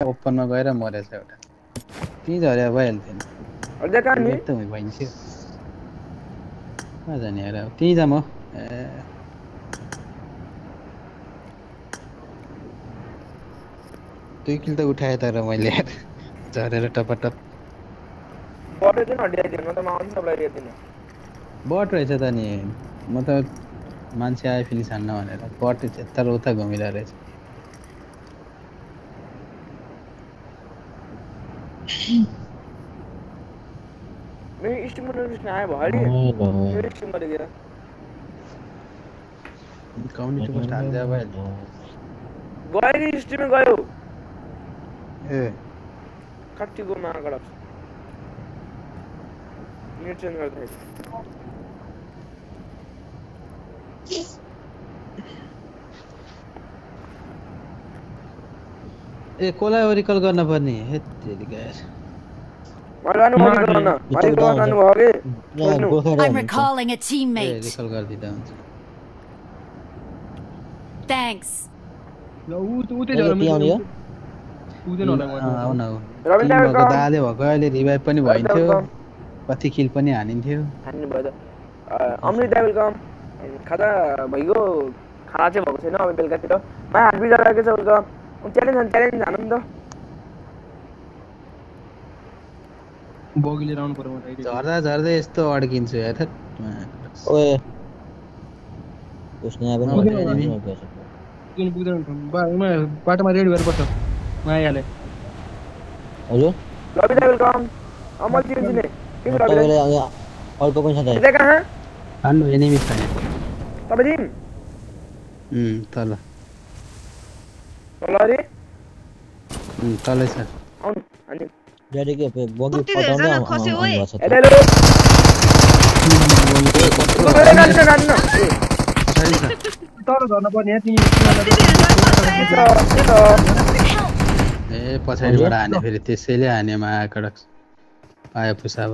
ओपनमा गएर मरेछ एउटा। त्यहीँ झरे भइहाल्थ्यो नि? त भइन्थ्यो। कहाँ जाने अब त्यहीँ जाम हौ। ए। दुई किलो त उठाएँ तर मैले। झरेर टपटप। बटो रहेछ त नि। म त मान्छे आयो फेरि छान्न भनेर। बट यता र उता घुमिरहेको रहेछ मेरो स्टिमर नोटिफिकेसन आयो भयो नि मेरो स्टिमर गएर कम्युनिटी पोस्ट हाल्दै भइहाल्यो गयो कि स्टिमर गयो ए कतिको महागडा नेट चेन्ज गर्दाखेरि ए कसलाई ओरिकल गर्न पर्ने? हेत तेरिका यार मैले लानु मैले गर्न मैले गर्न लानु भयो कि। I'm recalling a A teammate. रिकल गरिदिँदा हुन्छ। Thanks. ल चाहिँ के आउने हो? ऊ चाहिँ होला अँ, आऊ न आऊ रविन किल भएको दाइको दाले भएको अहिले रिभाइभ पनि भइन्थ्यो। कति किल पनि हानिन्थ्यो। हान्नु भयो त अमृत डाइबल कम खाता भइगयो। खाना चाहिँ भएको छैन अब बेलुकातिर। मा हात बिजा लागेको छ उसको ಚಾಲೆಂಜ್ ಚಾಲೆಂಜ್ ನಮ್ದು बोगी ले राउंड पर मत आईडी जोरदार इस तो आड़ गिन से था ओए उसने अब नहीं हो गया इन बुदर बा मैं पाट मार रेड वर मैं याले हेलो लॉबी दा वेलकम अमल जी जी ने किस लॉबी दा गया और कौन सा था इधर कहाँ अनु एनिमी था तब जी हम्म ताला तल तलै छ। अनि? के? बगी आउनु। भएको छ। हेलो ए, तर झर्न पर्ने तिमी पछाडिबाट हाने फेरि त्यसैले हाने महाकडक पायो पुसा अब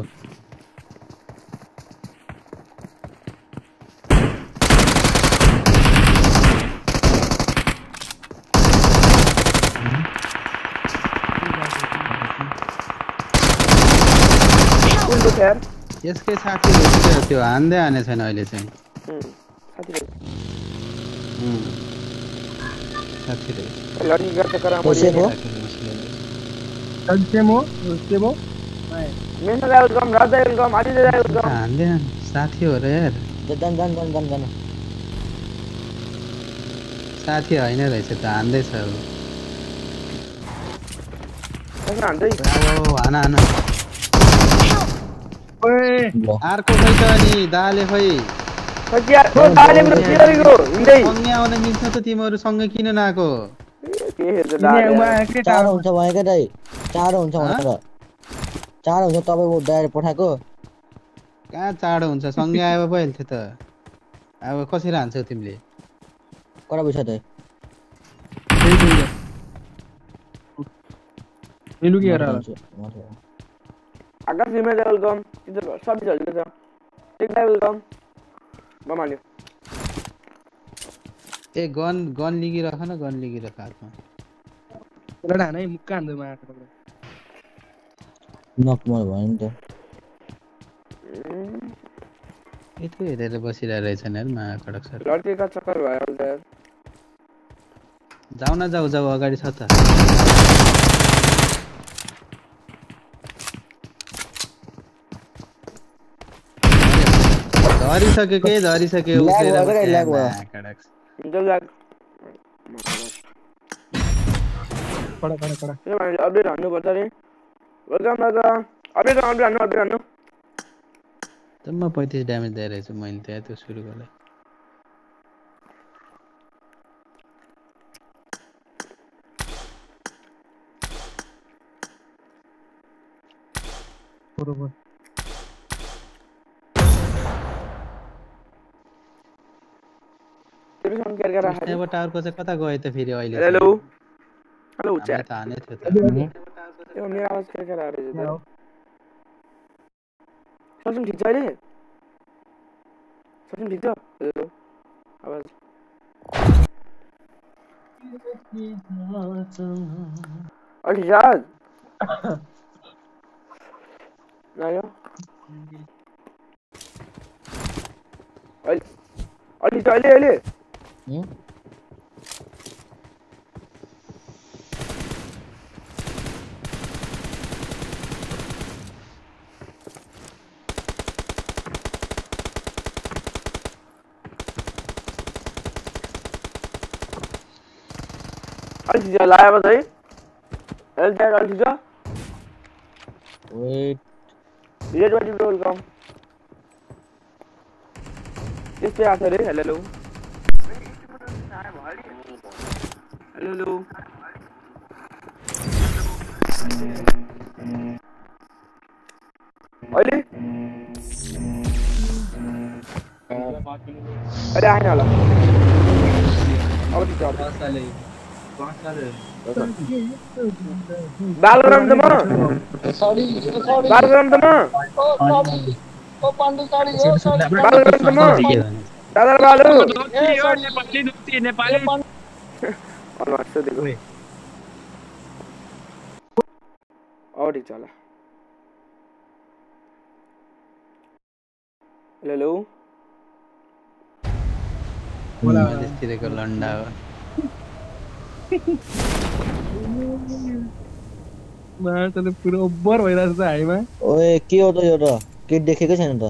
कुन छ यार यसकै साथीहरू थियो, त्यो हान्दै हाने छैन अहिले चाहिँ। हान्दै साथी हो र। यार जान जान जान जान जान। साथी होइन रहेछ त हान्दैछ हान। अर्को खै त अनि दाले खै सँगै आउन मिल्छ त तिमीहरू सँगै किन नआएको टाढो हुन्छ भने क्या दाइ चाँडो हुन्छ भने त चाँडो हुन्छ तपाईँको ड्राइभर पठाएको कहाँ चाँडो हुन्छ सँगै आयो भइहाल्थ्यो त अब कसरी हान्छौ तिमीले कडा पैसा त मिलु के हेर आकाश हिमे डाइबल कम तिम्रो सबै छ एक डाइबल कम बमाल्यो ए गन गन लिगिरह न गन लिगिरह हातमा। लडा हानै मुक्का हान्दै मा नकमल भयो नि त। यति हेरेर बसिरहेको रहेछन् यार महाकडक सर। लड्केका चक्कर भयो जाऊ न जाऊ जाऊ अगाडि छ त। दारी सके के दारी सके उसे लैग है लैग हुआ। कड़क निकल जा पड़ा पड़ा पड़ा। ये अबे रानू बता रे वेलकम दादा अबे तो अबे रानू अबे रानू तब मैं 35 डैमेज दे रहे थे माइनते है तो शुरू कर ले। बरोबर। कर कर रहा है वो टावर को से कता गोए तो फिर अहिले हेलो हेलो चैट आने थे तो मेरा आवाज़ कर कर आ रही है सब तुम ठीक जा रहे सब तुम ठीक जा हेलो आवाज़ और यार आयो Ali Ali Ali Hmm? Altija, live बताइए. Altija, Altija. Wait. Yes, what you welcome. किस पे आ सर हेलो हेलो हेलो। अरे। अरे आने वाला। अब क्या बात साले पाँच साले बालराम दमा सॉरी सॉरी बालराम दमा ओ सॉरी ओ पांडू सॉरी ओ सॉरी बालराम दमा दादा बालू नेपाली दोस्ती नेपाली। और वास्तव देखो। और ही चला। हेलो बोला। स्थिर को लंडा मार तले पुरो ओभर भइराछ त हाइमा ओए के हो त यो त? के देखेकै छैन त?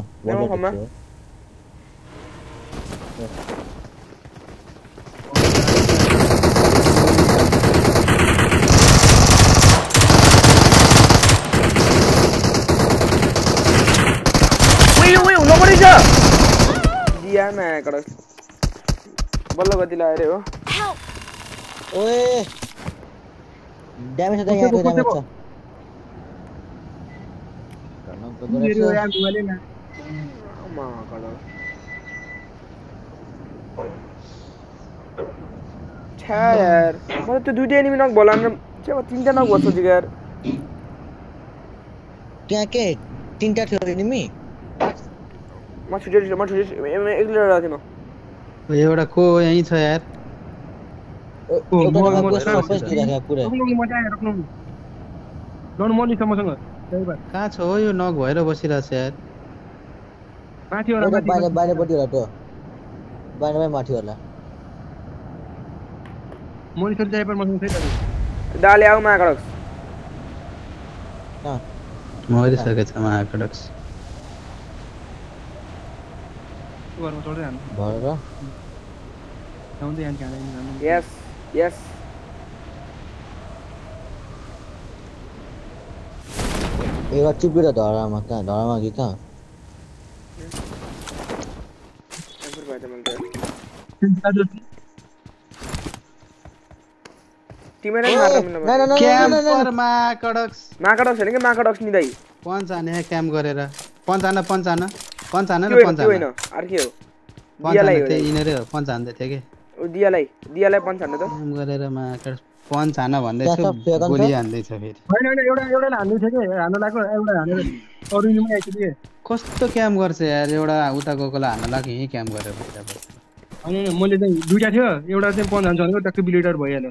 बल्ल कड़क बल्लो गति लाए रे हो. ओए. डैमेज होता है यार डैमेज अच्छा करना तो मेरे यार. वाले ना माँ कड़क छा यार मतलब तो দুইটা এনিমি নক বলাম না কেবা তিনটা নক বসো জিগার কে কে তিনটা मत छुजे मत छुजे मैं एक ले रहा था ना। ये बड़ा को यहीं था यार। ओ मोग मोग वापस दे रहा पूरा। मोग मोग मज़ा आयो रखनु डोन मोली समसँग त्यही भएर कहाँ छ हो यो नग भएर बसिरहेको छ यार। माथि होला बाहिर बाहिरपट्टि होला त। बाहिरमै माथि होला मोली सर ड्राइभर मसँग छ त डाले आऊ माकडक्स म अहिले सकेछ माकडक्स Baga. Yes, yes. Ini kacip kita dora makan, dora makan kita. Ada di माकडक्स। होइन कि माकडक्स नि दाइ? क्याम्प गरेर। र होइन? अर्कै हो। दियालाई हो। थियो कि? दियालाई। दियालाई त। क्याम्प गरेर छ? फेरि। होइन होइन एउटा एउटालाई हान्दै थियो कि? हान्नु लाग्यो एउटा हानेर अरू कस्तो क्याम्प गर्छ यार? एउटा उता गएकोलाई हान्न लाग्यो यहीँ क्याम्प गरेर। होइन मैले चाहिँ दुइटा थियो। एउटा चाहिँ पन्च हान्छ भनेको ट्याक्कै बिलिटर भइहाल्यो।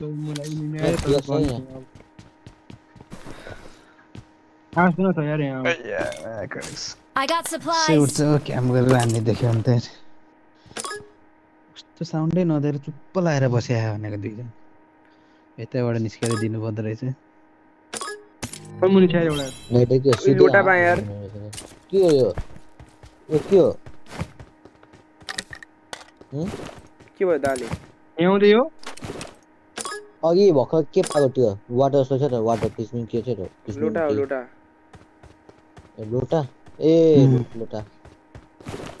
तो मलाई नहीं में आया I got supplies. से उठ जाओ कैम कर रहा है नहीं देखे हम तेर तो साउंड ही ना देर चुप लाएर बसे आयो भनेको दुईजन यताबाट निस्केर दिनु पर्दो रहेछ मुनि छ एउटा भेटेको सिधै एउटा बा यार के हो यो यो के हो के भयो दाले यहाँ आउँदै हो और ये वॉक के पागटियो वाटर सोचा था वाटर किसमें किया था लोटा लोटा। लोटा? ए लोटा।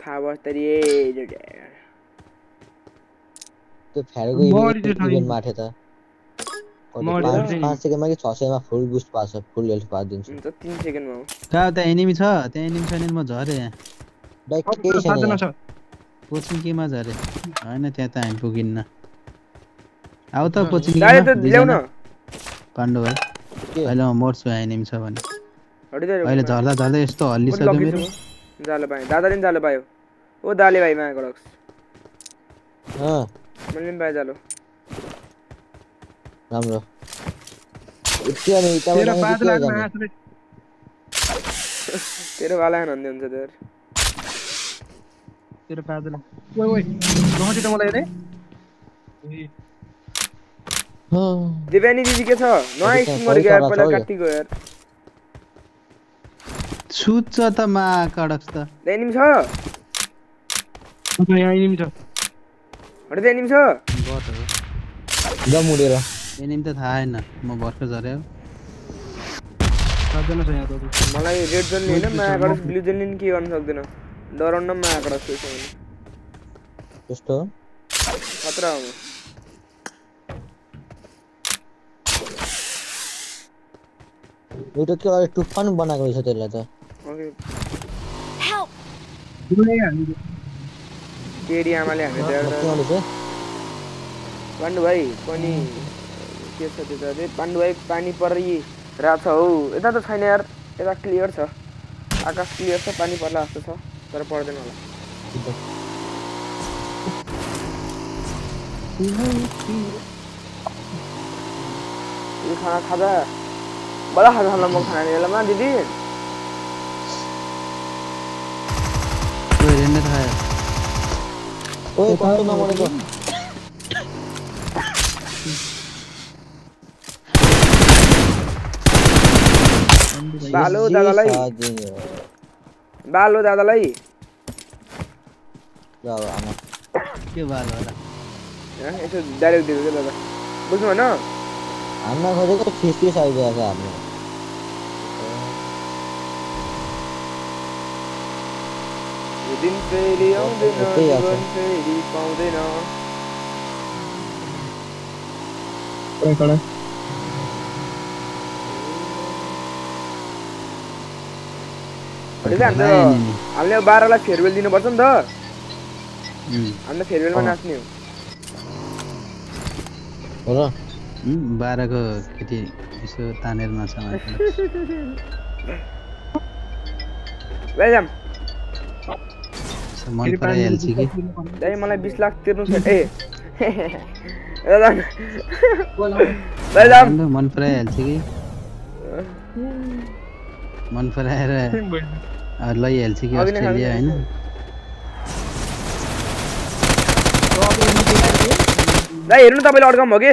फावर लोटा तो फेर को ये इवेंट मारे था और पाँच सेकेन्डमा कि छ सेकेन्डमा full boost pass full health pass तिन सेकेन्डमा कहाँ त्यहाँ एनिमी छ? त्यहाँ एनिमी छ म झरे यहाँ बाइक केही छैन कोचिङ केमा झरे होइन त्यहाँ त हामी पुगिन्न आऊ त ल्याउन। पाण्डु भाइ? अहिले म मर्छु एनिमी छ भने। अहिले झर्दा झर्दा यस्तो हल्लिसक्यो मेरो। जालो पाएँ दादाले पनि जालो पायो ओ दाले भाइ माया गडक्स। मैले पनि पाएँ जालो। राम्रो। तेरो वाला भन्दै हुन्छ तेरो तेरो पाँच लाख ओइ ओइ नहटी त मलाई अँ, देव्यानी दिदी के छ स्किम त्यहाँ गरेको यार पहिला छ यो। काटिको यार सुत्छ त मा कडक्स त एनिम छ यहाँ एनिमी छ हटिद एनिम छ बट हो जाउँ उडेर एनिमी त थाहा छैन म भर्खर झऱ्यो सातजना छ यहाँ त मलाई रेड जोन लिएन माया गडक्स ब्लू जोन लिने के गर्न सक्दैन डराउन माया भने त्यस्तो खतरा हो म एउटा के पनि बनाएको रहेछ त्यसलाई त। केडी आमाले हामी त एउटा कतिमा रहेछ पाण्डु भाइ पनि के छ त्यो त? अरे पाण्डु भाइ पानी परिरहेछ हौ। यता त छैन यार। यता क्लियर छ। आकाश क्लियर छ पानी पर्ला जस्तो छ। तर पर्दैन होला। यो खाना खाँदा बडा खाजा खाना म खाना बेलामा दिदी ओइ रेन्डर खायो ओए कस्तो नमरेको बालो दादालाई सादिने हो। बालो दादालाई अब आमा के भयो होला हँ, यसो डाइरेक्ट दिएको क्या दादा बुझ्नु भएन हान्न खोजेको फिस फिस आइदिएको छ हाम्रो यो दिन फेरि आउँदैन। जीवन पाउँदैन कडा हामीले अब बाह्रलाई फेयरवेल दिनुपर्छ नि त हामीले फेयरवेलमा। नाच्ने हो हो र बाह्रको केटी यसो तानेर लैजाम मन पराइहाल्छ कि? दाइ मलाई बिस लाख तिर्नु छ। ए। मन पराइहाल्छ कि? मन पराएर लैहाल्छ कि अस्ट्रेलिया। होइन? दाइ हेर्नु तपाईँले अड्काउनु भयो कि?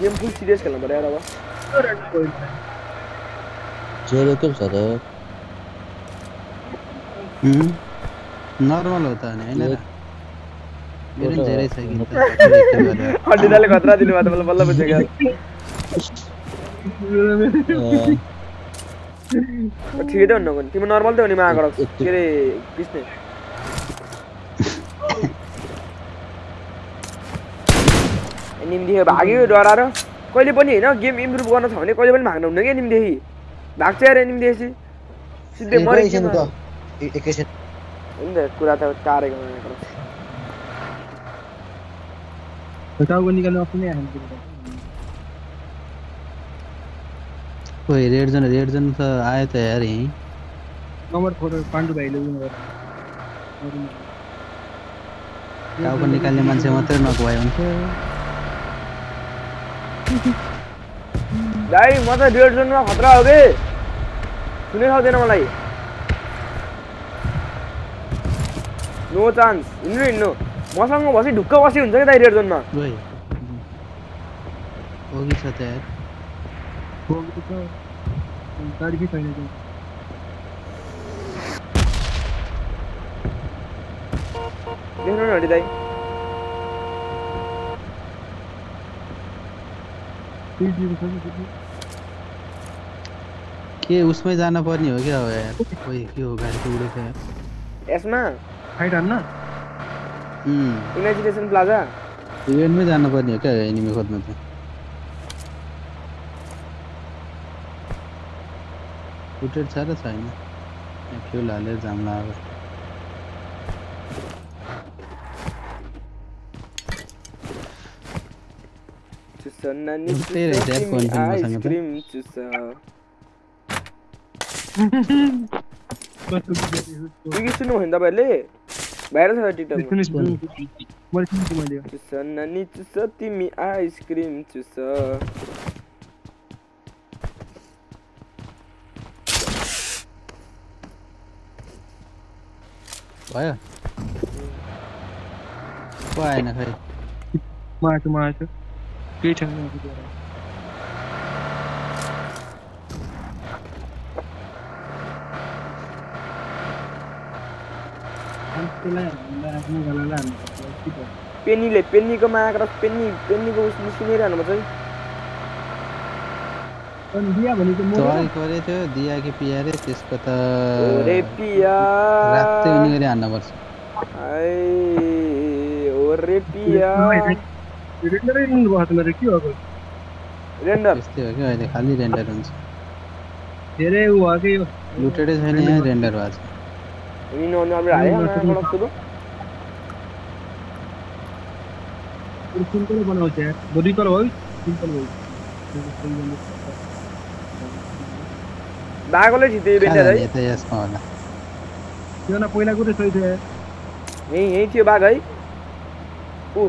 गेम फुल सिरियस खेल्नु पऱ्यो यार अब जेरो के छ त नर्मल हो त अनि होइन र मेरो पनि धेरै छ कि त हड्डीदाले खतरा दिनु भयो त मलाई बल्ल बुझ्यो क्या ठिकै त हुनु तिमी नर्मल त हो नि महागडक के अरे कृष्ण निम्देखि भाग्यो डराएर कहिले पनि होइन गेम इम्प्रुभ गर्न छ भने कहिले पनि भाग्नु हुन्न क्या निम्देखि भाग्छ यार निम्देखि सिधै मरे कुरा त टाउको निकाल्ने रेड जोन रेड जोन त आयो त यार यहीँ। नम्बर फोर पाण्डु भाइले उयो गर्यो। टाउको निकाल्ने मान्छे मात्रै हुन्थ्यो। दाइ म त डेढ जोनमा खतरा हो कि? सुनै सक्दैन मलाई? नो चान्स हिँड्नु हिँड्नु। मसँग बसी ढुक्क बसी हुन्छ क्या दाइ रेड जोनमा देख्नु न हटी दाइ त्यही दिएको छ नि फेरि। के उसमै जान पर्ने हो क्या हो यार? खोइ के हो गाडी त उडेको यार? यसमा? फाइट हान्न? उम्, इमेजिनेसन प्लाजा इभेन्टमै जानु पर्ने हो क्या एनिमी खोज्नु त? फुटेड छ र छैन। फ्युल हालेर जाम्ला अब त। आइसक्रिम चुस कस्तो बुझेको बिगी सुन्नु भयो नि तपाईँहरूले भाइरल छ टिकटकमा सुनेछु, सुनेछु। मैले सुनेको मैले चुस नानी चुस तिमी आइसक्रिम चुस भयो को आएन खै मासु मासु पीठ है पेनी ले पेनी को पेन्नीले पेन्नीकोमा पेनी पेन्नी पेन्नीको उस निस्किरहनु पर्छ मतलब दिया भनेको म सवाल गरेथ्यो दिया के पिया रे त्यसको त रे पिया। रात से रातै उनी आना हान्नुपर्छ ए ओ रे पिया ರೆಂಡರ್ ಏನು ಬಾತನ ರೆಕ್ಕಿ ಹೋಗೋ ರೆಂಡर इससे हो गया खाली रेंडर उन तेरे वो आ गई। लूटेड है नहीं रेंडर वाज इन्होंने अब आए हैं मतलब सुनो सिंपल बनाओ चाहे बॉडी करो भाई सिंपल भाई दागले जीते रेंडर है ये तो यस वाला? क्यों ना पहिला गुटे सोई थे यही यही थियो बाग है ओ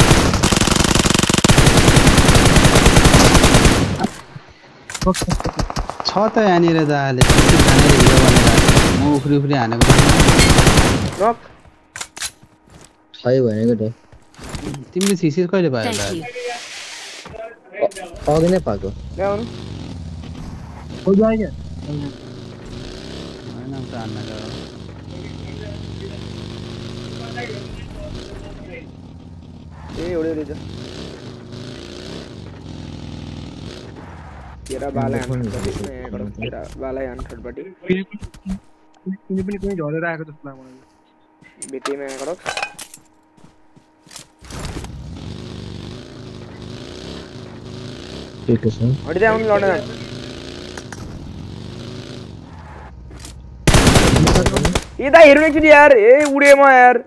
छ त यहाँनिर त अहिले म उफ्री उफ्री हानेको नक छै भनेको त। तिमीले सिसिर कहिले you. अघि नै पाएको। ए एउटै तेरा बाल है तेरा बाल है अनफट बटी इन्हें भी कोई ज़ोर आएगा तो सुना मुझे बीटी में करो ठीक है सर और जाऊँ लौटना ये दा हेरो एक्चुअली यार ए उड़े म यार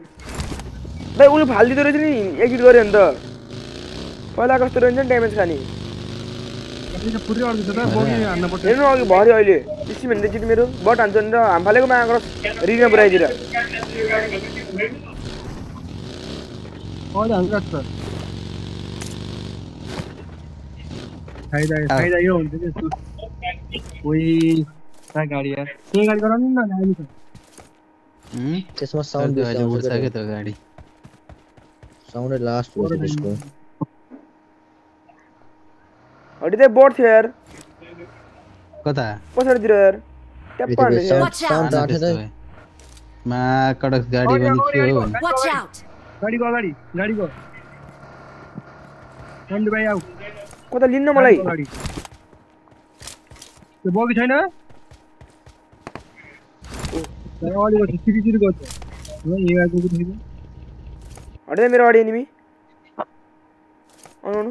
दा उले फाल्दिदो रहेछ नि एक्जिट गरे नि त पहिला कस्तो रहेछ नि ड्यामेज खाने ಈಗ ಪುರಿ ಒಳಗೆ ಜೊತೆ ಬೋಗಿ ಅನ್ನ ಬಟ್ಟೆ ಏನು ಒಳಗೆ ಬಾರಿ ಆಯಿಲಿ ಇಸಿ ಮಂದಿ ಜಿಟ್ ಮೇರು ಬಟ್ ಅಂತಂದ್ರೆ ಅಂಬಾಲೆಗೆ ಮಾ ಅಂಗ್ರ ರೀನ ಬರ ಇದ್ದೀರಾ ಹೌದು ಹಂಗಾಗ್ತ ಸರ್ ಸೈಡ್ ಆಗಿ ಸೈಡ್ ಆಗಿ ಹೋಗ್ತಿದೆ ಓಯ್ ನಾ ಗಾಡಿ ಯಾರ್ ಈ ಗಾಡಿ ಬರೋಣ ನಿನ್ನ ನಾನು हम्म किस्मत साउंड भी साउंड गाड़ी साउंड लास्ट बोलते इसको अरे दे बोर्ड board यार। कता कस हजुर ट्याप मैं कडक गाडी बनी क्यों गाडी को गाडी गाडी गो ठण्ड भाइ आउ कता ना मलाई। त्यो बगी छैन अगाडि गर्छ चिरी चिरी गर्छ हटे मेरो अगाडि एनिमी आउनु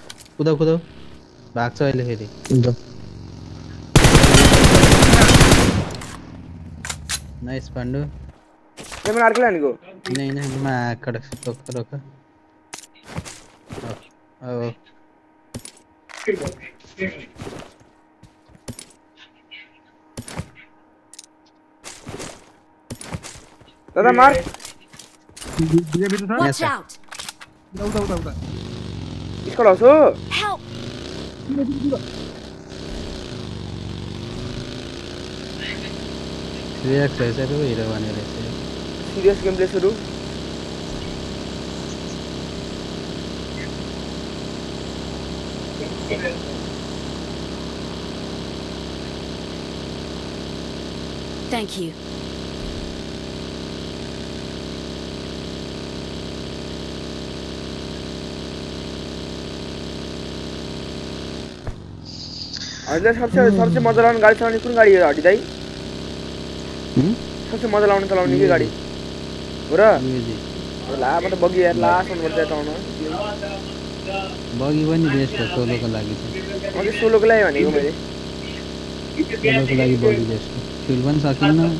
कुदाओ कुदाओ भाग अ नाइस पांडु। ये मैं आर्कला निको नहीं नहीं मैं कड़क से तो करो का ओ। दादा मार। ये भी तो था? Yes out उता स्कल हाउस हो Help! रियाक्ट रहेछ त्यो हिरो भनेर रहेछ सिरियस गेम प्ले सुरु Thank you. हजुर सबसे सबसे मजा लाउने गाडी चलाउने कुन गाडी हो हटी दाइ हुँ? सबसे मजा लाउने चलाउने के गाडी? हो र ला म त बगी यार लास्ट हुनुपर्छ चलाउन बगी पनि बेस्ट हो सोलोको लागि मैले सोलोको लागि भनेको मैले सोलोको लागि बगी बेस्ट फ्युल पनि सकिन्न हुन्छ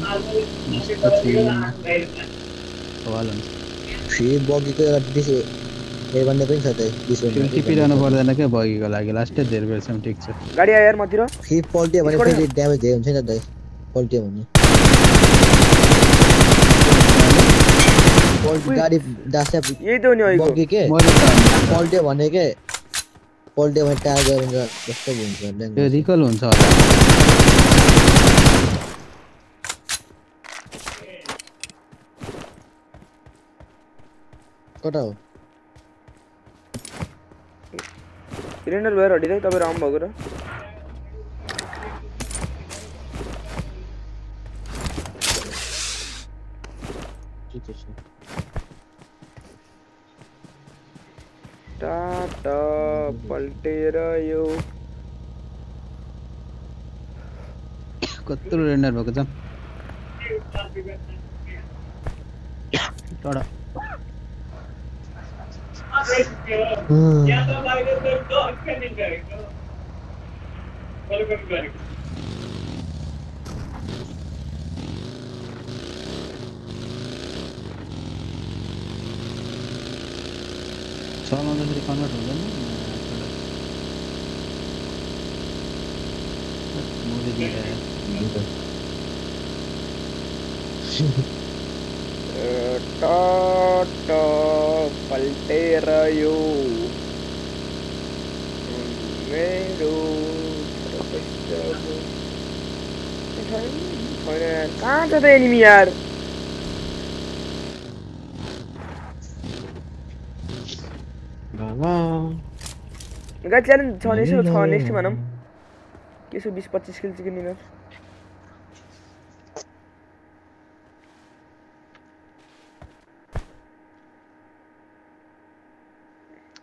फेरि बगीको एउटा ए भन्ने पनि छ त डिस फ्युल टिपिरहनु पर्दैन क्या बगीको लागि लास्टै धेरै बेरसम्म ठिक छ। गाडी आयो मतिर। फेरि पल्ट्यो भने फेरि ड्यामेज धेरै हुन्छ नि त दाइ पल्ट्यो भने। गाडी दास्या यही त हो नि बगी के? पल्ट्यो भने के? पल्ट्यो भने टायर गरेर जस्तो हुन्छ त्यो। रिकल हुन्छ होला। कता हो? सिलिन्डर भएर हटिँदै तपाईँ राम भएको र ठिकै छ टाटा पल्टेर यो कत्रो रेन्डर भएको छ टाढा चलाउँदाखेरि कन्भर्ट हुँदैन मुभी दिएर टाटा पल्टेर यो मेरो कहाँ छ त एनिमी यार गाडी च्यालेन्ज छ यसो छ नेक्स्ट भनौँ के बिस पच्चिस kilo chicken dinner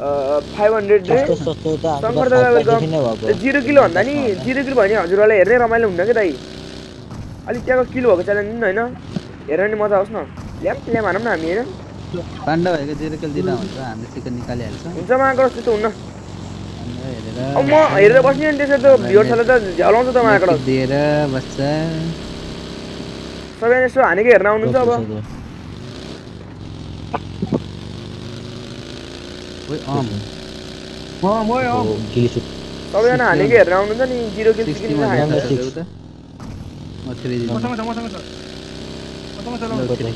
five hundred Shankar दादा नै वेलकम जिरो किलो भन्दा नि जिरो किलो भयो भने हजुरहरूलाई हेर्नै रमाइलो हुन्न क्या दाइ? अलिक त्यहाँको किलो भएको च्यालेन्ज नि होइन। हेर्न नि मजा आओस् न। ल्याम ल्याम हानौँ न हामी होइन? पाण्डा भएको दिँदा हुन्छ हामीले चिकन निकालिहाल्छ। हुन्छ त्यस्तो हुन्न। हेरेर अब म हेरेर बस्ने अनि त्यसरी त भ्युवर्सहरूले त झ्यालाउँछ त दिएर बस्छ। सबैजना यसो हानेको हेर्न आउनुहुन्छ अब। ओइ अम हानेको हेर्न आउनुहुन्छ नि जिरो किल चिकन सिक्सटीमा डिनर हानेको दिन्छ six. म थ्री मसँग छ मसँग छ मसँग छ ल। ल, कति?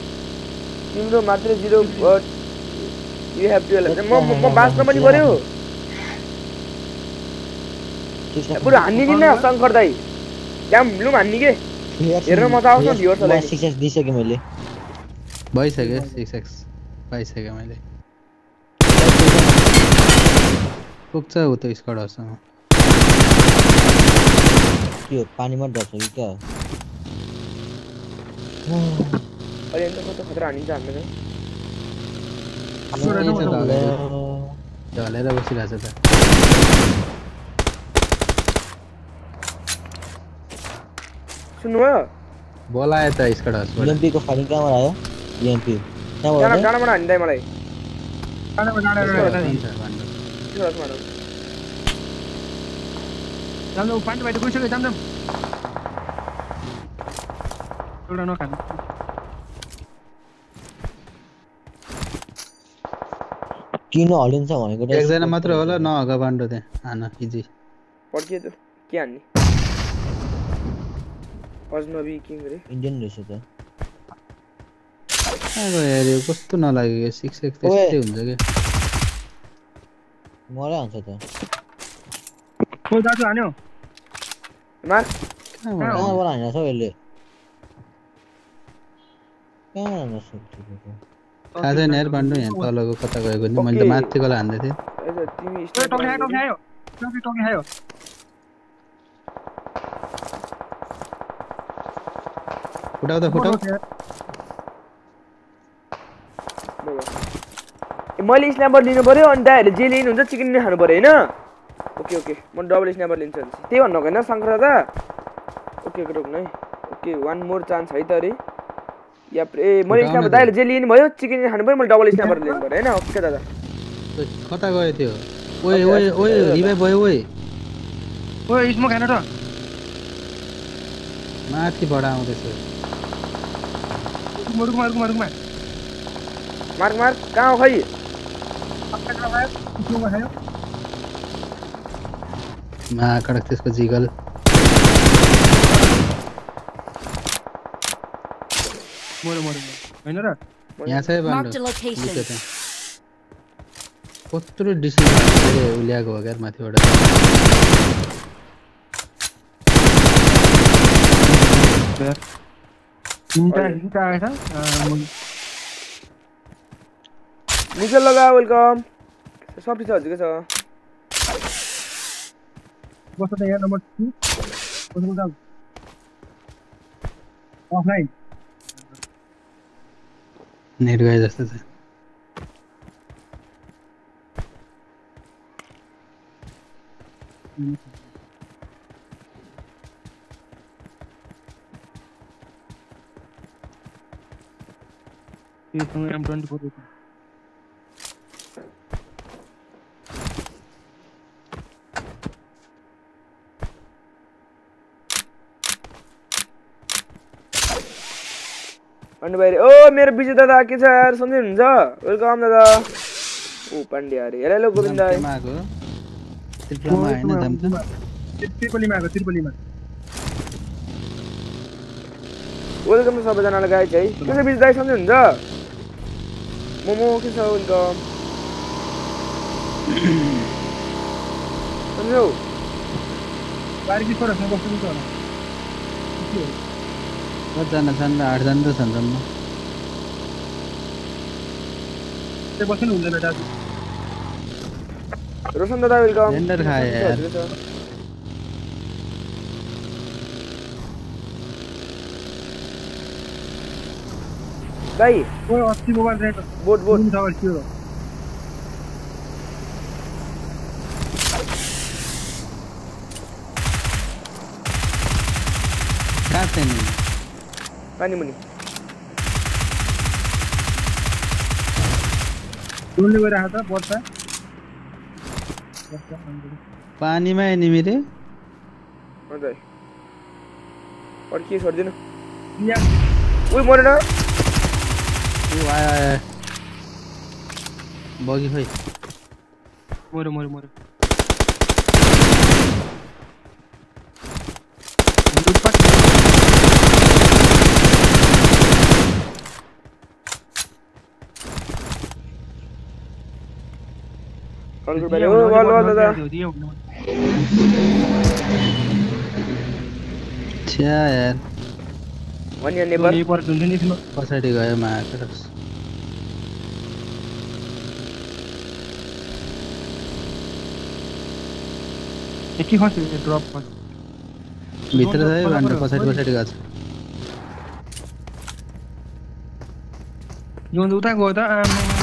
तिम्रो मात्रै zero but you have to म म- म बाँच्न पनि पऱ्यो बरु हान्निदिन शङ्कर दाई क्याम लुम हान्ने के हेर्न मजा आउँछ दिइसकेँ मैले भइसक्यो सिक्स एक्स पाइसकेँ मैले पुग्छ उता स्कटहरूसँग के हो पानीमा डर्छ कि क्या? हो अहिले अन्त कस्तो खतरा हानिन्छ हामीले त्यही छ ढलेर ढलेर बसिरहेको छ त सुन्नुभयो बोलायो त स्कट हाउसबाट युएमपीको फाइटिङ कहाँबाट आयो युएमपी डाँडा कहाँबाट डाँडाबाट हानिँदै मलाई। डाँडामा डाँडा मानव? जाम पानी बाहिर गइसक्यो जाम जाम एउटा नखानु किन हलिन्छ भनेको त एकजना मात्र होला नहगा बान्डो त्यहाँ हान इजी पड्कियो त के हान्ने अजनबी किङ रे इन्डियन रहेछ त हेऱ्यो कस्तो नलाग्यो सिक्स एक्स त्यस्तै हुन्छ क्या मोरे आंसर था कोई 뭐라 안 쳐도. 그걸 다수 아니오. 그만. 그냥 뭐라 아니야 서일리. कहाँ आउन सक्छु थाहा छैन यार बान्डो यहाँ तलको कता गएको नि मैले त माथि को लाने थे फुटाउ तो फुटाउ मैले स्न्यापर लिनु पऱ्यो अनि दाइहरूले जे लिनुहुन्छ चिकन नै खानु पऱ्यो होइन? ओके ओके म डबल स्न्यापर लिन्छु भने त्यही भन्नु होइन शङ्कर दादा? ओके ओके रोक्नु है। ओके वान मोर चान्स है त अरे। या ए मैले स्न्यापर त। दाइहरूले जे लिनु भयो चिकन खानु पऱ्यो मैले डबल स्न्यापर लिनु पऱ्यो होइन? ओके दादा। कता गयो त्यो। ओए ओए ओए रिभाइभ भयो ओए ओ स्मोक खानु त। माथिबाट आउँदैछ। रुकमा रुकमा रुकमा मार्क मार्क कहाँ हो खै? मैं कड़क इसको जीगल मोरे मोरे मैंने रा यहाँ से बंद लेते हैं কতটুকু ডিসিশন আছে উলিয়া গো আগে মাথি ওড়া তিনটা তিনটা আছে निजलगा वेलकम सबै छ हजुरकै छ बस त यहाँ नम्बर 2 बस बस ऑफलाइन नेट गाइस जस्तो छ ये समय हम 24 होते पाण्डे भाइ ओ मेरो विजय दादा के छ यार सन्चै हुनुहुन्छ वेलकम दादा. ओ पाण्डे अरे हेर हेलो गोविन्द वेलकम छ सबैजनालाई गाइज है। के छ विजय दाई सन्चै हुनुहुन्छ मोमो के छ वेलकम हुन्छ होला ചന്ദ ചന്ദ ആട് ചന്ദ ചന്ദ रोशन दादा वेलकम जेंडर खाए यार. भाई कोई अच्छी मोबाइल रेट बोट वोट वोट टावर क्यों कहाँ से नहीं? पानी मुनी ढूँढने में रहा था बहुत था पानी में है नहीं मेरे। अरे और की छोड़ देना। या। ओए मरे ना। ओ आया आया। बॉगी भाई। मोरे मोरे मोरे। यार वन या नेबर पछाडि गयो एकै ड्रप भित्र पछाडि पछाडि गएको छ यो उता गयो त आमा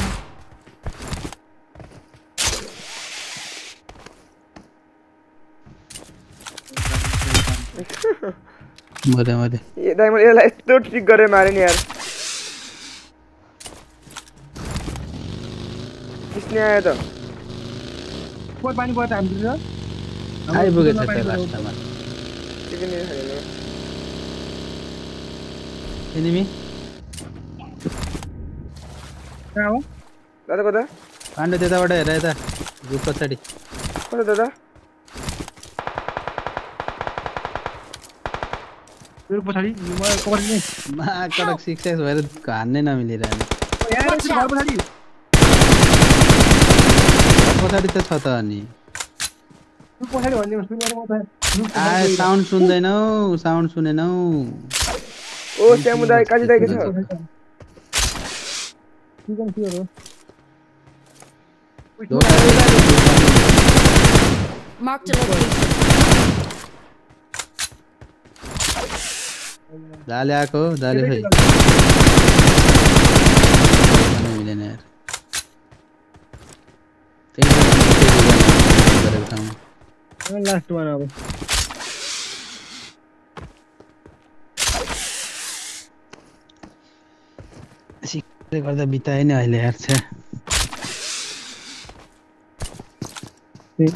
मरे मरे। ए दाइ मैले यसलाई यस्तो ट्रिक गरेर मारेँ नि यार। किसने आयो त कोही पानी पर्छ हामीतिर आइपुगेछ त्यो एनिमी कहाँ हो दादा कता पाण्डे त्यताबाट हेर यता रुख पछाडि कता दादा? मेरे पछाड़ी मैं कवर नहीं। मैं कड़क सिक्स है वेर खाने ना मिली रहा है यार घर पछाड़ी पछाड़ी त छ त अनि पछाडी भन्ने सुनेर म त आ साउन्ड सुन्दैनौ साउन्ड सुनेनौ ओ समुदाय काजी दाइको छ के गर्नु थियो र Marked a location. डाले आको डाले भाई नहीं मिले ना यार तीन लास्ट वन अब बिताए नि यार ठीक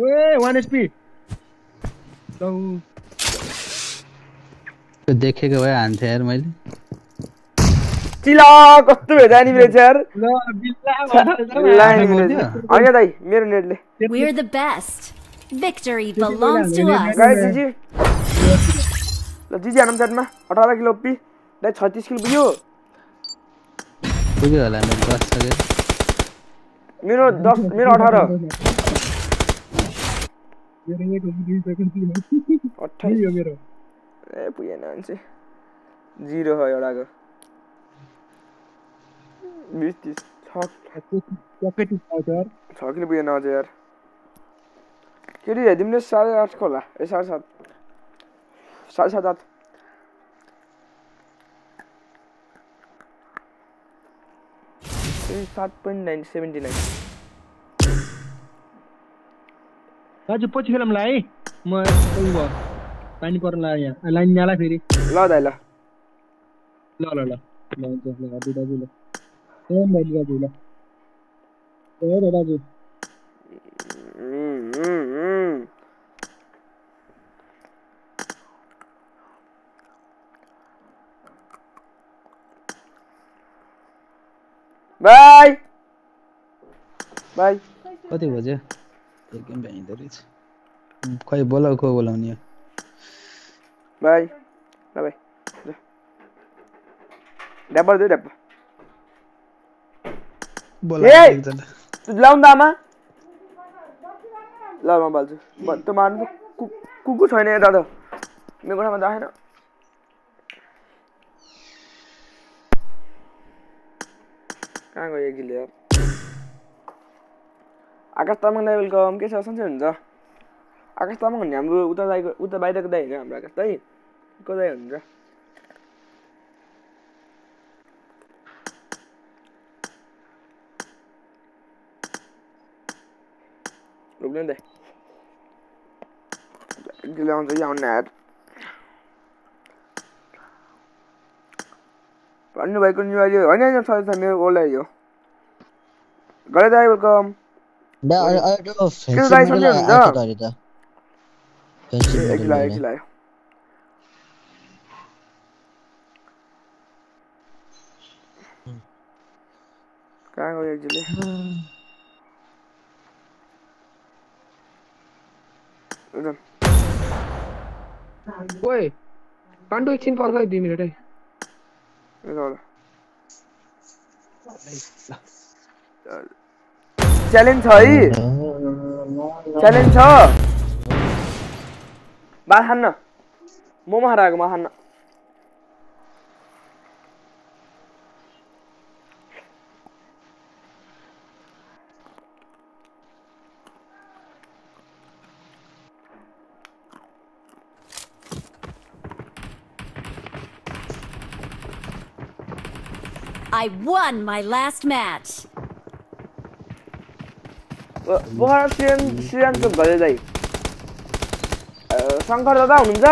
ओए वान एचपी लौ त्यो देखेको भए हान्थेँ यार मैले। चिला कस्तो नि मेरो यार ल बिल्ला लाइन मेरो होइन दाइ मेरो नेटले। We're the best. Victory belongs to us. गाई जिजी। ल जिजी हानम चाटमा अठार किलो पी दाइ छत्तिस किलो पुग्यो पुग्यो होला मेरो मेरो दस मेरो अठार। ज़ीरो है एउटा को 20 30 छक पकेट हज़ार। छकले पुगे न हज़ार केटी हेरिदिउँ साढे आठको होला? ए साढे सात। साढे सात आठ। नाइन सेभेन्टी नाइन दाजु पछि खेलौँला है। म भयो। पानी पर्न लाग्यो यहाँ। लाइन यहाँलाई फेरि। ल दाइ ल। ल ल ल। ल हुन्छ ल दाजु दाजु ल। दाजु ल। ए ल। दाजु। बाई। बाई कति बज्यो? एक गेम भ्याइँदो रहेछ खै बोलाउ को बोलाउने हो बाई ल बाई ड्याब्बर दियो आमा ल म बाल्छु मार्नु त कु- कुकुर छैन यता त मेरो कोठामा राखेन कहाँ गयो गिले यार आकाश तामाङलाई वेलकम के छ सन्चै हुन्छ आकाश तामाङ भन्ने हाम्रो उता दाइको उता बाहिरको दाइ होइन हाम्रो आकाश दाइ को दाइ हुन्छ रुक्नु नि दाइ गिले आउँछ कि आउनु यार भन्नु भएको न्यु अहिले होइन होइन सरी सरी मेरो ओल्ड आइयो गरे दाइ वेलकम मैं आई तो किल गाइस हमने ना एक लाया एक लाया कहाँ गए एक जले उधर ओए पांडू एक सीन पार कर दी मिनट है इधर चल 챌린저의 챌린저 말하나 뭐 말하고 말하나 I won my last match. Pokhara चोक शङ्कर दादा हुनुहुन्छ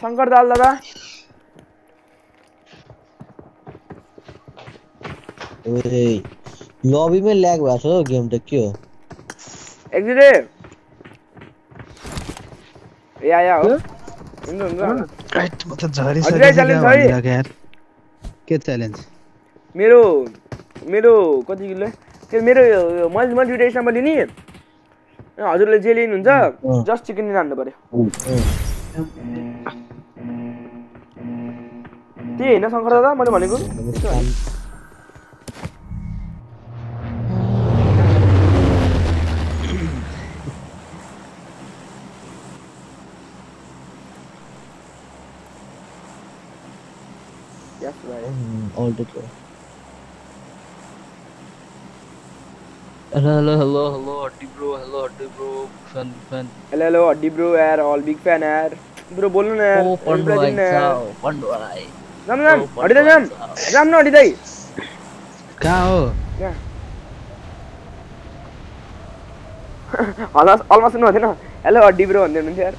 शङ्कर दाल दादा ओए लबीमै ल्याग भएको छ हौ गेम त के हो एकजिरे ए आया हो के च्यालेन्ज मेरो मेरो कति किलो त्यो मेरो मैले मैले दुइटा स्टाम्प लिने हजुरले जे लिनुहुन्छ। जस्ट चिकन लिन हान्नु पर्यो त्यही होइन शङ्कर दादा मैले भनेको Yes, भाइ अल्टो छ हेलो हेलो हेलो हेलो हड्डी ब्रो हेलो हड्डी bro fun fun hello hello हड्डी ब्रो यार ऑल बिग फैन यार ब्रो बोल्नु न यार ओ reply पन्डु दिनु न यार आइछ पन्डु आइ जाम जाम ओ, हड्डी दाइ जाम जाम न दाइ कहाँ हो यहाँ हल्ला अलमा सुन्नु हुँदैन हेलो हड्डी ब्रो भन्दै हुनुहुन्थ्यो यार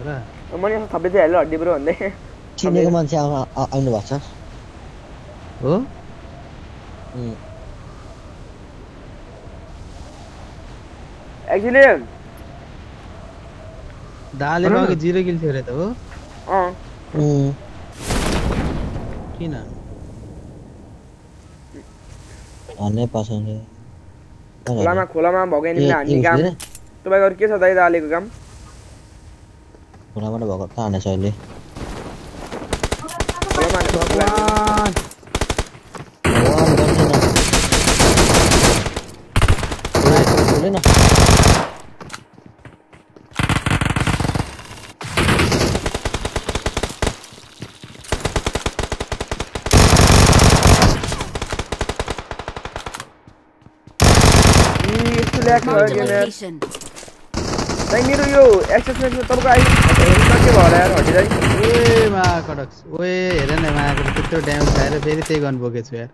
र मैले यहाँ थिएँ हेलो हड्डी ब्रो भन्दै चिनेको मान्छे आउनु भएको छ हो उम्, एक्चुली दाले अघि जिरो किल थियो अरे त हो अँ किन हान्नै पाउँछ नि। खोलामा खोलामा भगाइने ए- हान्ने काम? तपाईँको अरू के छ दाइ दालेको काम खोलाबाट भएको कहाँ हानेछ अहिले खोलामा यी यस्तो ल्याएको Marked a छ गेम यार location. दाइ मेरो यो एक्सेस म्याचमा तपाईँको आइ के भयो होला यार हड्डी दाइ ओए मा कडक्स ओए हेर न माको त्यत्रो ड्यामेज खाएर फेरि त्यही गर्नु बोकेछु यार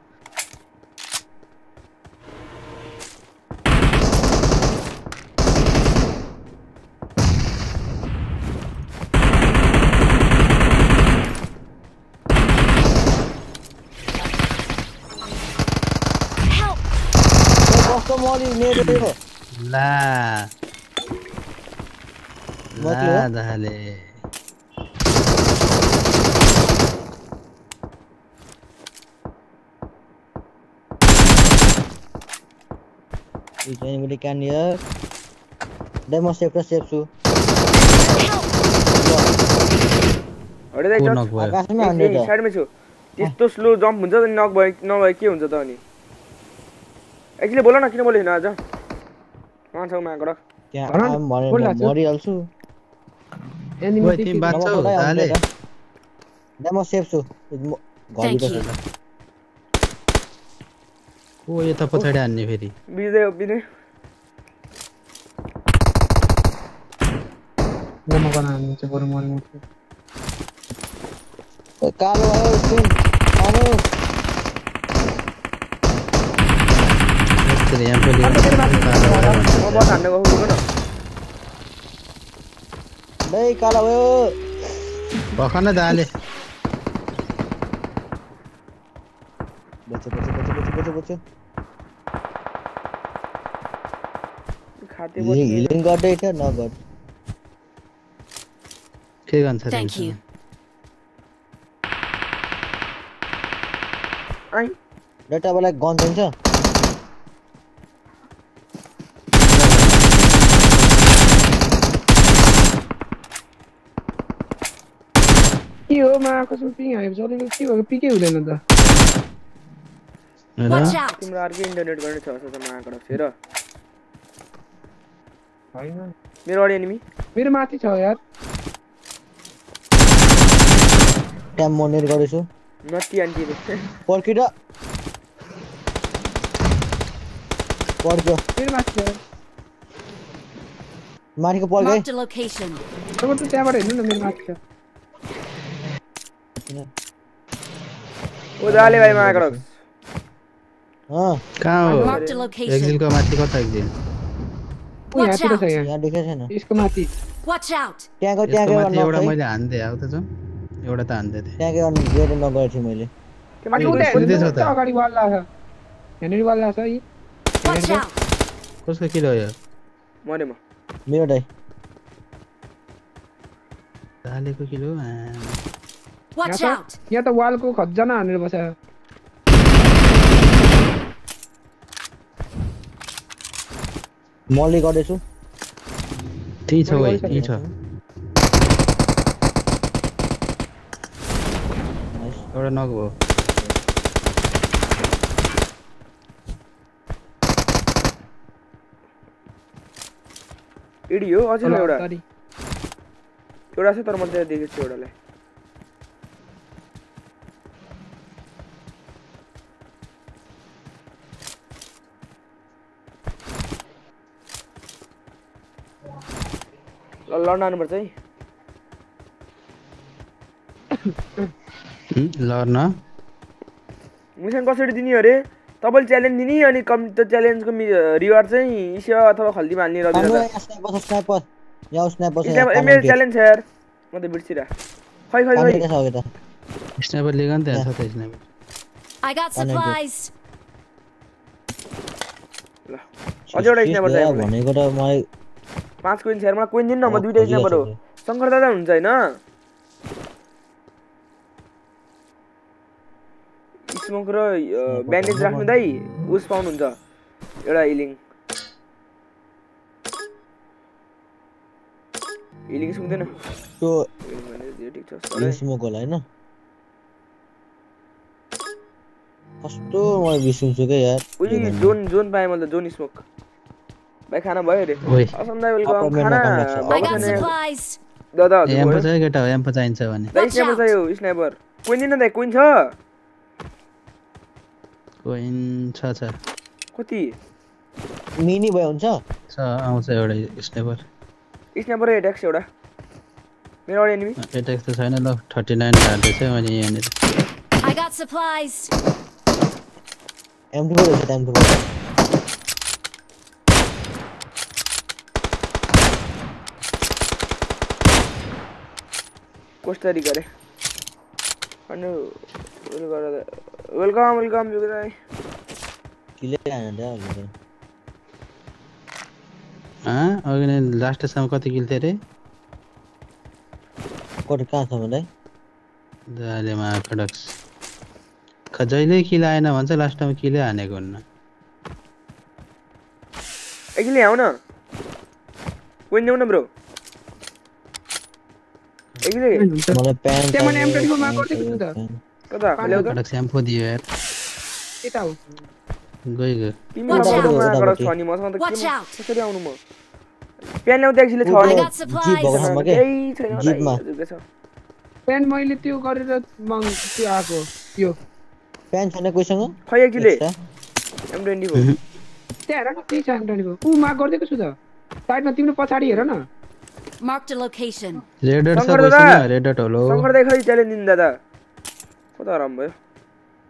Help! ए, कस्तो मरि मेरो यो? ला मति ला हो? दाले Is anybody can hear? र सेफ छु हड्डी दाइ को टच नक भयो आकाशमै त साइडमै छु। त्यस्तो स्लो जम्प हुन्छ त नक भयो नभए के हुन्छ त अनि एक्चुली बोल न किन बोलेको छैन आज। कहाँ छौ माकडा त्यहाँ न, आम भने म। मरिहाल्छु। ओए तिमी बाँच्छौ त। दai म सेफ छु। म- Thank घरभित्र ओ यता पछाडि हान्ने फेरि। बिजै बिने मोमो गर्न हाल्नुहुन्छ बरु मरि मुट्छु ए, कालो आयो स्क्रिन यस्तो यहाँ पनि भर्खर हिलिङ गर्दै थियो के गर्छ चाहिन्छ Mama kusumpinga eh. Sorry ko kiwa pike ule nanda. हैन तिम्रो अर्कै इन्टरनेट गर्ने छ जस्तो मलाई आँकडा फेर हैन मेरो अडियो एनिमी मेरो माथि छ यार ट्याम मोनेर गरेछु नति आन्टी रे पर्किट पर्क्यो मेरो माथि छ माथिको पर्क्यो लोकेसन तपाईँ त्यहाँबाट हेर्नु न मेरो माथि छ उजाले भाई मार करो हाँ। कहाँ हो? एक्सिल को मारती कता एक्सिल Watch out. यहाँ देखे छैन यसको माथि Watch out. त्यहाँको त्यहाँको एउटा मैले हान्दे आउ त। छ एउटा त हान्दे थिए त्यहाँको अनि गेट नगरेको थिए मैले के माथि उते अगाडि बल लाग्छ हेनरी बल लाग्छ यी। Watch out. कसको किल हो यो मरे म। मेरो डाइ दालेको किल हो Watch यहाँ out! त यहाँ त वालको खजना हानेर बस्छ मले गर्दैछु त्यही छ भाइ त्यही छ. एउटा नक भयो। इडी हो अझै एउटा। एउटा छ तर मैले देखेको छु एउटालाई। लड्न आउनुपर्छ है हुँ, लड्न। मिसन कसरी दिने अरे? तपाईँले च्यालेन्ज दिने अनि कम त्यो च्यालेन्जको रिवार्ड चाहिँ इस्यो अथवा खल्तीमा हाल्ने यहाँ मेरो च्यालेन्ज छ यार। म त बिर्सिरह। खै खै खै। स्नाइपर लिएको नि त sniper I got One hundred. supplies. ल। अझ एउटा स्न्यापर चाहियो। भनेको त मलाई पाँच कोइन छ यार मलाई कोइन दिनु न म दुइटै हो। छु। शङ्कर दादा हुन्छ होइन? स्मोक र ब्यान्डेज राख्नु दाइ उस पाउनुहुन्छ। एउटा हिलिङ हिलिङ सुक्दैन त्यो ठिक छ स्मोक होला होइन? कस्तो मलाई बिर्सिन्छु क्या यार? उयो जोन जोन पाएँ मैले जोन स्मोक भाइ खाना भयो अरे असम दाइ वेलकम खाना दादा एम पो चाहियो केटा एम पो चाहिन्छ भने दाइ के पो चाहियो स्नाइपर? कुइन दिन दाइ कुइन छ कोइन छ छ। कति मिनी भयो हुन्छ? छ आउँछ एउटा स्नाइपर। स्नाइपर एटेक्स एउटा। मेरो अडे एनिमी एटेक्स त छैन ल 39 हाल्दै छ अनि यहाँनिर। आई गॉट सप्लाइज एम2 रहेछ एम2 कोस्टरी गरे। अनु वेलकम वेलकम जुगदाई किले आनन्द आ? अघि नै लास्ट सम कति किल थियो रे? कोड का छ भने दाले मा खडक्स खजैले किल आएन भन्छ लास्ट टाइम किले हानेको हुन्न। ए आउन? कोइन जाउँ न ब्रो मलाई प्यान्ट त्यहाँ मैले M24 मा गरिदिएको छु त। कता ल्याउ त खडक स्याम्पो दियो यार यता हो माया छ नि मसँग त के. कसरी आउनु म प्यान ल्याउँदा एकछिनले छ जिप के जिपमा। मैले त्यो गरेर मग त्यो आएको त्यो प्यान्ट छैन कोहीसँग खै एकछिनले एक्स्ट्रा? एम ट्वेन्टी फोर त्यहाँ हेर न त्यही छ एमटनीको ऊ माग गरिदिएको छु त साइडमा तिम्रो पछाडि हेर न marked a location. Raider sir बसना रेडर टोलो संगर देख रही चैलेंज दिन दादा कता आराम भयो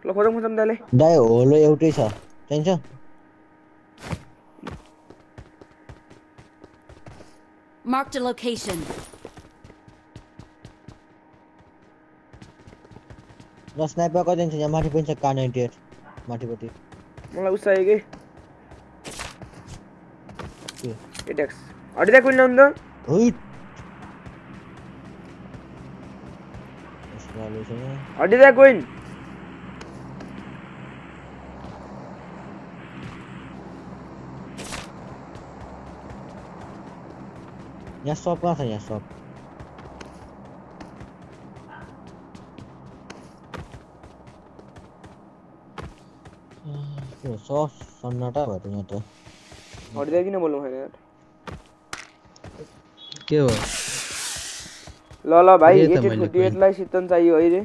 ल खोजम खोजम दाले दाइ होलो एउटै छ चाहिन्छ marked a location. ल स्नाइपर कति छ यहाँ माथि पनि छ कार 98 माथिपट्टि मलाई उसायो के एटेक्स अडिदा कुन नन्द What is that going? यहाँ स्टॉप कहाँ था यहाँ स्टॉप क्यों सन्नाटा हुआ था यहाँ तो और देगी ना बोलूँ यार के हो? ल ल भाइ त एटलाई सित्तन चाहियो अहिले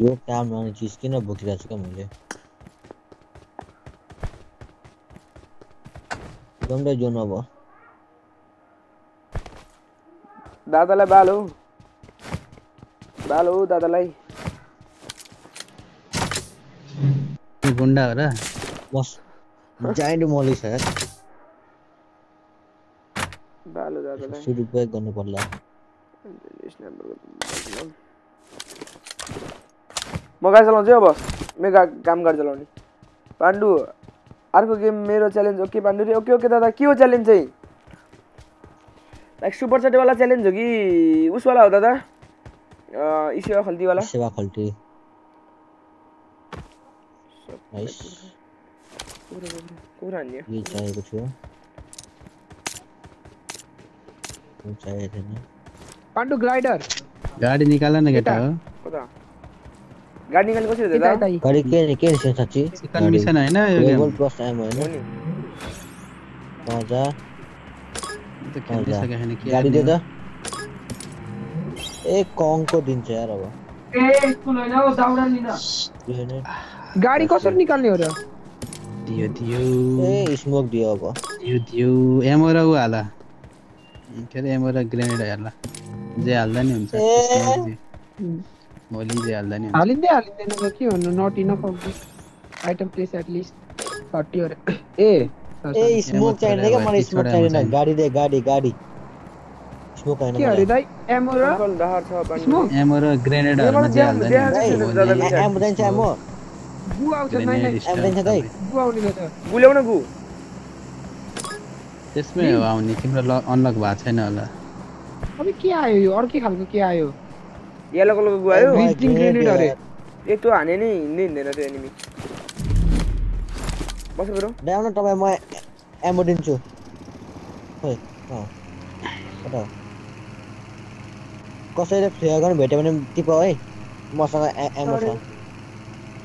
यो काम नआउने चिज किन बोकिरहेको छु क्या मैले? एकदमै जोन अब। दादालाई बाल हौ। बाल हौ दादालाई। यो गुन्डा हो र। बस। जाइन्ट मली छ यार बाल हौ दादालाई सदुपयोग गर्नु पर्ला म गाडी चलाउँछु अब। मेरो गा काम गाडी चलाउने। पाण्डु अर्को गेम मेरो च्यालेन्ज ओके पाण्डु रे? ओके ओके दादा के हो च्यालेन्ज चाहिँ? लाइक सुपर चटेवाला च्यालेन्ज हो कि उसवाला हो दादा? इसेवा खल्तीवाला। सेवा खल्टी नाइस पूरा पूरा नहीं ये चाहिए कुछ हो वो चाहिए थे ना पांडू ग्लाइडर गाड़ी निकाला ना बेटा पता गाड़ी निकाल को से दे दा गाड़ी के के से चाची चिकन मिशन है ना ये गोल प्लस टाइम है ना मज़ा तो कैसे सके है ना गाड़ी दे दा एक कॉन्ग को दिन चाहिए यार अब ए इसको ले जाओ दाउड़ा लीना गाडी कसरी निकाल्ने हो र दियो दियो। ए स्मोक दियो अब। दियो दियो। एमो र ऊ हाल के अरे एमो र ग्रेनेड हाल जे हाल्दा नि हुन्छ ए। भोलि जे हाल्दा नि हुन्छ हालिँदै हालिँदैन त के भन्नु not enough of item place at least thirty हो रे ए ए स्मोक चाहिँदैन क्या? मलाई पिछबाट स्मोक एमो चाहिँदैन गाडी दे गाडी गाडी। स्मोक होइन के अरे दाइ एमो र? स्मोक एमो र ग्रेनेडहरूमा जे हाल्दा नि एमो चाहिन्छ एमो गु आउँछ नै नै ग्रेनेड एमो चाहिन्छ दाइ। गु आउने गुल्याउन गु त्यसमै हो आउने। तिम्रो अनलक भएको छैन होला। अब के आयो यो? अर्कै खालको के आयो? येलो कलरको गु आयो। Visiting grenade अरे। ए त्यो हाने नि। हिँड्दै हिँड्दैन त्यो एनिमी बस बरु। ल्याउन तपाईँ म एमो दिन्छु खोइ? कसैले फ्लेयर गर्नु भेट्यो भने टिप है। मसँग एमो छ।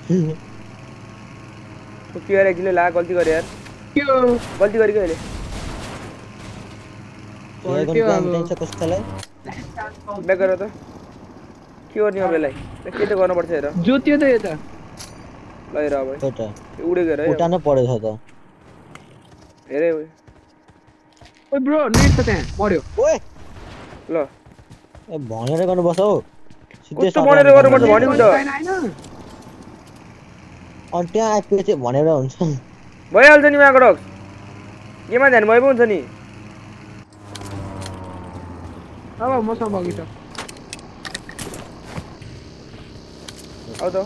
के गरे एकचोटि ला गल्ती गरे यार त्यो गल्ती गरेको अहिले गर्नु ब्याक गर त के गर्ने अब यसलाई के त गर्नुपर्छ हेर जोतियो त यता ल हेर अब त यो उडेको हेर। उठाउनु परेछ त हेरे ओइ ब्रो नेट छ त्यहाँ मर्यो ओए ल ए भनेर गर्नुपर्छ हौ सिधै भनेर हान्नु गर्नुपर्छ पर्छ। भनेको त अनि त्यहाँ आइपुगेपछि भनेर हुन्छ भइहाल्छ नि उहाँको डक्स। केमा ध्यान भए पो हुन्छ नि। अब मसँग छ। आउ त।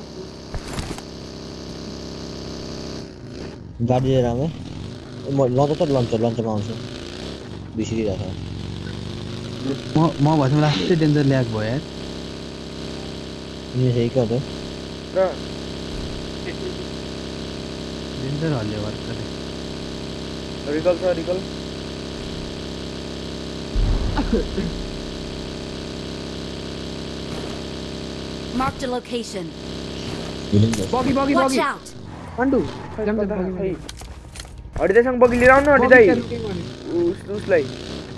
गाडी लिएर आउँ है। म लन्च त लन्च लन्चमा आउँछु। बिर्सिरहेको छ म म भएपछि लास्टै डेन्जर ल्याक भयो यार यही क्या त। र डेन्जर हल्यो भर्खर रिकल छ रिकल Marked a location. बगी बगी Watch बगी out! पाण्डु खै जम जम कता, बगी लिएर आउनु। उस उसलाई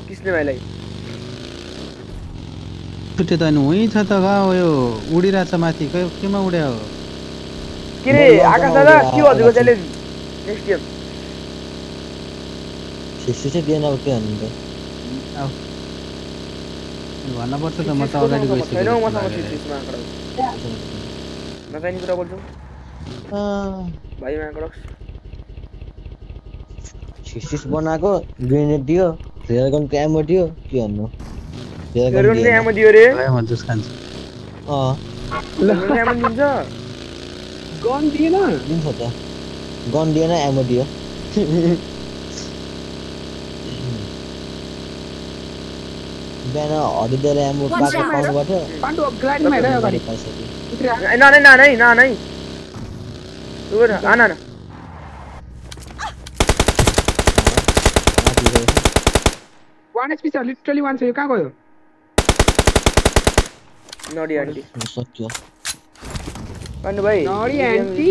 कृष्ण भाइलाई छुट्यो त अनि उहीँ छ त गा यो उडिरहेछ माथि के केमा उड्या हो के रे ल, ल, आकाश दादा के हजुरको च्यालेन्ज नेक्स्ट गेम सिक्सटी चाहिँ अब के भन्नु त भन्न पर्छ त म त अगाडि आँकडा नचाहिने कुरा बोल्छु भाइ आँकडा सिक्सटिस बनाएको ग्रेनेड दियो फ्लेयर गनको एमो दियो के भन्नु फ्लेयर गन हेरोनले दिएन आमा दियो रे म जुस खान्छु अँ आमा दिन्छ गन दिएन दिन्छ त गन दिएन एमो दियो बिहान हरिदेर एमो Watch बाटो out. पाउनुबाट पाण्डु ग्लाइडमा हेर अगाडि पाइसक्यो भित्र आ- ना नै ना नै ना नै तू गर आना ना माथि गयो। वान एचपी छ लिटरली वान छ यो कहाँ गयो नडी आन्टी सक्यो ಕಂಡು ಬೈ ನೋಡಿ ಆಂಟಿ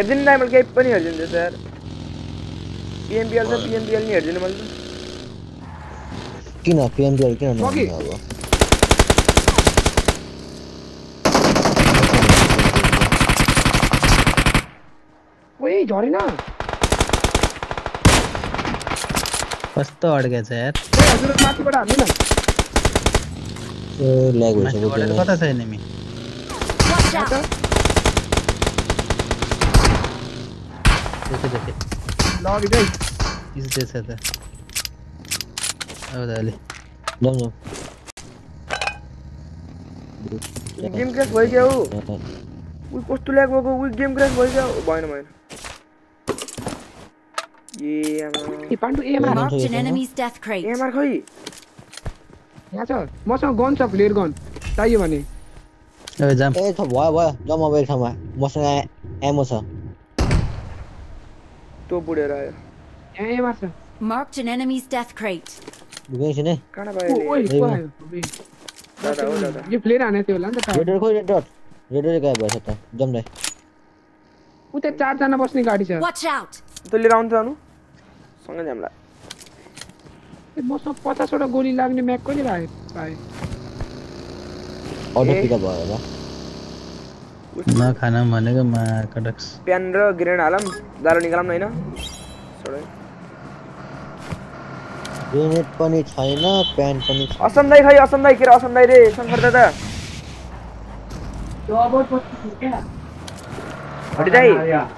ಎರ್ದಿನ ಟೈಮಲ್ ಕೈ ಪನಿ ಎರ್ದಿನ ಸರ್ ಪಿಎಂಪಿಎಲ್ ಸರ್ ಪಿಎಂಪಿಎಲ್ ನಿ ಎರ್ದಿನ ಮಲ್ ಕಿನ ಪಿಎಂಪಿಎಲ್ ಕಿನ ನೋಡಿ ಆವ ओए जॉरी ना बस तो अड़ गया सर ओए हज़रत माती बड़ा नहीं ना लैग हो गया पता सही नहीं मैं देखे देखे। लॉग दे किस जैसा था। अब डाले। लो लो। गेम क्रैश भयो क्या हो? उइ कस्तो ल्याग भएको वो गेम क्रैश भयो क्या भएन भएन ए आमा ए पाण्डु ए आमा marks an enemy's death crate ये आमा कोई यहाँ छ मौसम गन छ फ्लेयर गन चाहियो भने अबे जाम। ए छ भयो भयो जाम अब ठाउँमा मसँग एमो छ तो बुडेरा है। ये मार से marked an enemy's death crate. दुकान से ने? कहाँ भाई ओए दादा ओ दादा। ये प्लेयर आने से बोला था रेडर को रेड डॉट रेडर का बस था जम रहे। उते चार जना बस्ने गाडी छ वॉच आउट तो ले राउंड जानु। सँग जमला ए मसँग 50 वटा गोली लाग्ने म्याक कहिले आए भाइ अर्डर पिक अप भयो होला नखान भनेको मा कटक्स प्यान र ग्रेनेड हालौँ दालो निकालौँ न? सडै ग्रेनेड पनि छैन प्यान्ट पनि छैन असम दाई खै असम दाई के रे असम दाई रे शङ्कर दादा हरि दाई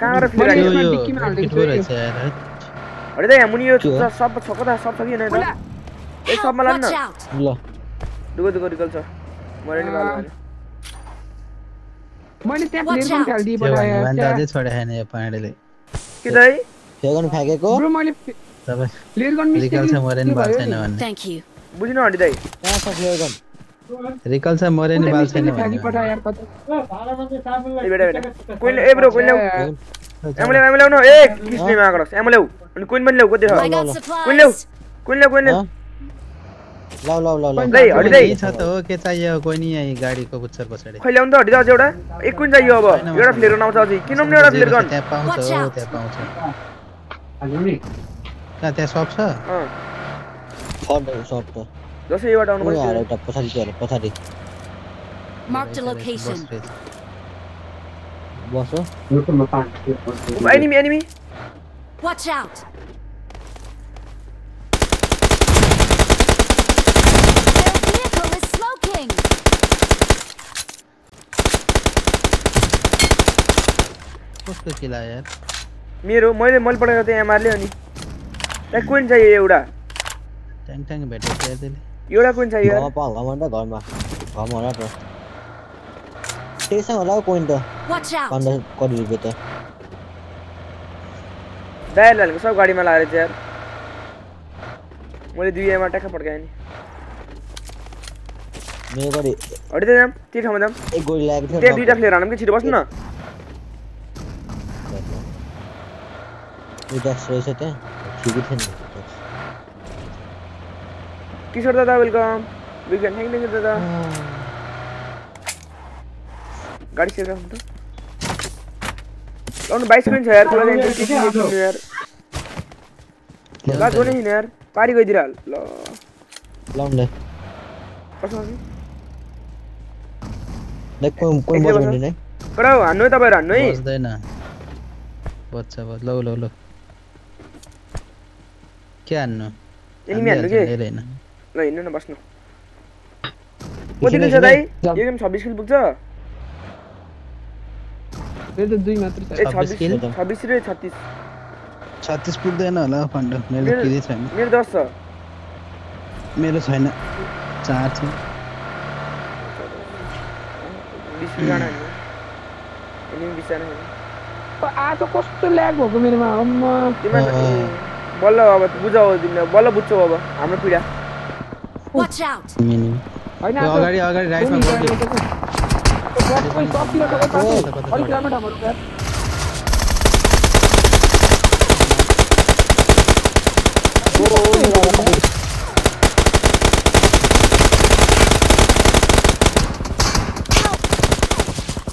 कहाँ गएर फिर यो यसमा यो डिक्कीमा हालिदिन्छु, ठुलो यो। रहेछ यार है हरि दाई यहाँ मुनि यो सब छ कता सब छ कि होइन ओला, ए सबमा लानु Watch न out! ल दुगो दुगो रिकल छ मैले नि भने मैले त्यहाँ प्लेयर गन out. खेलिदिएँ पठाएँ भने त अझै त्यहाँ। छोडे छैन यो पाँडेले के दाई फेगन फ्याँकेको? ब्रो मैले प्लेयर गन रिकल छ मरे नि बाल छैन भन्ने. बुझिन हरि दाई कहाँ छ फेगन रिकल छ मरे नि बाल छैन फ्याँकी भन्ने। पठाए यार कता ए बेटा बेटा। कोइन ए ब्रो न किसले अनि कोइन पनि ल्याऊ कति छ got कोइन supplies. कोइन हँ? ल ल ल ल। छ त हो के चाहियो कोही नि यही गाडीको पुच्छर पछाडि। खै ल्याउनु त दाई अझ एउटा? एक कोइन चाहियो अब। एउटा फ्लेयर आउँछ अझै। किन पनि एउटा फ्लेयर गन। त्यहाँ पाउँछ हो. त्यहाँ पाउँछ। कहाँ त्यहाँ सब छ? अँ। सर्ट सर्ट त जसै एउटा आउनु पर्छ। एउटा पछाडि त्यो पछाडि। Marked a location. बस। बस एनिमी एनिमी Watch out! कस्तो किला यार? मेरो मैले मैले पठाएको थिएँ एमआरले अनि त्यहाँ कोइन चाहियो एउटा? ट्याङ ट्याङ भेटेको थियो त्यसले। एउटा कोइन चाहियो घरमा घरमा त घरमा। घरमा होला त। त्यहीसँग होला हौ कोइन त। पन्ध्र कति रुपियाँ त। हालेको सब गाडीमा लागेर चाहिँ यार। मैले दुई एमआर ट्याक्क पड्काएँ नि। मेरो हरि त जाम त्यही ठाउँमा जाम। एक गोली लागेको थियो त्यहाँ दुइटा फ्लेयर हानौँ कि छिटो बस्नु न। ඉදස්වේසට ජීවිතෙන් किशोर दादा वेलकम विज्ञान हैंग नहीं दादा? गाड़ी से रहा हूँ तो लोन बाइस मिनट है यार? थोड़ा एंट्री किसी नहीं ने यार। लगा तो नहीं यार। पारी गई दिराल। लो। लॉन्ग ले। पसंद से देख कोई कोई बॉस नहीं पड़ो हान्नु त भाई हान्नु ही। बस दे ना बच्चा बस। लो लो लो। के हान्नु एनिमी हान्नु के ल हिँड्नु न बस्नु कति किल छ दाइ यो गेम छब्बिस किल पुग्छ मेरो त दुई मात्र छ ए छब्बिस छब्बिस किल? छब्बिस र छत्तिस छत्तिस पुग्दैन होला फन्ड मेरो किरै छैन मेरो दस छ मेरो छैन चार छ बिस जना हान्नु एनिमी बिसजना हान्नु आज कस्तो ल्याग भएको मेरोमा अम्मा বলো বাবা বুঝাও দিন না বলো বুঝছো বাবা আমরা পিড়া ওয়াচ আউট হয় না अगाडि अगाडि राइटमा गर्दै सबै सब किलोमिटर पास अनि किलोमिटर हाम्रो यार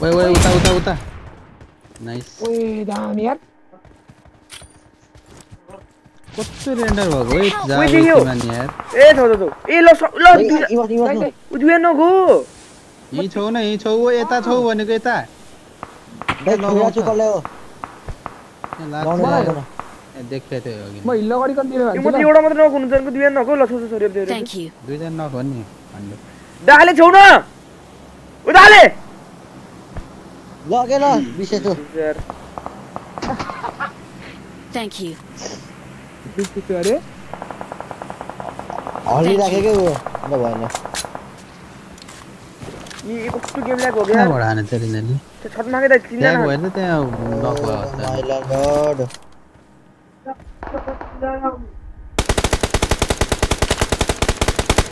Woi, woi, uta, uta, uta. Nice. Wih, damn, ya. कस्तो रेन्डर भएको है। जाबो मान्ने यार ए छौ छौ ए ल स- ल ए, दुई- इवास इवास दाइ, न यहीँ छौ न यहीँ छौ ओ यता छौ भनेको यता अघि म हिल्लो यो भन्छु मात्रै ल एउटा मात्रै नगुनु जनको दुई नगो ल छौ छौ छौ रेप दे रेप Thank you. दुईजना नभन् नि भन्नु दाले छौ न दाले ल के ल विशेष हो यार ऑफ़िस से अरे ऑनली रखेगा वो? दबाए ना। ये बक्स तो गेम लैग हो गया। बढ़ाने तेरे ने तो छत मांगे था चिल्ला ना हुआ ना ते नॉक हुआ होता है। माय गॉड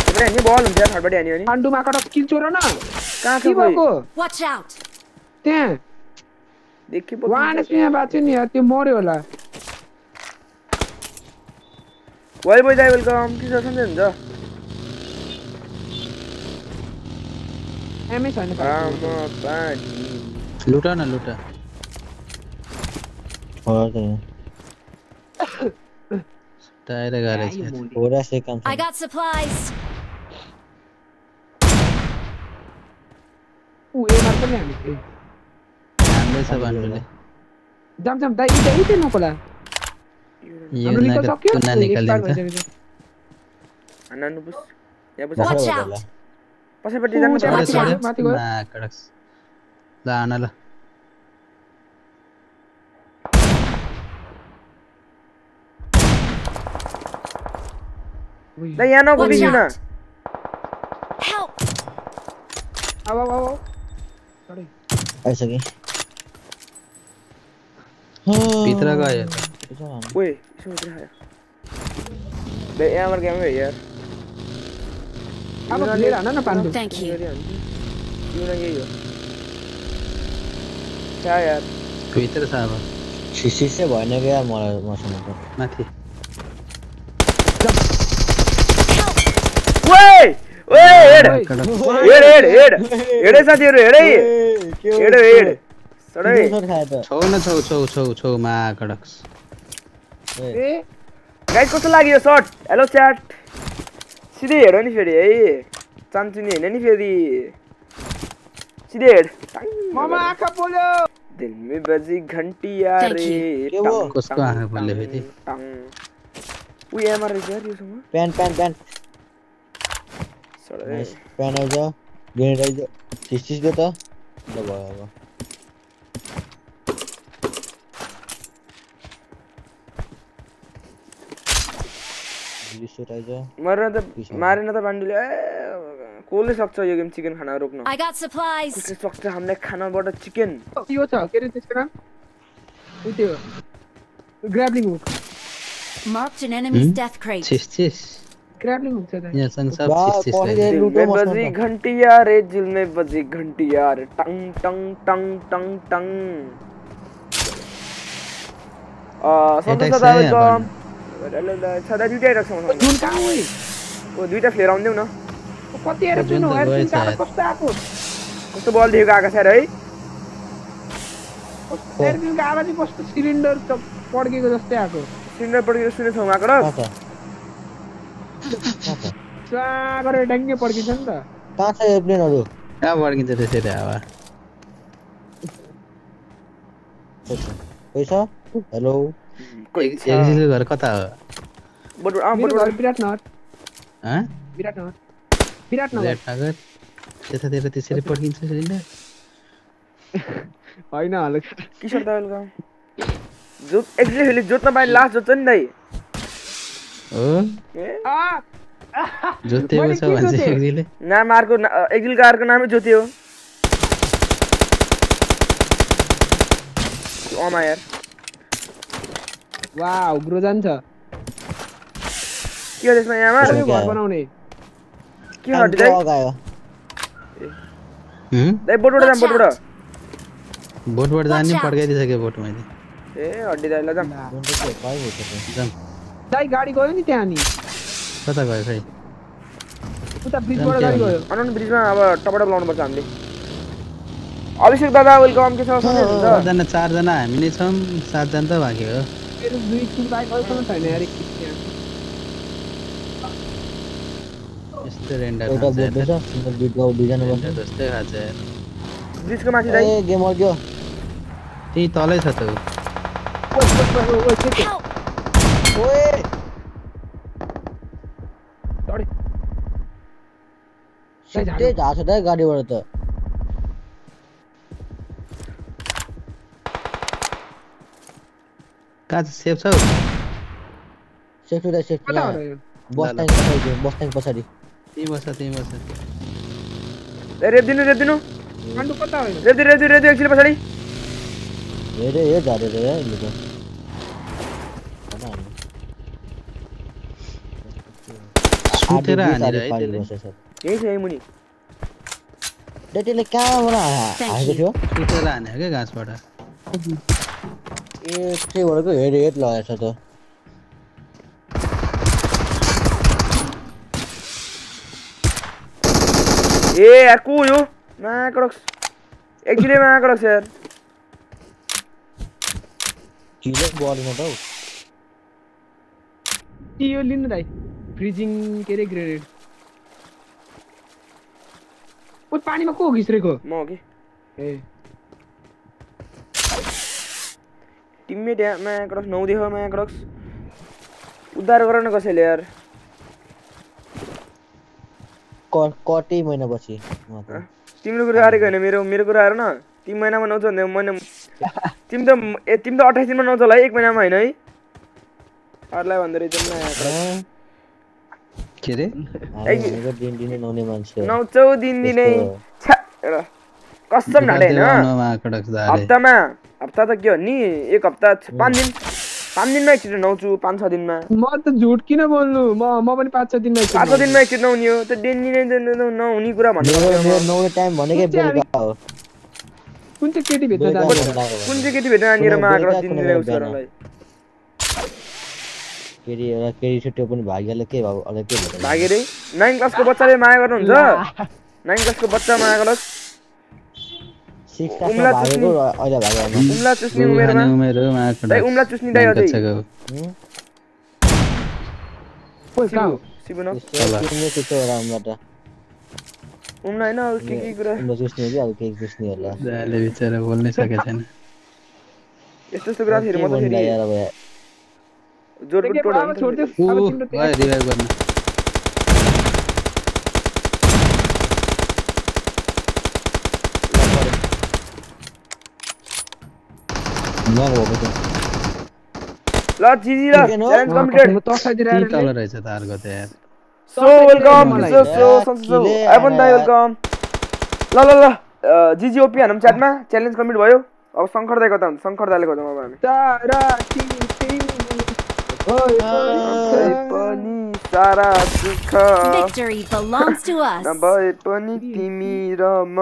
इधर नहीं बॉल मुझे हड़बड़ आनी होनी। हांडू माका का तो स्किल चोरा ना। कहाँ से कोई? वॉच आउट ते। देखी वान इसमें बात नहीं आती मोरे वाला। मर्यो होला वाइ बोय दाइ वेलकम के छ सन्चै हुन्छ एमै छैन आम पानी लुट न लुट हो त टायर गाह्रो छ होरा से काम I got supplies. ऊ एमार पनि हामी हान्दैछ भन्नुले जाम जाम दाइ इटा इटा नकोला ये ना तो ना निकल देता अनन बस या बस वॉच आउट पसे पर डिज़ाइन मुझे मार दिया मार दिया ना कड़क ला आना ला। ला या ना को भी ना। हेल्प आओ आओ आओ। सॉरी ऐसा के। पीतरा का आया था 그 사람 왜? 친구들 하야 내 야말 게임 왜 यार आप ले आना ना पांडू थैंक यू क्यों ना ये हो क्या यार ट्विटर साहब शीशी से बहने गया मारा मौसम को माथी ओए ओए एड एड एड एड एड साथी रे एड एड एड सड़े छोड़ ना छोड़ छोड़ छोड़ छोड़ मा कड़क्स गाइस कस्तो लाग्यो सर्ट हेलो च्याट सिधै हेड हो नि फेरि है चान्चुनी होइन नि फेरि सिधै हेड मामा आँखा पोल्यो दिल में बजी घंटी आ रे हो? कसको आँखा टङ, फेरि? ऊ एमआर रहेछ यार योसँग प्यान्ट प्यान्ट प्यान्ट सडै नाइस प्यान्ट आइज़ ग्रेनेड आइज़ सिसिस दे त ल भयो अब रिसोर्ट आइज़ मर्न त मारेन त पाण्डुले। कसले सक्छ यो गेम चिकन खाना रोक्न? आई गॉट सप्लाइज कसले सक्छ हामीलाई खानाबाट चिकन? यो छ के रे त्यसको नाम? उ त्यो grappling hook marked an enemy's death crate छिस छिस ग्रैबलिंग होता है यहाँ संग सब चीज़ चीज़ में बजी घंटी यार ए दिल में बजी घंटी यार टंग टंग टंग टंग टंग। अ सन्तोष दादा वेलकम छदा दुइटै राख्छौँ जुन कहाँ ओइ ओ दुइटा फ्लेयर आउँदैउ न कति हेरेर जुन यार। कस्तो आएको कस्तो बल देखेको आएको छ है जुनको आवाजै कस्तो सिलिन्डर पड्केको जस्तै आएको सिलिन्डर पड्केर सुने छौँ आएको र स्वा गरेर ड्याङ्गे पड्किन्छ नि त कहाँ छ एयरप्लेनहरू कहाँ पड्किन्छ त्यसरी हावा पैसा हेलो घर कता हो विराटनगर त्यतातिर त्यसरी पड्किन्छ सिलिन्डर होइन होला किशोर दा वेलकम जोत जोत्न पाएँ लास्ट जोत्छ नि दाइ हो जोतेको छ भन्छ नाम अर्को एक्जिलको अर्को नामै अमा यार वाउ ग्रोजान छ के हो त्यसमा कसले क्या घर? बनाउने के हो हड्डी दाइ लगायो हुँ? दाइ बोटबाट जाम बोटबाट बोटबाट जाने out. पड्काइदिइसक्यो बोट मैले ए हड्डी दाइ ल जाम जुन जाम दाइ गाडी गयो नि त्यहाँ नि कता गयो खै उता ब्रिजबाट गाडी गयो अनन ब्रिजमा अब टपटप लाउनुपर्छ हामीले अभिषेक दादा वेलकम के छ चारजना हामी नै छौँ सातजना त बाँकी हो। এর দুই তিন বাইক হয় কোনো টাইম আর কি स्टैंडर का बोर्ड देखा सिंगल बीट का डिज़ाइन बन दस्ते खाते ब्रिज के माथि जाई गेम और गयो ती तले छ त ओए सट्टे जा छ गाडी बाट त कहाँ सेफ छ ऊ? सेफ्टी दा सेफ्टी कता हो र यो? बस ट्याङ्क पछाडि बस ट्याङ्क पछाडि। त्यहीँ बस्छ त्यहीँ बस्छ। ए, रेप दिनु रेप दिनु। पाण्डु कता हो यो? रेप दिनु रेप दिनु रेप दिनु एकछिन पछाडि। हेरे हे या यसले त भन हामी। सुतेर आधी बिस, हानेर आधी है पारी त्यसले बसेछ। यही छ यही मुनि। डे, त्यसले कहाँबाट हानेको थियो? सुतेर हाने क्या घाँसबाट? Etsi vardı öyle et la yaşadı. ए याकू यो मैं क्रॉक्स एक गिरे मैं क्रॉक्स यार चीज़ बॉल में था टीओ लिन राई फ्रीजिंग केरे ग्रेडेड वो पानी में को घिस रहे को मौके ए टिममेट यहाँ माकडक्स नौ देख माकडक्स उद्धार गर न कसैले यार क- कति महिनापछि। तिम्रो कुरा हारेको होइन मेरो मेरो कुरा हार न तिन महिनामा नौछ भने महिना तिमी त ए तिमी त अठाइस दिनमा नौछ होला है एक महिनामा होइन है अरूलाई भन्दो रहेछ के अरे हो। नौचौ दिन दिनै एउटा कसम ढाडे होइन हप्तामा हप्ता त के हो? नि एक हप्ता पाँच दिन। पाँच दिनमा एकचोटि नुहाउँछु पाँच छ दिनमा। म त झुट किन बोल्नु? म म पनि पाँच छ दिनमा पाँच छ दिनमा एकचोटि नुहाउने हो। त डेली नै त न- न- नहुने कुरा भन्नु। नहुने टाइम भनेकै बेलुका हो। कुन चाहिँ केटी भेट्न जानु अब कुन चाहिँ केटी भेट्न नानीहरू कुनै मागेर बेलुका, दिन कुनै दिने बेला उसहरूलाई? केटी एउटा केटी छ त्यो पनि भाग्यले के भयो अझ के भयो भागे रे नाइन क्लासको बच्चाले माया गर्नुहुन्छ? नाइन क्लासको बच्चा माया क्लासमा उम्ला चुस्नी। उम्ला चुस्ने उमेरमा। हो दाइ उम्ला चुस्नी दाइ अझै। हुँ? ओइ, कहाँ हो? शिव न। त्यस्तो किन्ने त्यस्तो हो राम्रो त उम्ला होइन अरू के के कुरा? उम्रो चुस्ने कि अब केही चुस्ने होला? जाले बिचरा बोल्नै सकेको छैन। यस्तो यस्तो कुरा फेरि के म त फेरि के टोड छोडिदियो। अब तिम्रो रिभाइभ गर्न। ल जिजी ल? च्यालेन्ज कम्प्लिटेड म त्यहीँ आएर तल रहेछ त अर्को त यार so welcome. So so so iPhone दाइ। वेलकम ल ल ल जिजी ओपी हानौँ च्याटमा च्यालेन्ज कम्प्लिट भयो अब शङ्कर दाई कता हुन्छ शङ्कर दाईले खोजौँ अब हामी तारा पनि सारा सुख. नभए पनि तिमी र म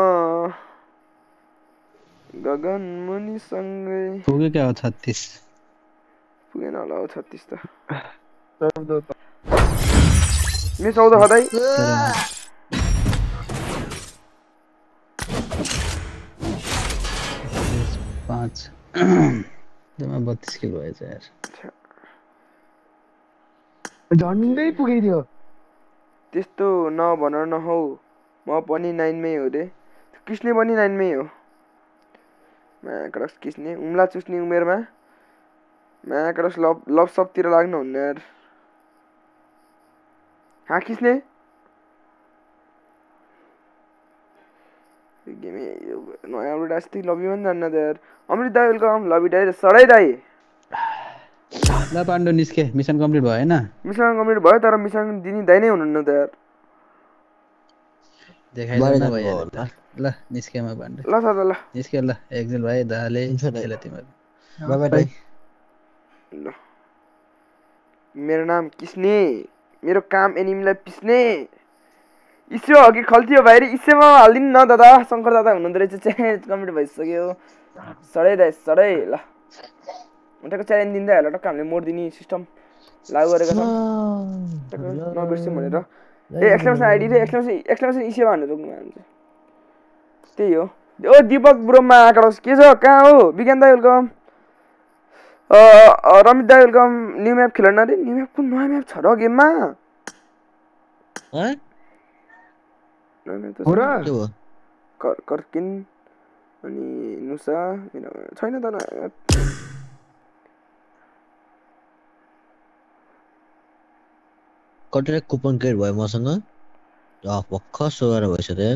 गगन मुनि संग। हो गया क्या छत्तीस पूरे ना लाओ छत्तीस तो। सब दो मैं सौ दफ़ा दाई पाँच। जमा बत्तीस किलो है यार। अच्छा। झन्डै पुगिदियो त्यस्तो नभन नहौ म पनि नाइनमै हो रे कृष्ण पनि नाइनमै हो? म्याक्रस कृष्ण उम्ला चुस्ने उमेरमा म्याक्रस लभ लभ सबतिर लाग्नु हुन्न यार। हाँ यो नयाँ अपडेट अस्ति लबी पनि जान्न त यार। अमृत दाई वेलकम लबी दाई सडै दाई। ल पाण्डु निस्के मिसन कम्प्लिट भयो होइन मिसन कम्प्लिट भयो तर मिसन दिने दाइ नै हुनुहुन्न त यार। देखाइदिनु। त। ल निस्केमा पाण्डु ल त ल निस्क्यो ल एकजिल भाइ दाले। खेल तिमीहरू। बाई दाइ ल। मेरो नाम किस्ने मेरो काम एनिमीलाई पिस्ने। कि खल्ती हो भाइ इस्योमा हालिदिनु न दादा। शङ्कर दादा हुनुहुँदो रहेछ च्यालेन्ज कम्प्लिट भइसक्यो। सडै दाइ सडै ल। उठाएको च्यालेन्ज दिँदै होला टक्क हामीले मोड दिने सिस्टम लागु गरेको छौँ। नबिर्स्यौँ भनेर। ए एक्सक्लेमेसन आइडी रे एक्सक्लेमेसन एक्सक्लेमेसन इस्यो भनेर रोक्नु हुन्छ त्यही हो ओ दिपक ब्रोमा आकाश के छ कहाँ हो विज्ञान दाई वेलकम रमित दाई वेलकम न्यू म्याप खेलन अरे न्यू म्याप छ र गेममा हैं? नयाँ म्याप र छ। के भयो कर कर्किन अनि नुसा मेरो छैन त नयाँ कुपन क्रिएट भयो मसँग भर्खर सोह्र भइसक्यो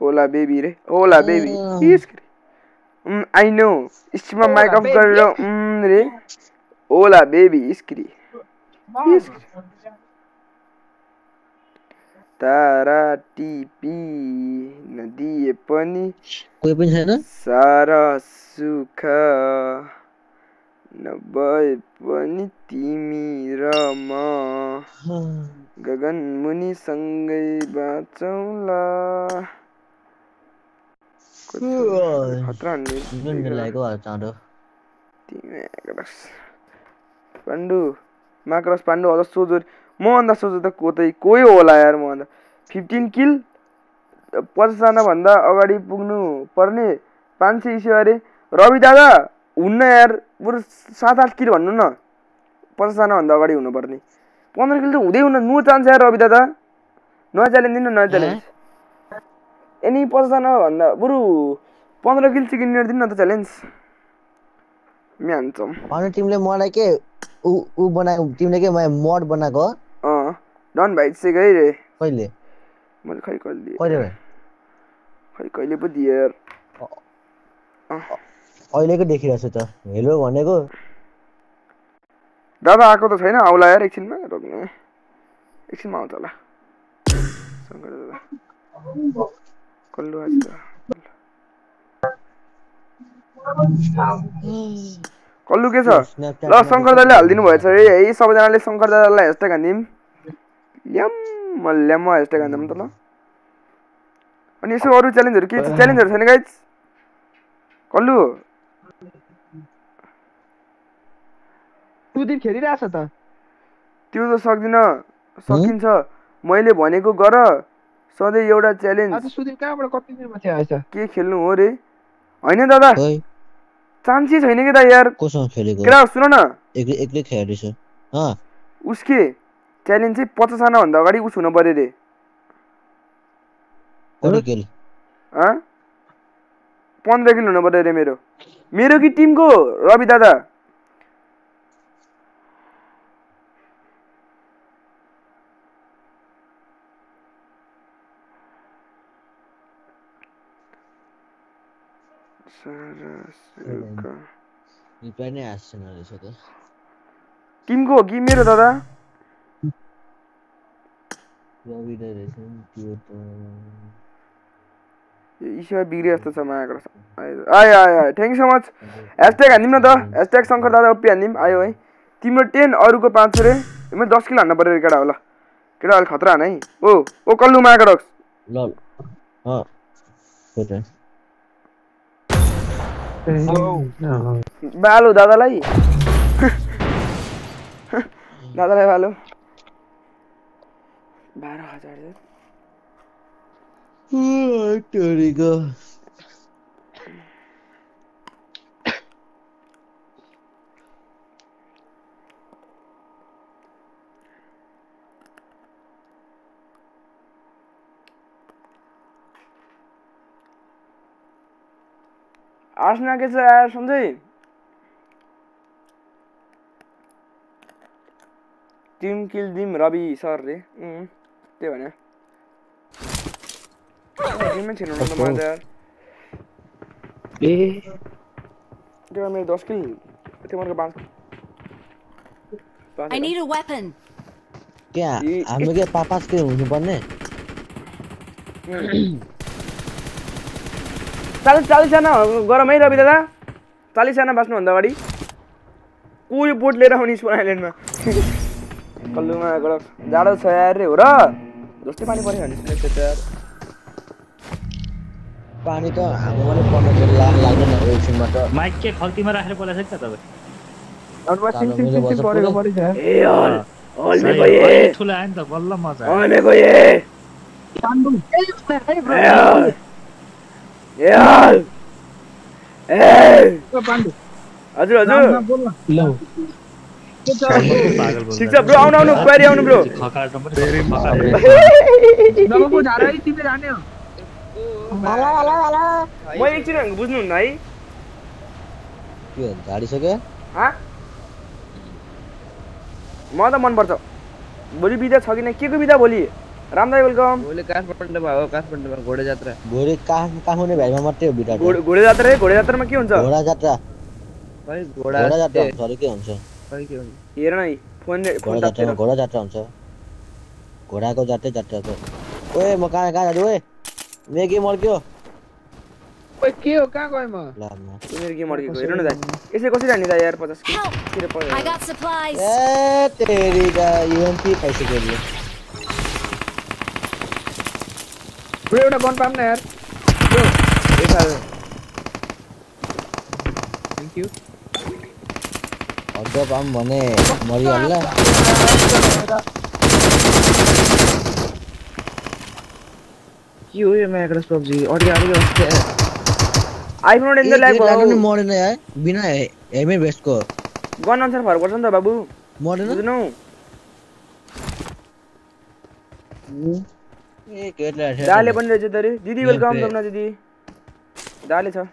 होला बेबी रे होला बेबी। आई नो स्टिममा माइक अफ. गरेर उम् रे होला बेबी स्क्री तारा टिपी नदिए पनि कोही पनि छैन सारा सुख नभए पनि तिमी र म गगन मुनि सँगै बाँचौँला पाण्डु माक्रस पाण्डु अझ सोझो म भन्दा सोझो त को तै कोही होला यार म भन्दा फिफ्टिन किल पचासजनाभन्दा अगाडि पुग्नु पर्ने पाँच सय इस्यु अरे रवि दादा हुन्न यार बरु सात आठ किल भन्नु न। पचासजनाभन्दा अगाडि हुनुपर्ने। पन्ध्र किल त हुँदै हुन्न नो चान्स यार रवि दादा। नयाँ च्यालेन्ज दिनु नयाँ च्यालेन्ज। एनी पचासजनाभन्दा बरु पन्ध्र किल चिकन डिनर दिनु न त च्यालेन्ज। म्यान्छौँ तिमीले मलाई के ऊ ऊ बनाएको तिमीले के मलाई मड बनाएको? अँ डन भाइ चाहिँ गइ रे। कहिले? मैले खै कहिले कहिले भयो? खै कहिले पो दिएँ यार। अहिलेको देखिरहेको छु त। हेलो भनेको? दादा आएको त छैन। आउला यार एकछिनमा। रोक्नु। एकछिनमा आउँछ होला। कल्लु आज त। कल्लु के छ? ल शङ्कर दादाले हालिदिनु भएछ अरे। है सबैजनाले शङ्कर दादालाई हेसट्याग हानिदिउँ ल्याम ल्याम हेसट्याग हान्दिउँ त ल। अनि यसो अरू च्यालेन्जहरू के छ च्यालेन्जहरू छैन गाइज कल्लु? सुदीप खेलिरहेछ त। त्यो त सक्दिनँ सकिन्छ। मैले भनेको गर सधैँ एउटा आज च्यालेन्ज सुदीप कहाँबाट कति दिनमा थियो आएछ? के खेल्नु हो रे? होइन दादा। चान्सै छैन कि दा यार। कोसँग खेलेको? केटा सुन न। एक्लै एक्लै अँ। उसके च्यालेन्ज चाहिँ पचासजनाभन्दा अगाडि उस हुनु पऱ्यो रे। पन्ध्र किलो हुनु पऱ्यो रे मेरो। मेरो कि टिमको? रवि दादा। रिप्लाई नै आएको छैन रहेछ त टिमको हो कि मेरो दादा रवि नै रहेछ नि त्यो त ईश्वर बिग्रे जस्तो छ मायाको आयो आयो आयो थ्याङ्क सो मच ह्यासट्याग हानिदिउँ न त ह्यासट्याग शङ्कर दादा ओपी हानिदिउँ आयो है तिम्रो टेन अरूको पाँच सौ रे मेरो दस किलो हान्नु पऱ्यो रे केटा होला केटा अहिले खतरा हान है ओ ओ कल्लु मायाको डक्स ल ভালো দাদালাই। দাদালাই ভালো। বারো হাজার। बालो बाह्र हजार रे। टोरीको आर्सना के छ यार टिम किल दिम रवि सर रे उम्, त्यही भने टिममै छिर्नु न त मलाई त यार ए त्यो मेरो दस किल तिमीहरूको पाँच पाँच I need a weapon. क्या हाम्रो के पाँच किलो हुनुपर्ने चालिस चालिसजना गरम है रवि दादा। चालिसजना बाँच्नुभन्दा अगाडि। को यो बोट लिएर आउने स्पोन आइल्यान्डमा। कल्लुमा गएर जाडो छ यार रे हो र। जस्तै पानी पऱ्यो भने। जस्तो छ यार पानी त हाम्रो पनि पर्न लाग्दैन एकछिनमा त। माइक के खल्तीमा राखेर बोलाएको छ नि त तपाईँ ठुलो आयो नि त बल्ल मजा हल्ने गए यार यार ए हजुर हजुर। ठिक छ? ब्रो आउनु आउनु क्वारी आउनु ब्रो। म एकछिन बुझ्नुहुन्न है? के झाडिसक्यो? हाँ? म त मनपर्छ। भोलि बिदा छ कि नै? के को बिदा भोलि? रामदाई वेलकम बोले कास पण्ड भोलि काठमाडौँमा हो काठमाडौँमा घोडा जात्रा. भोलि काठ काठमाडौँ भ्याइमा मात्रै हो बिटा. घोडे घोडे जात्रा है घोडे जात्रामा के हुन्छ घोडा जात्रा. खै घोडा घोडा जात्रा ए, के हुन्छ खै के हुन्छ हेर न फ़ोन फ़ोन तातेर घोडा जात्रा हुन्छ घोडाको जात्रै जात्राको ओए म कहाँ कहाँ जाँछु ओए? मेगी मर्क्यो ओइ के हो कहाँ गएँ म ल म तिमीहरू के मर्केको हेर न दाइ यसै कसरी हान्ने दाइ यार पचास कि के रे supplies. ए तेरी दा युएमपी खाइसक्यो यसले। ब्रो एउटा गन पाऊँ न यार थ्याङ्क यू हड्ड पाऊँ भने मरिहाल्ला के हो यो MACRS PUBG audio audio iPhone ए, डेन्जर लाइफ लाग्यो नि हो मरेन यार बिना हे- हेलमेट भेस्टको गन अनुसार फरक पर्छ नि त बाबु मरेन बुझ्नौ दाले बंदे जिधर ही। दीदी वेलकम तुम ना दीदी। डाले था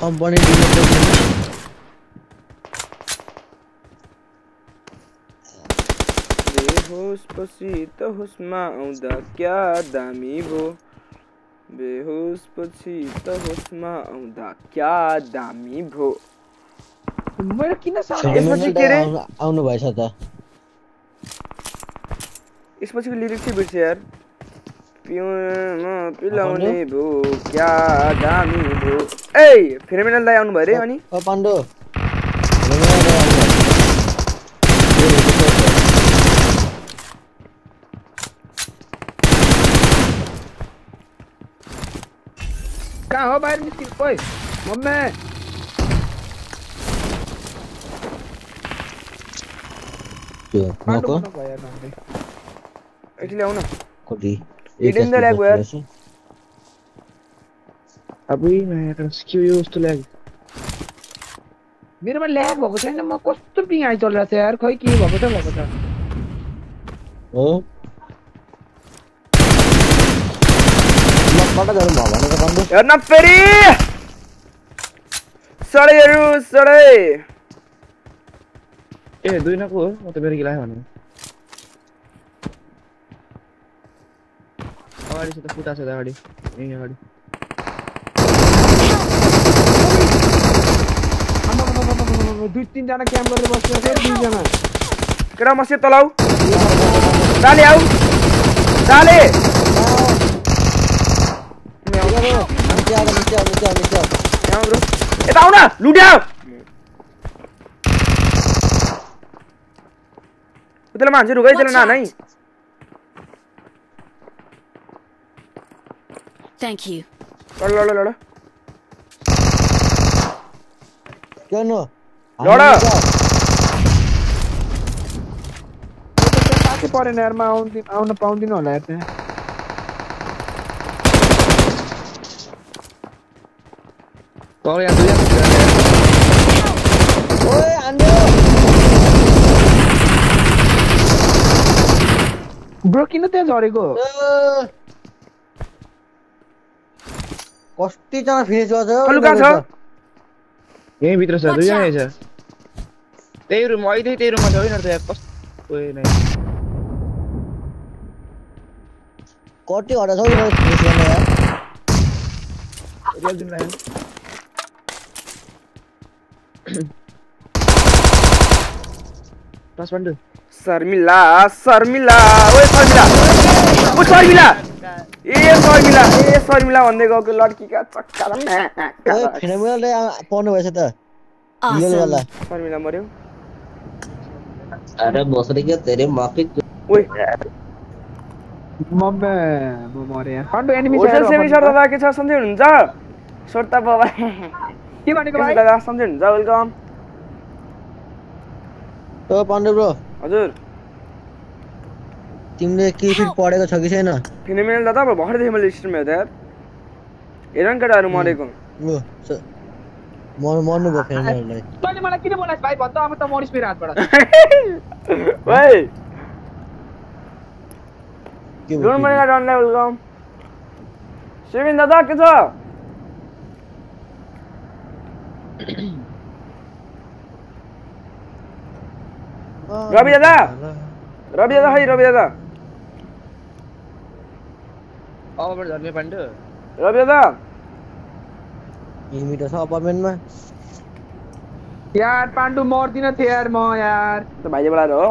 कंपनी डीलर बेहोस पछि त होसमा आउँदा क्या दामी भो बेहोस पछि त होसमा आउँदा क्या दामी भो मेरो किन यसपछि के रे? आउनु भएछ त। यसपछिको लिरिक्स चाहिँ बिर्सेँ यार? पिउन पिलाउने भो क्या दामी भो। ए फेरिमिनल दाइ आउनु भयो रे अनि? ओ Pandu. Kaho bayar mısın? Koy. Mumme. Noko. એટલે આવનો કોડી ઇડન દર લેગ વેર अभी मैं रेस्क्यू यूज़ तो लैग मेरे में लैग भएको छैन म कस्तो पिङ आइचल रहेछ यार खै के भएको छ भएको छ हो लपबाट जानु भयो भनेको पाण्डु हेर्न फेरि सडैहरू सडै ए दुई नको हो म त मेरो गिलायो भने अगाडि छ त फुटा छ त अगाडि यहीँ अगाडि आमामामामामामा, दुई तिनजना क्याम्प गरेर बसेर फेरि दुईजना नीचे आओ नीचे आओ आओ नीचे ना लूटा उधर मान ज़रूर गए चलो ना नहीं थैंक यू लड़ लड़ लड़ क्यों नो लड़ा ಪಾರಿನ ಯಾರು ಅವ್ನ ಅವ್ನ ಪೌಂದಿನ ಅಲ್ಲ ಯಾರನ್ನ और यार तुझे ओए अंडे ब्रो किन तेज हरेको कस्तीजना फिनिस गर्छ लुका छ यही भित्र छ दुई जना छ त्यही रुम अहिले त्यही रुममा छ होइन त यार कस्तो ओए नै कति हरा छ हौ फिनिस गर्न यार। रियल जुन लाग्यो पास पन्डु शर्मिला शर्मिला ओए शर्मिला ओ शर्मिला ए शर्मिला ए शर्मिला भन्दै गएको लड्कीका चक्का ओए फिनोमिनलले पढ्नु भएछ त? Awesome. वाला। शर्मिला मर्यो अरे बसरे क्या तेरे माफ़ी ओइ म म मरे यार पाण्डु एनिमी होटल सेमिसर दादा के। छ सन्चै हुनुहुन्छ सोर्ता बाबा के भनेको भाइ दादा सन्चै हुनुहुन्छ वेलकम ओ पाण्डे ब्रो हजुर तिमीले के फिट पढेको छ कि छैन फिनोमिनल दादा अब भर्खर देखेँ मैले स्ट्रिममा हेर्दा यार हेर न केटाहरू मरेको मर्नु मर्नु भयो फ्यानहरूलाई तैँले मलाई किन बोलाइस् भाइ भन्दा अब त मरिस मेरो हातबाट ड्रोन भयो बनेगा डनलाई वेलकम सेभिन दादा के छ रवि दादा। रवि दादा खै रवि दादा। अबबाट झर्ने पाण्डु रवि दादा। त छ अपार्टमेन्टमा। यार पाण्डु मर्दिन थिएँ यार म यार। त भाइले बोलाएर हो।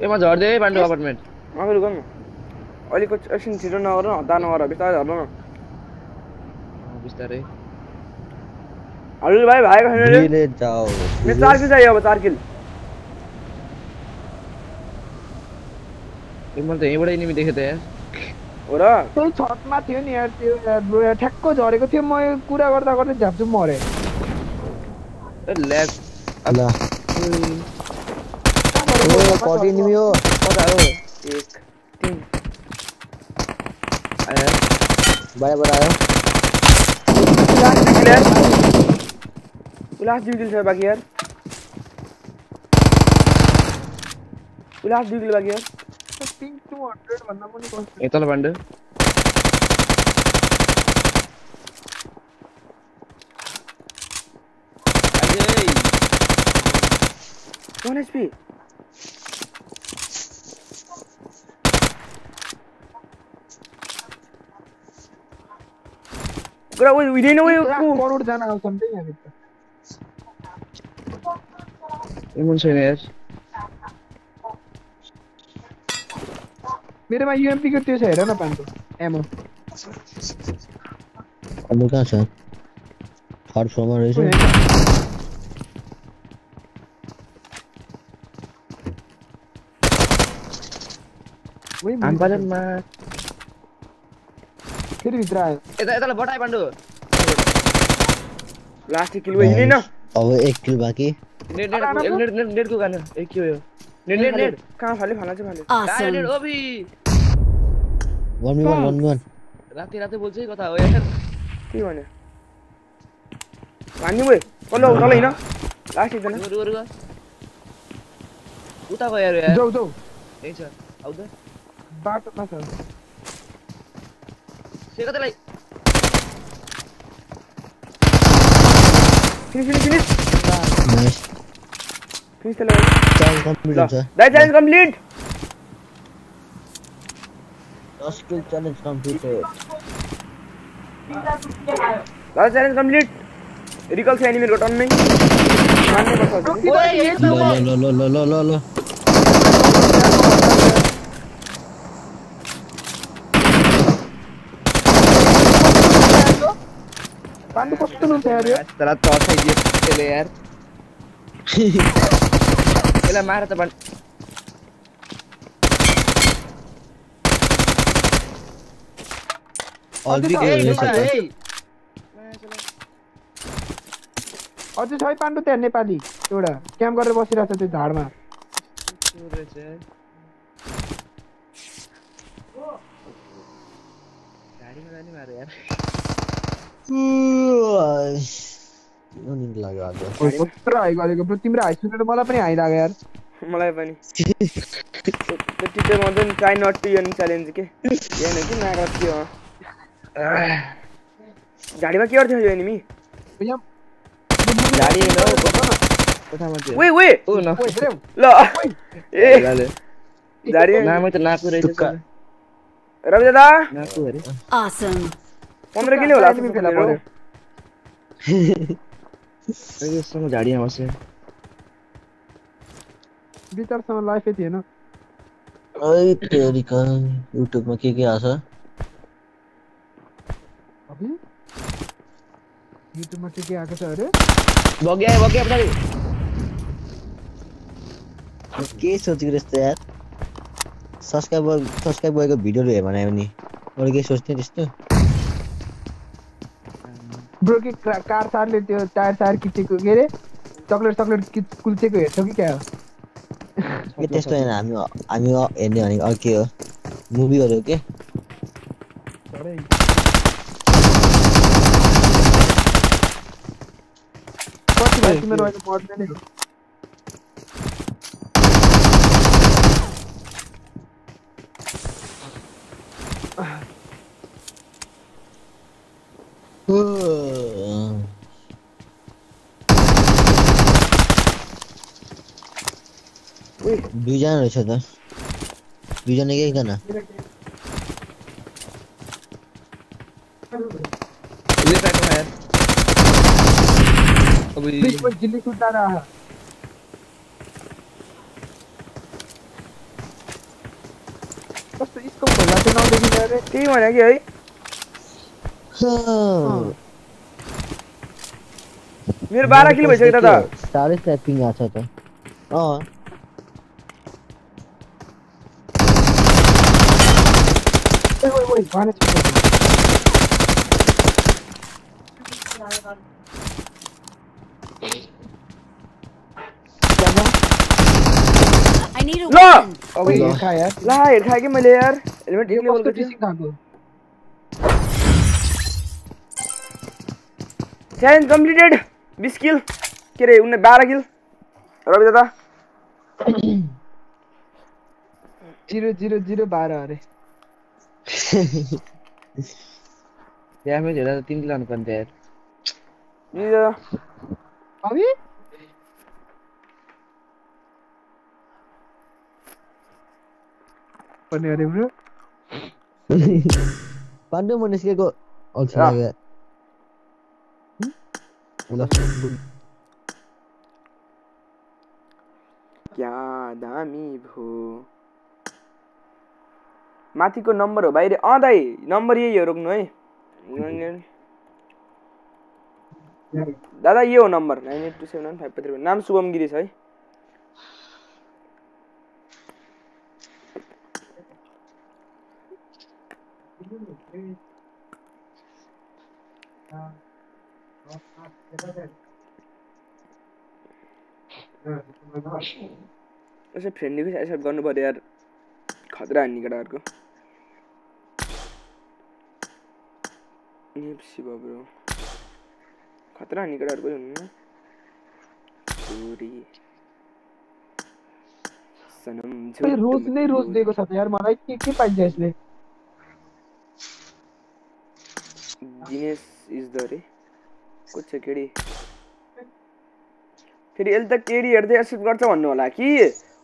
ए म झर्दै है पाण्डु अपार्टमेन्ट। अगाडि गर्नु अलिक एकछिन छिटो नगर न हतार नगर बिस्तारै झर्नु। न बिस्तारै। अरुल भाई भाई का ले। जाओ मैं चार किल चाहिए चार किल एक मन तो ये बड़े इनिमी देखते हैं हो। तो त्यही छतमा थियो नि यार त्यो ठ्याक्क झरेको थियो म कुरा गर्दा गर्दै झ्याप्छु मरे। ल्याग कति इनिमी हो? पता हो एक तिन। आयो। बाहिरबाट आयो उल्हास दुई किल बाकी यार उल्हास दुई किल बाकी यार पिंग 200 बंदा मुनी कौन ये तो बंदे One HP. Bro, we didn't know we. Forward, जाना something है आउँछन् त्यही यहाँभित्र एमन छैन यार मेरोमा युएमपीको त्यो छ हेर न पाण्डु एमो अब कहाँ छ थर्ड फ्लोरमा रहेछ उही आम्पाजनमा फेरि भित्र आयो यता यतालाई बटाए पाण्डु लास्ट किल उयो हिँडेन अब एक किल बाँकी net net net net नेटको गाना ए के हो यो नेट नेट नेट कहाँ फाल्यो फाल्न चाहिँ फाल्यो कहाँ net. OB one B one one B one राति राति बोल्छ है कता हो यार के भन्यो भन्यो उयो कसले तल हिँड लास्ट एकजना रुगा रुगा उता गयो यार जाउ जाउ यही छ आउ त बाटोमा छ से कतालाई finish finish finish nice finish चले चैलेंज कंप्लीट हो जाए that challenge complete last kill challenge complete है लास्ट चैलेंज कंप्लीट रिकॉल से एनिमी रोटन में. मारने बस ओए ये तो लो लो लो लो लो लो लो। पांडू कस्तो नुंटे यार तो टॉस आहे येते यार। यसलाई मार त के ए, हुने एउटा, छ ए। अझै छ है पाण्डु त्यहाँ नेपाली एउटा क्याम्प गरेर बसिरहेको छ त्यो झाडमा के रहेछ यार? गाडीमा जाने मारे यार निद लाग्यो आज कत्रो हाई गरेको ब्रो तिम्रो हाई सुनेर मलाई पनि हाई लाग्यो यार मलाई पनि त्यो टिचर भन्छ नि ट्राई नट टु यन च्यालेन्ज के होइन कि नागा हो झाडीमा के गर्थ्यो यो एनिमी हौ, थियो वे वे? ल ए झाडी झाडी नामै त नाकु रहेछ। रवि दादा नाकु अरे Awesome. पन्ध्र किलो होला एनिमी फेला। पर्यो यससँग झाडीमा बस्यो बिचारसँग लाइफै थिएन ऐ तेरिका युट्युबमा के के आछ अबे युट्युबमा के के आएको छ अरे बग्या बग्या पछाडि के सोचेको रहेछ यार सब्सक्राइबर सब्सक्राइब गरेको भिडियोहरू हेर भने पनि अरू केही सोच्थेँ त्यस्तो ब्रो के कार सारले त्यो टायर सायर किचेको के अरे चक्लेट चक्लेट कुल्चेको हेर्छौ कि क्या? हो के त्यस्तो होइन हामी हामी हेर्ने भनेको अर्कै हो मुभीहरू के कति भयो तिमीहरू अहिले मर्दैन দুইজন রয়েছে তো দুইজনে গিয়ে কেন इसको खोला तो ना देखी जा रहे ठीक है क्या भाई मेरो 12 किलो भइसक्यो दादा 40 ट्यापिङ आछ त अ कोई गाने पे I need a weapon. Oh, wait, you're tired. La, you're tired. Give layer. Element team level कर Challenge completed. 20 kill. किरे उनने 12 kill. और अभी दादा. ज़ीरो ज़ीरो ज़ीरो बारह डैमेज हो रहा था तीन किलो अनुपन यार ये अभी पढ़ने वाले ब्रो पांडे मनीष के को ऑल चला गया क्या दामी भू माथिको नम्बर हो बाहिर अँ दाइ नम्बर यही हो रोक्नु है। दादा यो हो number. Nine eight two seven one five three नाम शुभम गिरिश है। यसो एक्सेप्ट गर्नु पऱ्यो यार। खतरा हान्ने केटाहरूको। ब्रो खतरा हान्ने केटाहरूको हुनु छोरी सनम खोइ रोज नै रोज दिएको छ त यार मलाई के के पाइन्छ यसले दिनेश इज द रे को छ केडी फेरि यसले त केडीहरू चाहिँ एक्सेप्ट गर्छ भन्नु होला कि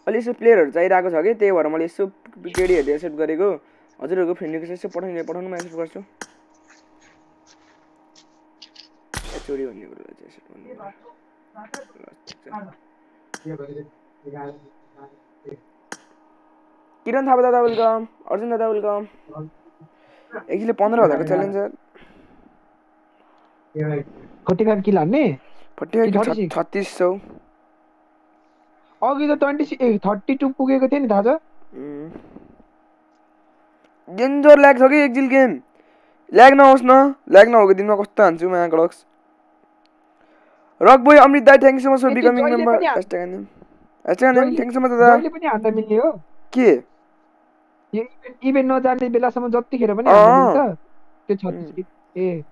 अलि यसो प्लेयरहरू चाहिरहेको छ कि त्यही भएर मैले यसो केडीहरू एक्सेप्ट गरेको हजुरहरूको फ्रेन्ड रिक्वेस्ट यसो पठाउने पठाउनु म एक्सेप्ट गर्छु एचओडी भन्ने कुरो। किरण थापा दादा वेलकम अर्जुन दादा वेलकम। एकले पन्ध्र हजारको च्यालेन्ज फोर्टी फाइभ किलो हान्ने? फर्टी कि 36? छत्तिस सौ। अघि त ट्वेन्टी ए थर्टी टू पुगेको थियो नि थाहा छ। डेन्जर ल्याग छ कि एक्जिल गेम? ल्याग नहोस् न ल्याग नभएको दिनमा कस्तो हान्छु कडक्स रक बोय अमृत दाई thank so much for becoming member हान्- hashtag NM hashtag NM thank so much दादा जहिले पनि हान्दा मिल्ने हो के यो इभेन्ट नजाने बेलासम्म जतिखेर पनि। हान्दा मिल्छ त्यो छत्तिस कि ए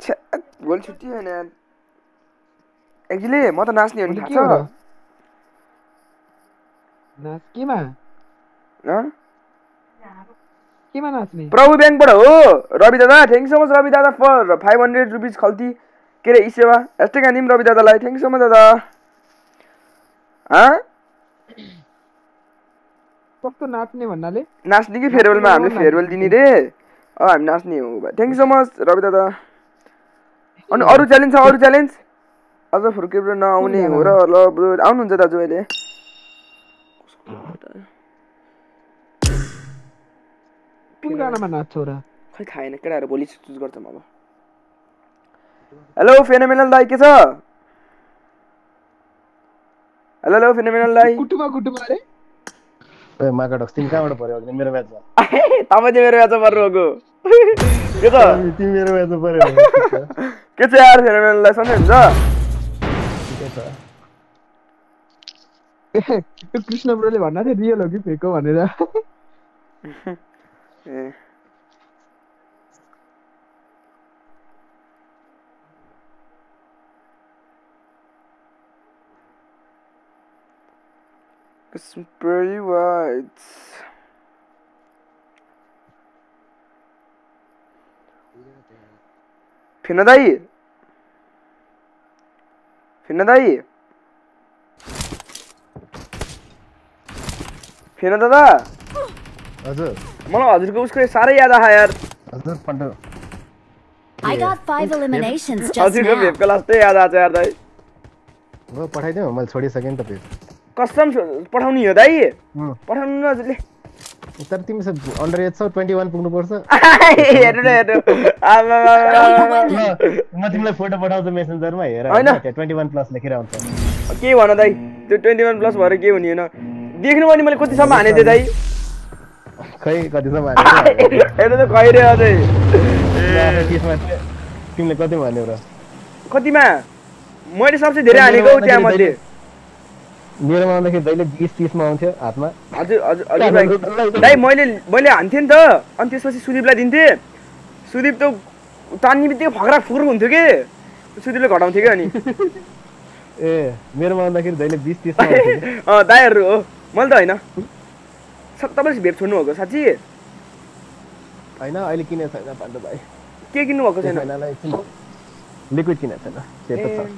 छ्या, भोलि छुट्टी होइन यार एक्जिले म त नाच्ने हो नि थाहा हो छ? नाच केमा? केमा नाच्ने? प्रभु ब्याङ्कबाट हो। रवि दादा थ्याङ्क सो मच रवि दादा for five hundred rupees Khalti. के अरे सेवा ह्यासट्याग हानिम रवि दादालाई। थ्याङ्क सो मच दादा। हाँ? कस्तो नाच्ने भन्नाले? नाच्ने कि फेयरवेलमा? हामीले फेयरवेल दिने रे। अँ हामी नाच्ने हो। Thank you so much Ravi दादा। अनि अरू च्यालेन्ज छ अरू च्यालेन्ज अझ फुर्के ब्रो नआउने हो र ल आउनुहुन्छ दाजु अहिले। कुन गानामा नाच्छौ र खै थाहा छैन केटाहरू भोलि चुज गर्छौँ अब हेलो फेनोमेनल दाई के छ हेलो हेलो फेनोमेनल दाई कुटुमा कुटुमा अरे ए माकाडक्स तिमी कहाँबाट पऱ्यो अघि मेरो म्याचमा तपाईँ चाहिँ मेरो याचा पर्नु भएको के त तिमी मेरो म्याचमा छ। के छ यार फेनोमेनलाई सम्झनुहुन्छ ठिकै छ त्यो कृष्ण ब्रोले भन्दा थियो रियल हो कि फेक हो भनेर Yeah. It's pretty wide. Finadai. Finadai. Finadada. हजुर। मलाई हजुरको उसको साह्रै याद आयो यार। हजुर पन्टो I got five eliminations just हजुरको. भेपको लास्टै याद आएको छ यार दाई हो पठाइदिउँ मैले छोडिसकेँ नि त पेज कसम पठाउने हो उम्, पठाउनु न हजुरले। तर तिमी सब अन्डर एज छौ ट्वेन्टी वान पुग्नुपर्छ हेर्नु न हेर्नु। ल, म तिमीलाई फोटो पठाउँछु मेसेन्जरमा हेर। होइन। ट्वेन्टी वान प्लस लेखेर आउँछ। के भन दाई त्यो ट्वेन्टी वान प्लस भएर के हुने होइन। देख्नु भने मैले कतिसम्म हानेको थिएँ दाई खै कतिसम्म? हेर्नु त खैरे अझै। त्यसमा चाहिँ तिमीले कति भन्यौ र कतिमा? मैले सबसे धेरै हानेको हौ त्यहाँ मध्ये मेरोमा आउँदाखेरि जहिले बिस तिसमा आउँथ्यो हातमा। हजुर हजुर दाइ मैले मैले हान्थेँ नि त। अनि त्यसपछि सुदीपलाई दिन्थेँ। सुदीप त तान्ने बित्तिकै फक्रा फुर हुन्थ्यो कि? सुदीपले घटाउँथ्यो कि अनि? ए मेरोमा आउँदाखेरि जहिले बिस। अँ दाइहरू हो। मैले त होइन। तपाईँले भेट छोड्नु भएको साँच्ची होइन अहिले किनेको छैन पाण्डु भाइ। के किन्नु भएको छैन लिक्विड किनेको छैन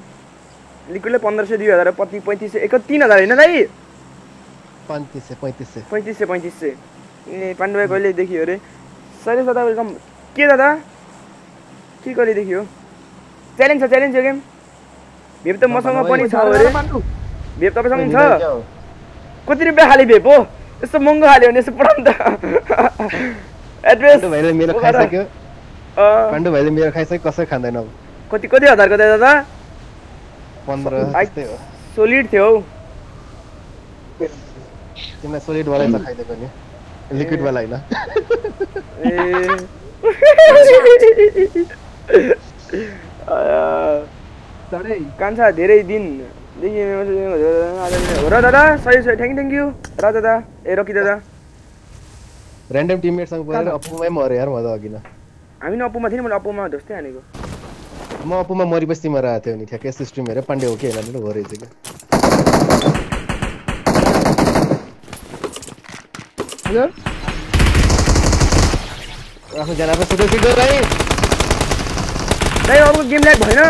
लिक्विडले पन्ध्र सय दुई हजार पति पैँतिस सय एक तिन हजार होइन दाइ? पैँतिस सय पैँतिस सय। पैँतिस सय पैँतिस सय। ए पाण्डु भाइ कहिले देखियो अरे? सरी दादा वेलकम के दादा? के कहिले देखियो? च्यालेन्ज छ च्यालेन्ज यो गेम। भेप त मसँग पनि छ अरे। भेप तपाईँसँग छ? कति रुपियाँ खाले भेप हो? यस्तो महँगो खाल्यो भने यसो पठाउनु त। एड्रेस भाइले मेरो खाइसक्यो। पाण्डु भाइले मेरो खाइसक्यो कसै खाँदैन अब। कति कति हजारको दाइ दादा? पन्ध्र सोलिड थियो हौ। तिमीलाई सोलिडवाला त खाइदिएको नि। लिक्विडवाला होइन। ए। कान्छा धेरै दिन दादा sorry sorry thank thank you रा दादा ए रॉकी दादा। रैंडम टीममेट संग पर अपु में मरे यार मज़ा आगिन हामी न अपु मा थिन म अपु मा जस्तै हानेको म अपु मा मरि पछि मरा आथे नि ठ्याक्कै सिस्टम हेरे पाण्डे हो के हेर्न हो रे चाहिँ हेलो? आफ्नो जनाबे सुधो सिधो भाइ भाइ अब गेम ल्याग भएन।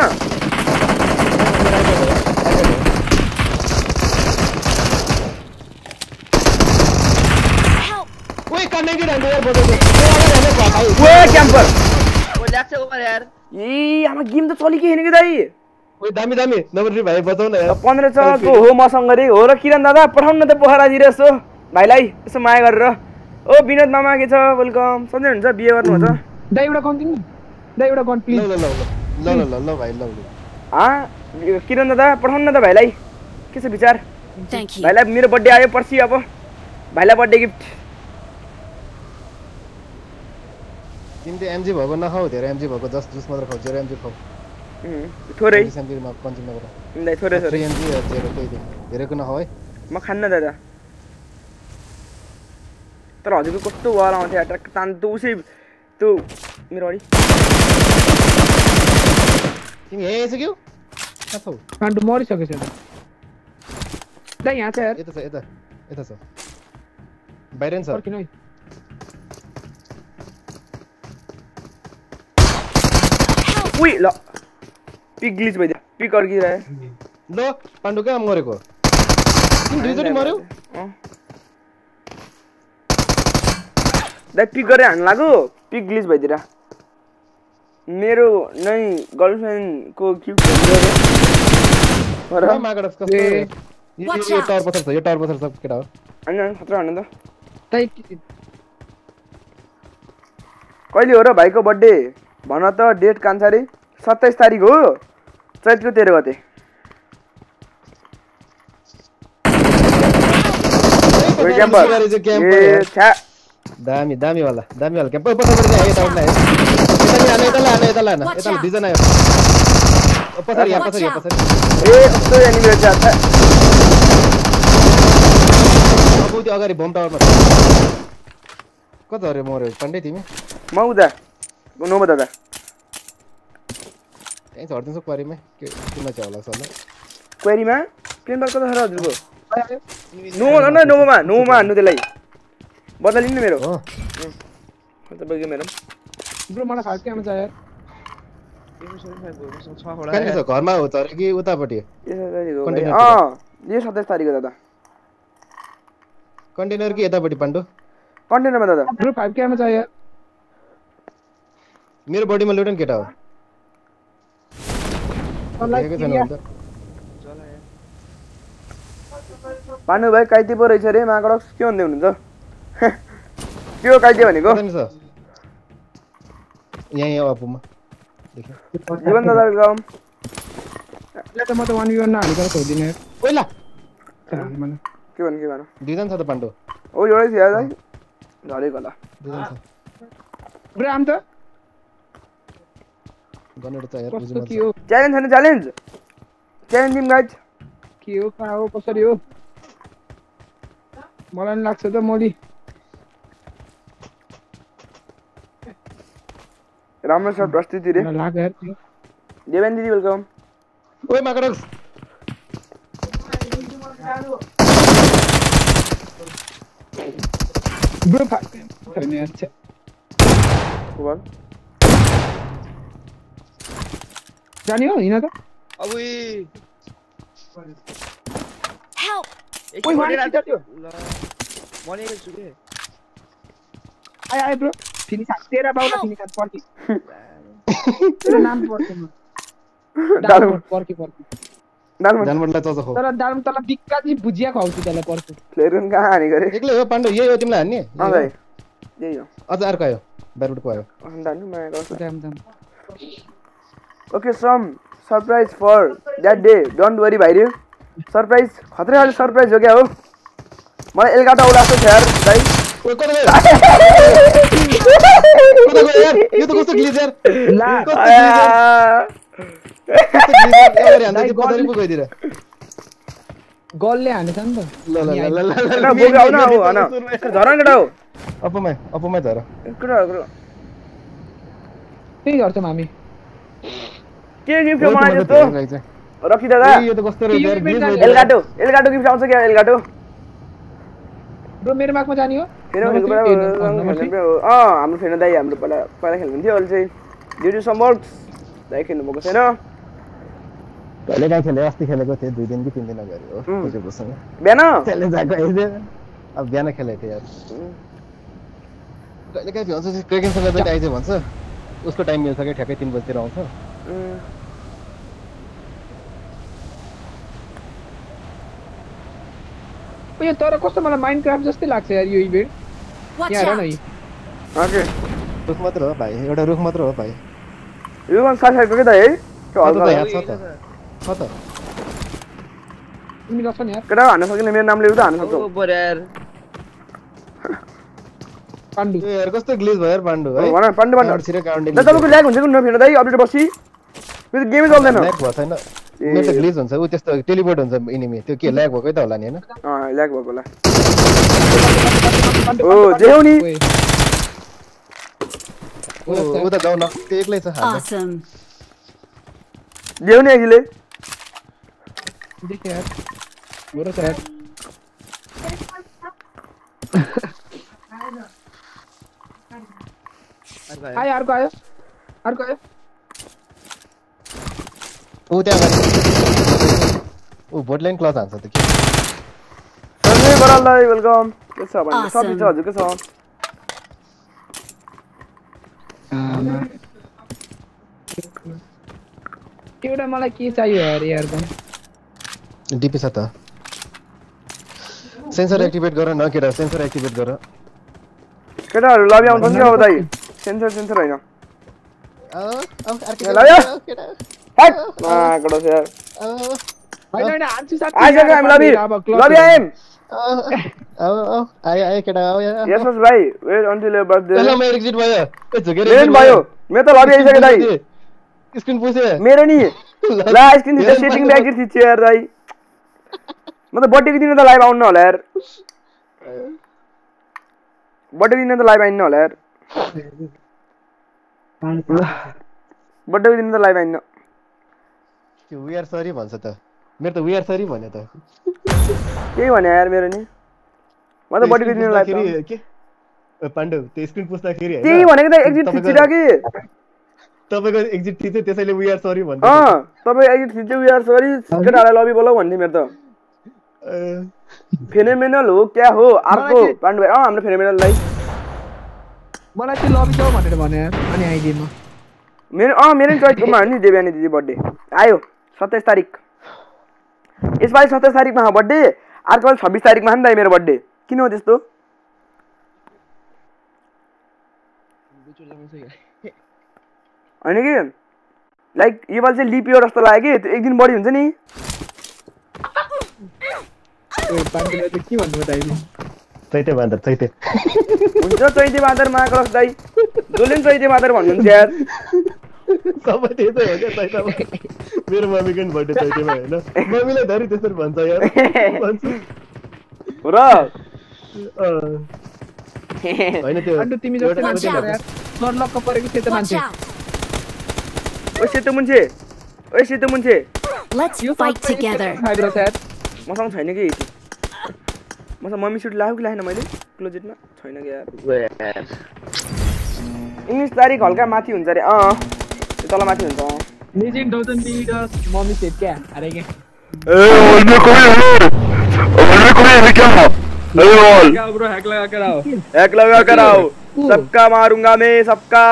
यार ओए यार गेम त चली के कि दाइ ओइ दामी दामी नम्बर थ्री भाइ बजाउ न यार पन्ध्र सयको हो मसँग रे हो र किरण दादा पठाउनु न त पोखरातिर यसो भाइलाई यसो माया गरेर ओ विनोद मामा के छ वेलकम सन्चै हुन्छ बिहे गर्नुहुन्छ दाइ एउटा गन दिनु दाइ एउटा गन ल प्लिज ल ल ल ल ल ल भाइ ल ल हाँ किरण दादा पठाउनु न त भाइलाई के छ विचार. भाइलाई मेरो बर्थडे आयो पर्सि अब भाइलाई बर्थडे गिफ्ट तिमी त एमजी भएको नखाऊ धेरै एमजी भएको जस्ट जुस मात्र खाऊ जेरो एमजी खाऊ। थोरै। एमजी कन्ज्युम नगर दाइ थोरै थ्री। एमजी जेरो त्यही दिन। धेरैको नखाऊ है। म खान्न दादा। तर हजुरको कस्तो वार आउँथ्यो ट्र्याक तान त उसै त्यो मेरो अडि। तिमी यहीँ आइसक्यौ? कहाँ छौ? पाण्डु मरिसकेछ त दाइ यहाँ छ यार। यता छ यता यता छ। बाहिर नि छ फर्किनु है उही ल। पिक ग्लिच भइदियो। पिक अड्किरह्यो ल पाण्डु कहाँ मरेको तिमी दुईचोटि मऱ्यौ दाइ पिक गरेर हान्नु लाग्यो पिक ग्लिच भइदिएर। मेरो नै गर्लफ्रेन्डको मागडस कस्तो ए। यो टावर पत्थर छ यो टावर पत्थर छ केटा हो। होइन खतरा हान्नु त। कहिले हो र भाइको बर्थडे भन त डेट कान्छ अरे सत्ताइस तारिक हो। चैतको तेह्र गते। दामी दामी वाला दामी वाला क्याम्पर पछाडि चाहिँ यता उठ्ला यता। नि यता लाने यता लाने Watch यता out. दुईजना आयो। पछाडि यहाँ Watch पछाडि यहाँ out. पछाडि ए कस्तो एनिमी रहेछ छ्या। अब त्यो अगाडि बम टावरमा। कता अरे मऱ्यो पाण्डे तिमी? म उता नोबो दादा त्यहीँ झर्दिन्छ क्वारीमै के किन चाहिँ होला सल्लाह क्वेरीमा प्लेन बार कता छ र हजुरको नोमो न नोमोमा नोमोमा हान्नु त्यसलाई बदला लिनु मेरो हो तपाईँको मेरो ब्रो मलाई फाइभ क्याम चाहियो घरमा हो तर कि उतापट्टि हो यो सत्ताइस तारिक हो दादा कन्टेनर कि यतापट्टि पाण्डु कन्टेनरमा दादा ब्रो फाइभ क्याम चाहियो मेरो बडीमा लुटन केटा हो त पाण्डु भाइ काइते पो रहेछ अरे माकडक्स के भन्दै हुनुहुन्छ के? हो काइते भनेको यहाँ यहाँ अपुमा देख्यो जीवन दादा वेलकम यसलाई त म त वान युन नहालिकन छोडिदिने यार। ओइला। के भन्नु के भन्नु दुईजना छ त पाण्डु ओ एउटै थियो दाइ झरेको होला दुईजना छ ब्रो आम त? चैलेंज है ಯಾರು चैलेंज ಮಾಡ್ತಾರೆ ಚಾಲೆಂಜ್ ಅನ್ನು ಚಾಲೆಂಜ್ ಚಾಲೆಂಜ್ ನಿಮ್ ಗಾಯ್ಸ್ ಕ್ಯೂ ಕಾವು ಪಸರಿಯೋ मलाई लाग्छ त मोली राम्रो छ प्रस्तुति रे देवेन दिदी वेलकम ओए माकडक्स ब्रो फाक छैन अच्छा बोल जाने हो हिँड त अब Help! ओइ वान सिटर त्यो मनेको छु के आयो आयो ब्रो फिनिस तेह्र फिनिस हात पर्खी तेरो नाम पर्छ पर्खी पर्खी तर दाम तल बिक्का चाहिँ भुजिया खुवाउँछु त्यसलाई पर्खी फ्लेरुन कहाँ हाने गरे एक्लै हो पाण्डु यही हो तिमीलाई हान्ने अँ भाइ यही हो अझ अर्को आयो ब्याटबुटको आयो माया गर्छ okay some surprise for that day don't worry भाइ रे सरप्राइज खत्रै खाले सरप्राइज हो क्या हो? मलाई एलगाटा उडा जस्तो छ यार भाइ गलले हानेछ नि त झर केटा हो अपमै अपमै झर केटा। त्यही गर्छौँ हामी के गिफ्ट हो मलाई त्यस्तो रकी दादा यो त कस्तो रहेछ। एलगाटो एलगाटो गिफ्ट आउँछ क्या एलगाटो ब्रो मेरो मागमा जाने हो फेरि। अँ हाम्रो फेरि दाइ हाम्रो पहिला पहिला खेल्नुहुन्थ्यो अहिले चाहिँ ड्यु टु सम वर्क्स दाइ खेल्नु भएको छैन कहिले काहीँ खेले? अस्ति खेलेको थिएँ दुई दिन कि तिन दिन अगाडि हो। उम्. कोचेकोसँग बिहान खेल्ने जाएको आइदिएन अब बिहान खेलेको थिएँ यार। कहिले काहीँ भन्छ क्रेकिङसँग चाहिँ आइज भन्छ उसको टाइम मिल्छ क्या ठ्याक्कै तिन बजीतिर आउँछ उयो तर कस्तो मलाई माइन्ड क्राफ्ट जस्तै लाग्छ यार यो इभेन्ट यहाँ हेर न! यी। ओके रुख मात्र हो भाइ एउटा रुख मात्र हो भाइ यो पनि साथीहरूको के त है त्यो छ त छ त छ त तिमी गर्छ नि यार केटा हान्न सकिने मेरो नाम लिएर त हान्न सक्छौ ओ बरु यार पाण्डु यो यार कस्तो ग्लिच भयो यार पाण्डु है भन पाण्डु पाण्डु छिटो काउन्टिङ दाइ तपाईँको ल्याग हुन्छ कि न फेरि दाइ अपडेट बसी मेरो त गेमै चल्दैन ल्याग भएको छैन मेरो त ग्लिच हुन्छ ऊ त्यस्तो टेलिपोर्ट हुन्छ इनिमी त्यो के ल्याग भएकै त होला नि होइन अँ ल्याग भएको होला ओ जे हो नि ऊ त जाउ न त्यो एक्लै छ. जे हो नि अहिले देखेँ यार हो र त यार आयो अर्को आयो अर्को आयो ऊ त्यहाँ ऊ भोट लाइन क्लच हान्छ त के सन्जय बराल वेलकम के छ भने सब हजुर के छ एउटा मलाई के चाहियो अरे यार डिपी छ त सेन्सर एक्टिभेट गर न केटा सेन्सर एक्टिभेट गर केटाहरू लबी आउँछ नि अब दाइ सेन्सर सेन्सर होइन हट हाँ कड़ो से यार भाई ना आँसू साथ आ जा आई एम आई आई केटा आओ यस यस भाई वेट योर बर्थडे चलो मैं एग्जिट मैं सके स्क्रीन ला स्क्रीन दिस यार बर्थडे दिन त लाइभ होला यार बर्थडे दिन त लाइभ आइन होला यार बर्थडे दिन त लाइभ आइन त्यो वी आर सरी भन्छ त। मेरो त वी आर सरी भन्यो त। केही भने यार मेरो नि? म त दिन लाइभ पुस्दाखेरि के? ओ, पाण्डव त्यो स्क्रिन पुस्दाखेरि होइन, त्यही भनेको त एक्जिट थिचिरा कि? तपाईँको एक्जिट थिच्यो त्यसैले वी आर सरी भन्छ अँ तपाईँ एक्जिट थिच्यो यार सरी केटाहरूलाई लबी बोलाउ भन्थ्यो मेरो त। फेनोमेनल हो क्या हो? अर्को पाण्डु भाइ। अँ हाम्रो फेनोमेनललाई मलाई चाहिँ लबी जाऊ भनेर भन्यो अनि आइदिएमा मेरो अँ मेरो नि चैतकोमा हो नि देव्यानी दिदी बर्थडे आयो। सत्ताइस तारिक यसपालि सत्ताइस तारिकमा बर्थडे। अर्को छब्बिस तारिकमा नि त मेरो बर्थडे। किन हो त्यस्तो? होइन कि? लाइक योपालि चाहिँ लिप इयर जस्तो लाग्यो कि? त्यो एक दिन बढी हुन्छ नि। चैते बाँदर चैते। हुन्छ चैते बाँदर महाकलश दाई। जसले पनि चैते बाँदर भन्नुहुन्छ यार। सबै त्यही त हो क्या चैतामा मेरो मम्मीको नि बर्थडे चैतेमा होइन? मम्मीलाई धरि त्यसरी भन्छ यार। भन्छु। र। होइन त्यो तिमी जस्तै मान्छे परेको मान्छे! ओ सेतो मुन्छे। ओ सेतो मुन्छे। Let's fight together. खाइदिएर यार। मसँग छैन कि मसँग मम्मी सुट लाग्यो कि लागेन मैले? क्लोजेटमा? छैन कि यार। इङ्ग्लिस तारिक हल्का माथि हुन्छ अरे। अँ। तल मैं खेलता मम्मी सेट अरे ए क्या ब्रो हैक लगा कर आओ हैक लगा कर आओ सबका मारूँगा मैं सबका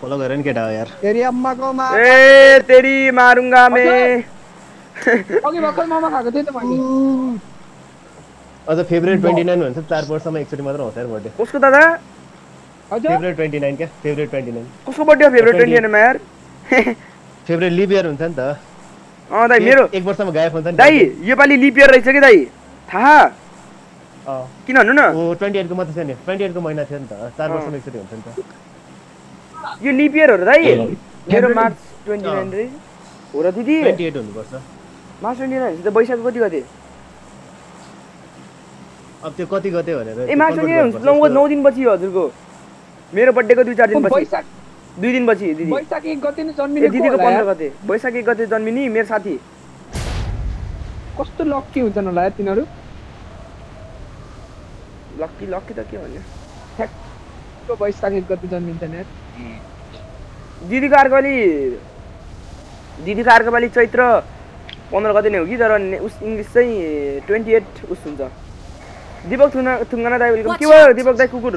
फॉलो यार तेरी अम्मा को मार ए तेरी मारूँगा मैं ओके बकल मामा खा गए थे फेवरेट 29 वन से 4 में 100 मात्र होता है बर्थडे दादा फेब्रुअरी ट्वेन्टी नाइन क्या? फेब्रुअरी ट्वेन्टी नाइन कसको बर्थडे हो फेभरेट ट्वेन्टी एनमा यार। फेब्रुअरी लिप इयर हुन्छ नि त। अँ दाइ मेरो एक वर्षमा गायब हुन्छ नि दाइ योपालि लिप इयर रहेछ कि दाइ थाहा। किन भन्नु न? ओ ट्वेन्टी एटको मात्रै छ नि। ट्वेन्टी एटको महिना थियो नि त। चार वर्षमा एकचोटि हुन्छ नि त। यो लिप इयर हो र दाइ मेरो मार्च ट्वेन्टी नाइन रे। हो र दिदी। ट्वेन्टी एट हुनुपर्छ। मार्च ट्वेन्टी नाइन त वैशाख कति गते? अब त्यो कति गते भनेर ए मार्च ट्वेन्टी नाइन हुन्छ नौ हजुरको। मेरो बर्थडेको दुई चार दिनपछि वैशाख दुई दिनपछि दिदी। वैशाख एक गते नै ए जन्मिने को दिदीको पन्ध्र? गते। वैशाख एक गते जन्मिनी मेरो साथी। कस्तो लक्की हुन्छन् होला यार तिनीहरू? लक्की लक्की त के भन्यो ठ्याक्क वैशाख एक गते जन्मिन्छन् यार। दिदीको अर्को पालि दिदीको अर्को पालि चैत्र पन्ध्र गते नै हो कि तर उस इङ्ग्लिस चाहिँ ट्वेन्टी एट उस हुन्छ। दिपक थुङ्गा थुङ्गाना दाई वेलकम के भयो दिपक दाई कुकुर?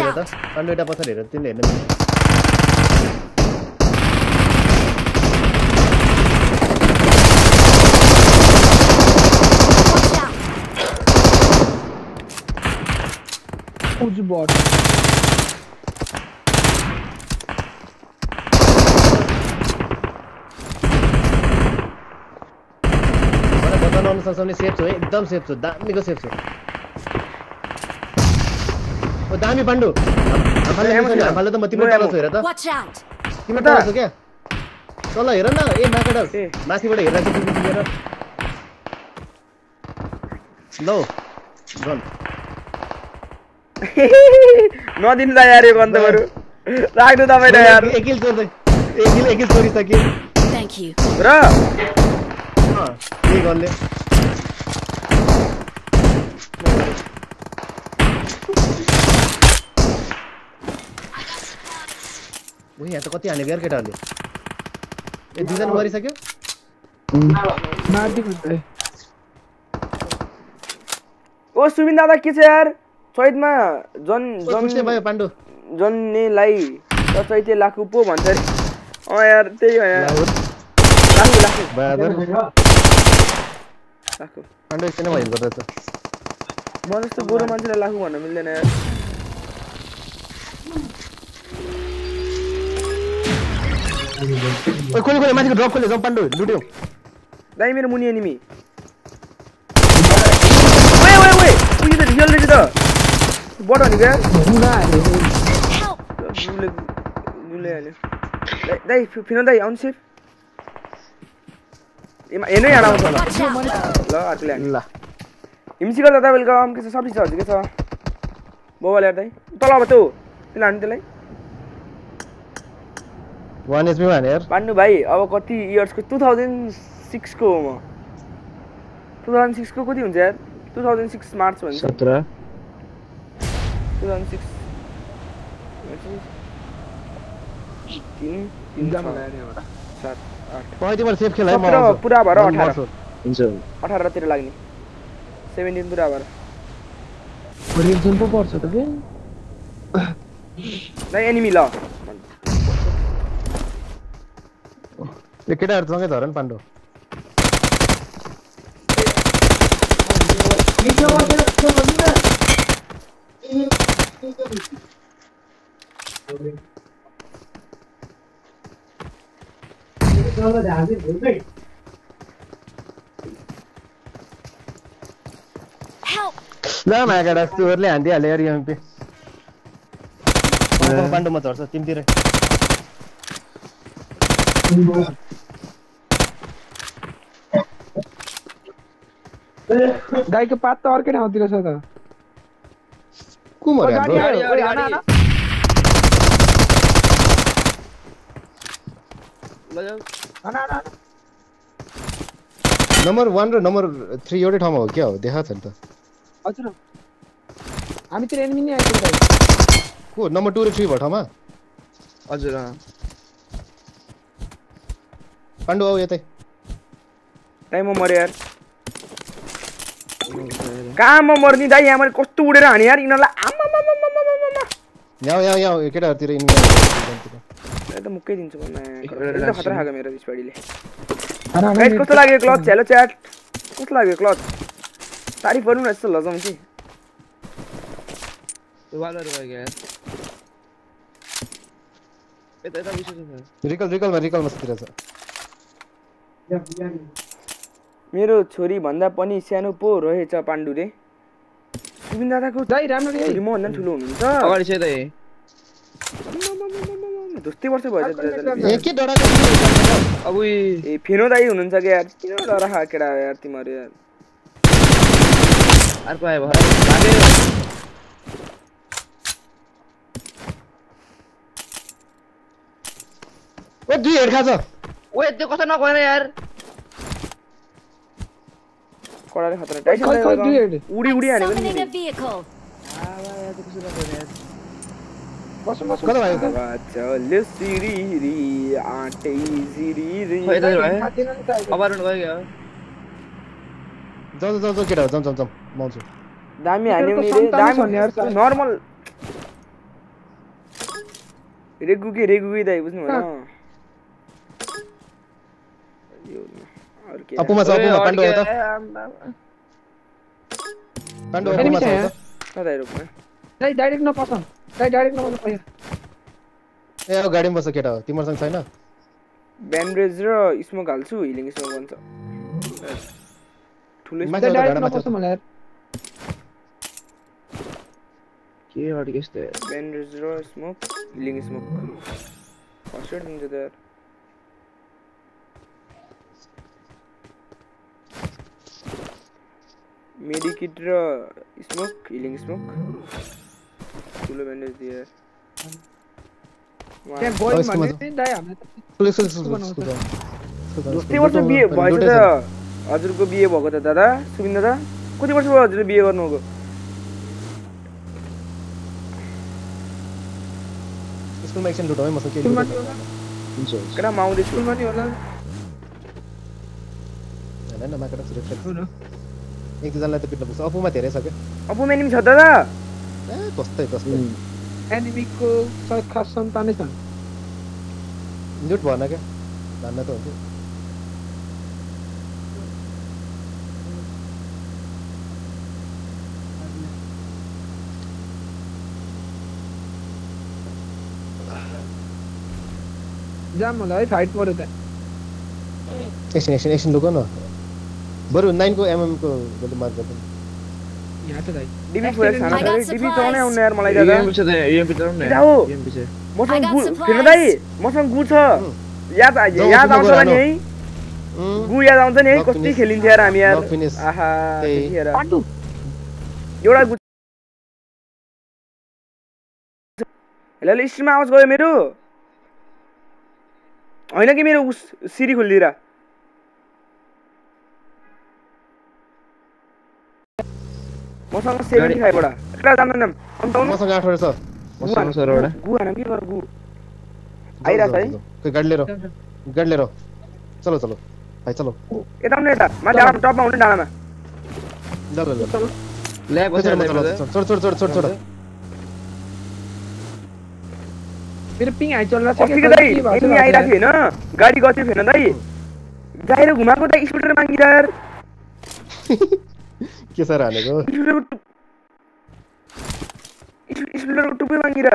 हेर त पछाडि हेर तिमीले हेर्न out! उज बट मलाई बताउनु अनुसार सेफ़ छु एकदम सेफ़ छु दामीको सेफ़ छु ओ दामी पाण्डु। हाम्फाले त म तिम्रो। छु हेर त! तिम्रो? तल छु क्या तल हेर न ए माकडा ए। माथिबाट हेरेर तिमीहरू लौ गन नदिनु त यार यो गन्तहरू राख्नु तपाईँले यार एकिल चोर्दै एकिल एकिल चोरिसक्यो. र यही गनले उही यहाँ त कति हानेको यार केटाहरूले ए दुईजना मरिसक्यो ओ सुबिन दादा के छ यार चैतमा जन जन भयो पाण्डु जन्नेलाई त चैते लाखु पो भन्छ अरे अँ यार त्यही हो यार। लाखु। लाखु लाखु। पाण्डु एकछिन भयो गर्दैछ म जस्तो गोरो मान्छेलाई लाखु भन्न मिल्दैन यार। ओइ खोले खोले माथिको ड्रप खोले जाउँ पाण्डु लुट्यौ। दाइ मेरो मुनि एनिमी ओए ओए ओए उयो त रियल रहेछ त। बट भनेको यार गुले गुले हाल्यो। दाइ दाइ फि- फिर्न दाइ आउनु सेफ हेर्नु यहाँ आउँछ ल अर्कोले हाल्यो ल। हिमसिकर दादा वेलकम के छ सब्जी छ हजुर के छ ल्याएर दाइ। तल अब त्यो त्यसलाई हान्नु त्यसलाई। वान एचपीमा हाने यार पाण्डु भाइ अब कति इयर्सको टु थाउजन्ड सिक्सको हो म। टु थाउजन्ड सिक्सको कति हुन्छ यार? टु थाउजन्ड सिक्स मार्च भन्छ। सत्र। Two thousand six. पुरा भएर अठार। अठारतिर लाग्ने। सेभेन्टिन पुरा भएर। पो पर्छ त के? एनिमी ल। വിക്കറ്റ് എടുത്തോങ്ങി തോരൻ പണ്ടു ला मैं कड़ा स्टोर ले आंधी आले यार यहाँ पे। पंडो हाँ। मत और टीम तेरे। गाड़ी के पात तो और के ना होती रहता था कुमार यार गाड़ी गाड़ी गाड़ी मतलब नंबर वन रे नंबर थ्री एउटै ठामा हो क्या हो? देहा था ना अच्छा हजुर। हामी त एनिमी नै आएको को? नम्बर 2 र 3 भयो ठाउँमा? हजुर पाण्डु आऊ यतै। टाइम हो मरे यार। कहाँ म मर्ने दाइ यहाँ मैले कस्तो उडेर हाने यार यिनीहरूलाई आमामामामामामामा यहाँ यहाँ यहाँ यो केटाहरूतिर त मुक्कै दिन्छु म खतरा खाएको मेरो आना, गाइस कस्तो लाग्यो क्लच हेलो च्याट कस्तो लाग्यो क्लच तारिफ गर्नु न यस्तो लजाउँ कि रिकल रिकलमा रिकल मस्तिर छ मेरो छोरी भन्दा पनि सानो पो रहेछ पाण्डु रे सुबिन दादाको राम्ररी है। छोरी मभन्दा पनि ठुलो हुनुहुन्छ। अगाडि छ त ए। आमामामामामा, धुस्तै वर्ष भएछ दादाले। ए के डराएको अब ए फेनो दाई हुनुहुन्छ क्या यार। किन डरा खा केटा हो यार तिमीहरू यार? अर्को आयो भरे। भाग्यो ओ दुई हेड खा छ। ओए त्यो कस्तो नगएर यार। कडाले खतरा खै, टाइसन खै। उडी उडी हानेको नि Summoning a फेरि। vehicle. बसौँ, बसौँ। कता भयो चल्यो सिरिरी आँटै जिरिरी खै यता भयो साथीहरू नि त आइपुग्यो। अब गयो क्या जाउँ जाउँ जाउँ केटाहरू जाउँ जाउँ जाउँ म आउँछु दामी हान्यो नि रे दामी। नर्मल रेगुकी रेगुकी दाइ बुझ्नु भएन यो, अपु मसा अपु मैं पंड होता पंड अपु मसा होता ना रुक मैं नहीं डायरेक्ट ना पासन नहीं डायरेक्ट ना पासन ए गाड़ी में बस केटा तिम्रो सँग छैन ब्यान्डेज र स्मोक हाल्छु इसमें कौन सा? ठुलो माथि डायरेक्ट ना पासन मलाई क्या हट किस्ते band razor smoke healing smoke first नहीं दिन्छ मेरी किट स्मोक हीलिंग स्मोक चलो बैंडेज दिया है क्या बॉय मारने से दाया मैं सुले सुले सुले जस्तै वर्ष बिहे भएछ त हजुरको बिहे भएको त दादा सुबिन दादा कति वर्ष भयो हजुरले बिहे गर्नुभएको स्कुलमा एकछिन लुटाउ है म के हुन्छ केटा माउले स्कुलमा नि होला होइन नमाकेर सुरक्षा एक दुईजनालाई त पिट्नु पर्छ। अपुमा धेरै छ क्या अपु मेनिम छ दादा ए कस्तै कस्तै। एनिमीको खास सन्तानै छन्। लुट भएन क्या? धान्न त हुन्थ्यो जाम होला है फाइट पऱ्यो त। एकछिन एकछिन एकछिन लुक न बरु नाइनको एमएमको गोली मार गरिदिउँ यहाँ छ दाइ। डिबी got छ। डिबी चलाउनै. आउनु यार मलाई दादा UMP छ त UMP चलाउँ न? UMP छ मसँग गु. फेर्नु दाइ मसँग गु छ। याद याद आउँछ नि है। गु याद आउँछ नि है कति. खेलिन्थ्यो यार हामी यार. आहा एउटा गु हेलो हेलो स्ट्रिममा आवाज गयो मेरो। होइन कि मेरो उस सिरी खोलिदिएर? मसँग सेभेन्टी फाइभवटा एउटा जान्दैनौँ छ मसँग गु हान के गर गु है गाडी लिएर आऊ। गाडी लिएर। चलो चलो भाइ चलो यता आउनु यता माथि डाँडा टपमा हुने डाँडामा ल ल ल ल्याब चल, बसेर चल, चल, छोड छोड छोड छोड छोड मेरो पिङ हाइ चलिरहेको छ अस्तिको क्या, दाइ के भएको छ एनिमी आइरहेको थियो होइन गाडी गएको दाइ गाएर दाइ स्कुटर मागिर यार के सर हालेको? टुप- मागिर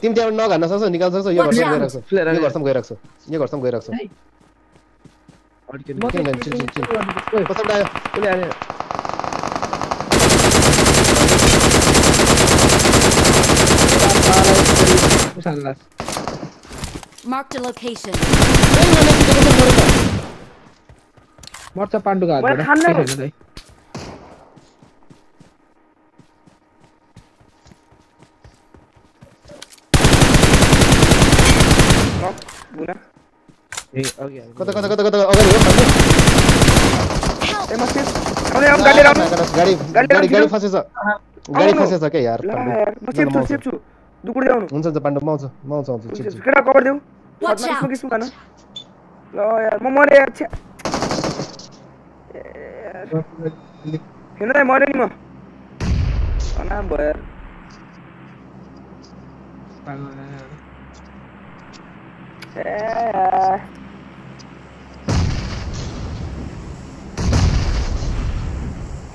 तिमी त्यहाँबाट नघान्न सक्छौ निकाल्न सक्छौ यो घरसम्म. गइरहेको छ यो। घरसम्म गइरहेको छ यो घरसम्म गइरहेको छ आयो हाल्यो location. मर्छ पाण्डुको खान्न। के छैन दाइ गुना ए अघि हाल्यो। कता कता कता कता अगाडि गाडी गाडी गाडी गाडी गाडी आउनु। फसेछ गाडी। फसेछ क्या यार हुन्छ हुन्छ पाण्डु म आउँछु म आउँछु आउँछु छिट छिट केटा कभर देऊ Watch फटमा out. किस्मु किस्मु खान ल यार म मरे यार नि म अनाम भयो यार ए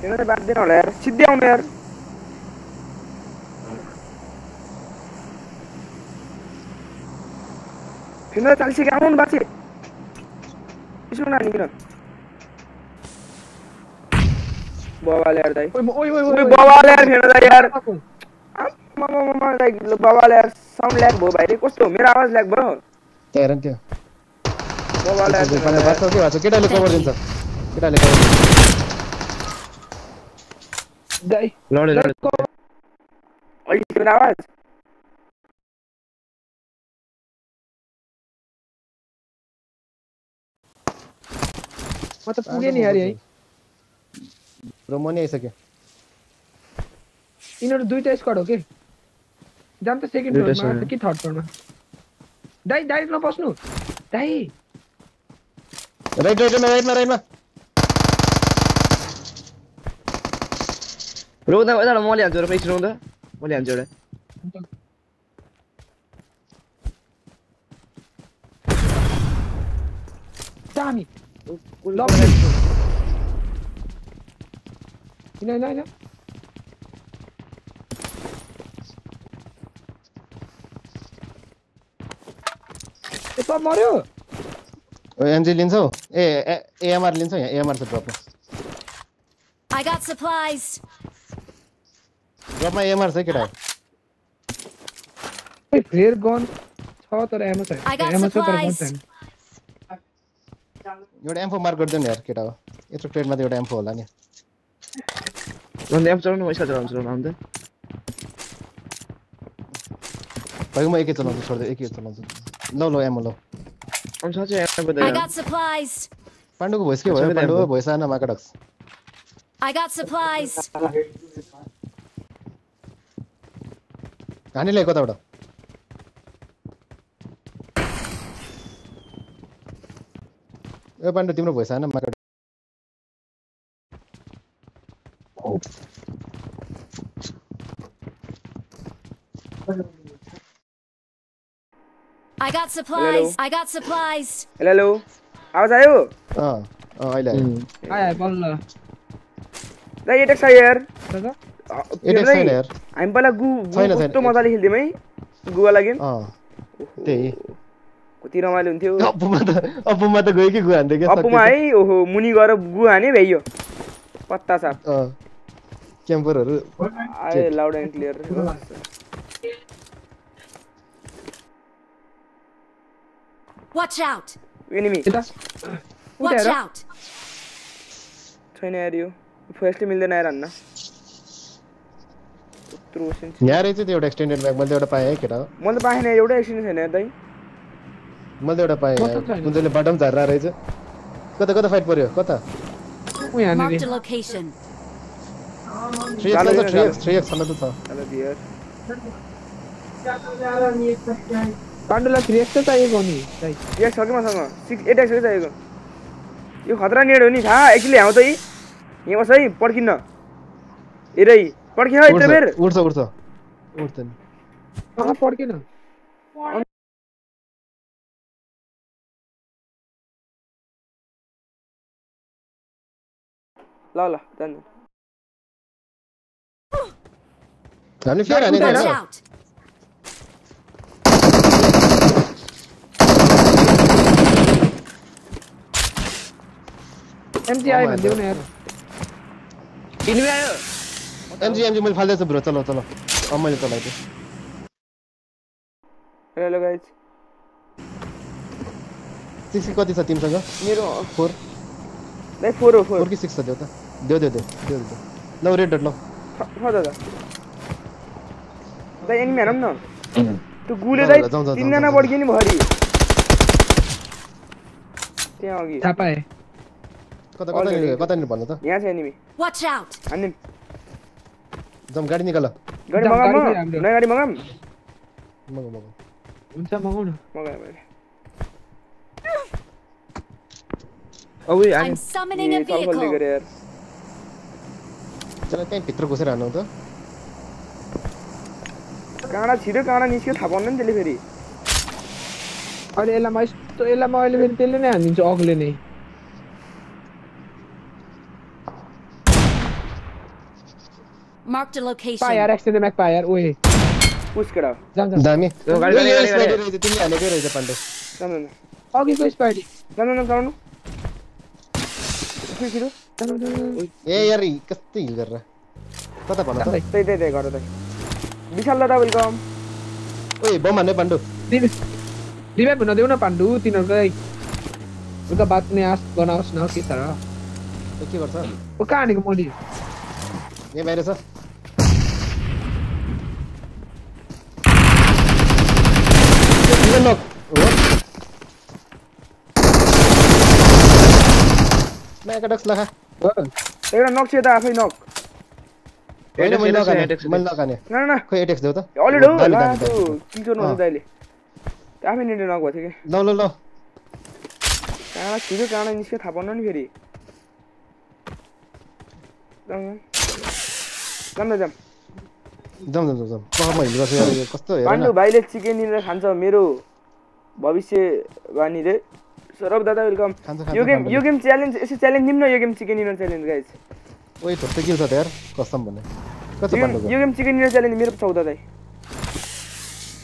हेर्नु यार सिधै आउनु यार हेर्नु दाइ चालिसके आउनु बाँचे यसो नानी किन बाबाले यार ओइ, ओइ, उयो ओइ। बाबाले यार फेर्नु दाइ यार आम्मामामा दाइ बाबाले यार साउन्ड ल्याग भयो भाइ कस्तो मेरो आवाज ल्याग भयो त्यहाँ हेर नि त्यो बाबाले यार के भएको केटाले कभर दिन्छ केटाले कभर दिन्छ Dai. Lore, lore. Oye, ¿grabas? मतलब पूरी नहीं आ रही रोमो नहीं आ सके इन्होंने दुईटा स्क्वाड ओके जानते सेकंड टर्न में कि थर्ड टर्न में डाइ डाइ न पस्नु डाइ राइट राइट में राइट में राइट में रोक्दा यता म ल्यान्छु एउटा पैसा रोक्दा म ल्यान्छु एउटा दामी ल होइन होइन होइन ए सब मऱ्यो एमजी लिन्छौ ए एएमआर लिन्छौ यहाँ एएमआर छ ड्रपमा I got supplies. Drop my MR से किड़ा भाई फ्लेयर गन छ तर एमओ छ एमओ छ तर गन छैन एउटा एम4 मार्क गरिदिनु यार केटा हो यत्रो ट्रेडमा त एउटा एम4 होला नि भन्दा एम चलाउनु पैसा चलाउँछु आउँदा भाइ म एकै चलाउँछु छोड्दै एकै चलाउँछु ल लो एम ल। अनि सच्चै एम बदल आई गॉट सप्लाइज पाण्डुको भोइस के भयो पाण्डु भोइस आना माकडक्स आई गॉट सप्लाइज കാണില്ല ആയിക്കോത്ത അവിടെ पन्ड तिम्रो भोइस आएन market I got supplies. Hello. I got supplies. Hello. hello. आवाज आयो? अँ, अँ अहिले आयो। आयो बल्ल। दा एटेक्स आयो यार। दाइ, छैन यार हामी पहिला गु छैन, छैन, कस्तो मजाले खेल्थ्यौँ है गुवाला गेम अँ त्यही कति रमाइलो हुन्थ्यो अप्पुमा त अप्पुमा त गयो कि गु हान्दै क्या अप्पुमा है ओहो मुनि गएर गु हाने भ्याइयो पत्ता साप क्याम्परहरू आयो loud and clear Watch out. Enemy यता Watch out. छैन यार यो फर्स्टले मिल्दैन यार हान्न थ्रु सिन्स यहाँ रहेछ त्यो एउटा एक्सटेन्डेड म्याग मैले एउटा पाएँ है केटा मैले त पाएन एउटा एक्सटेन्ड छैन दाइ मैले त एउटा पाएँ कुन चाहिँले बाटो पनि झारेर रहेछ कता कता फाइट पर्यो कता पाण्डुलाई थ्री एक्स त चाहिएको नि थ्री एक्स सकेँ मसँग सिक्स एट एक्स चाहिएको यो खतरा नेट हो नि थाहा एक्चुली हाउँ त यी यहाँ बस है पड्किन्न एरै पड़ गया इधर मेरे उड़ सा उड़ सा उड़ते नहीं हाँ पड़ के ना? لا لا استنى يعني في يعني انا एमजी आए बंदे ने यार। इनमें आए एमजी एमजी मैले फाल्दैछु ब्रो चलो चलो। अब मैले चलाएको हेलो गाइज सिक्स कति छ तिमीसँग? मेरो फोर दाइ फोर हो फोर फोर कि सिक्स छ देऊ त। देऊ देऊ देऊ देऊ देऊ। ल रेड डट ल। छ दादा दाइ एनिमी हेरौँ न। त्यो गुले दाइ तिनजना जाउँ, पड्कियो नि भरि त्यहाँ अघि। थाहा पाएँ कता कतानिर कतानिर भन्नु त? यहाँ छ एनिमी Watch out. हान्दिम जम गाडी निकाला। गाडी मगा मग नाही गाडी मगा मग मग उंचा मगाऊ ना। मगा away I am summoning a vehicle यार। चला कहीं भीतर घुसे रहना तो काना छिरे काना निस्के थापाउन नि त्यसले फेरि। अनि यसलाई म यस्तो यसलाई म अहिले फेरि त्यसले नै हानिदिन्छु अग्ले नै Marked a location. Fire, extend the Mac fire. Oi. Push करो जा जा दामी तो गाड़ी ले ले ले रहे थे तुम आने के रहे थे पंडे ना ना आगे कोई स्पाइडी ना ना ना ग्राउंड कोई किरो ए यार कस्ती हिल कर रहा पता पड़ा था दे दे दे करो दे विशाल दादा वेलकम ओए बम आने पंडू रिवाइव बना देओ ना पंडू तीनों का उनका बात ने आज बनाओ सुनाओ किस तरह तो क्या करता वो कहानी को मोड़ी ये मेरे साथ Even knock. What? म्याकाडक्स लखा एउटा नक छ यता आफै नक होइन मैले एटेक्स, नखाने एटेक्स, मैले नखाने न न, न खोइ एटेक्स देऊ त अलरेडी हो दामी, ला दामी, त्यो दामी। किल चोर्नु हुन्छ दाइले त्यो आफै नेटे नक भएको थियो कि ल ल ल काँडा छिटो काँडा निस्क्यो थाहा पाउनु नि फेरि जाउँ जाउँ न जाउँ जाउँ जाउँ पखमा हिल गर्छु यार यो कस्तो हेर पाण्डु न। भाइले चिकन डिनर खान्छ मेरो भविष्यवाणी रे सौरभ दादा वेलकम यो गेम। यो गेम च्यालेन्ज यसो च्यालेन्ज दिउँ न यो game chicken dinner challenge guys ओइ थोरै किल छ त यार? कसम भने कस्तो यो पाण्डुको? यो गेम चिकन डिनर च्यालेन्ज मेरो चौध दाइ।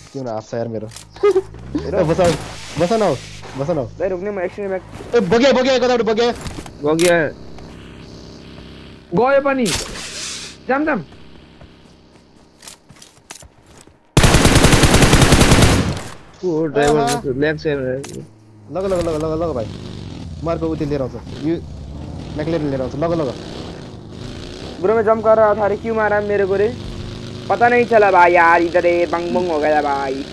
के हुन आश छ यार मेरो। बस बस न बस न दाइ रोक्ने म एक्सट्रिम ब्याक ए बग्या बग्या कताबाट बग्या? बग्या। गयो पनि। जाम जाम। को ड्राइभर ल्याग छ लग लग लग लग लग भाइ म अर्को उति लिएर आउँछु यो म्याक्लेरन लिएर आउँछु लग लग ब्रो में जंप कर रहा था अरे क्यों मारा मेरे को रे पता नहीं चला भाई यार इधर ये बंग बंग हो गया भाई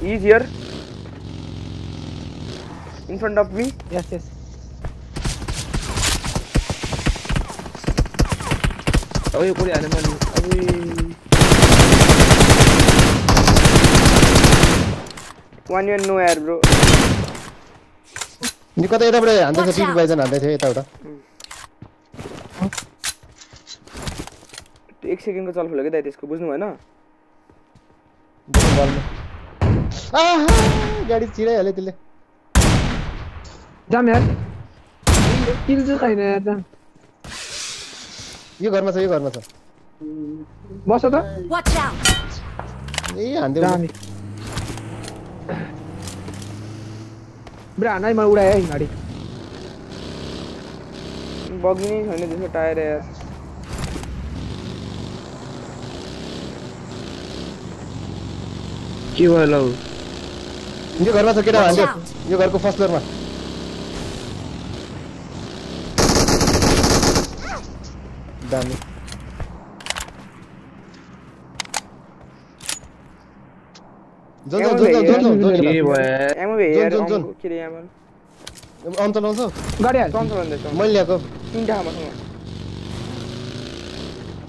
He's here. In front of me. यस यस अब यो कोले हाने मैले वान युन नो यार ब्रो कता यताबाट हान्दै Watch थियो out. बाइजन हान्दै थियो यताबाट एक सेकेन्डको चल खोल्यो क्या दाइ त्यसको बुझ्नु भएन गाडी चिराइहाल्यो त्यसले जाम यार। किल चाहिँ छैन यार जाम। यो घरमा छ यो घरमा छ बस त! ए हान्दै जाम ब्रा हानै मलाई उडायो है गाडी बग्ने छैन त्यसको टायर यार के भयो लौ यो घरमा छ केटा out. यो घरको फर्स्ट फ्लोरमा दामी zone zone zone zone zone zone के जोन भयो एमो भे यार जुन, जुन, अम्को, के अरे एमो आउनु चलाउँछौ गाडी हाल चल्छ भन्दैछ मैले ल्याएको तिनवटा मसँग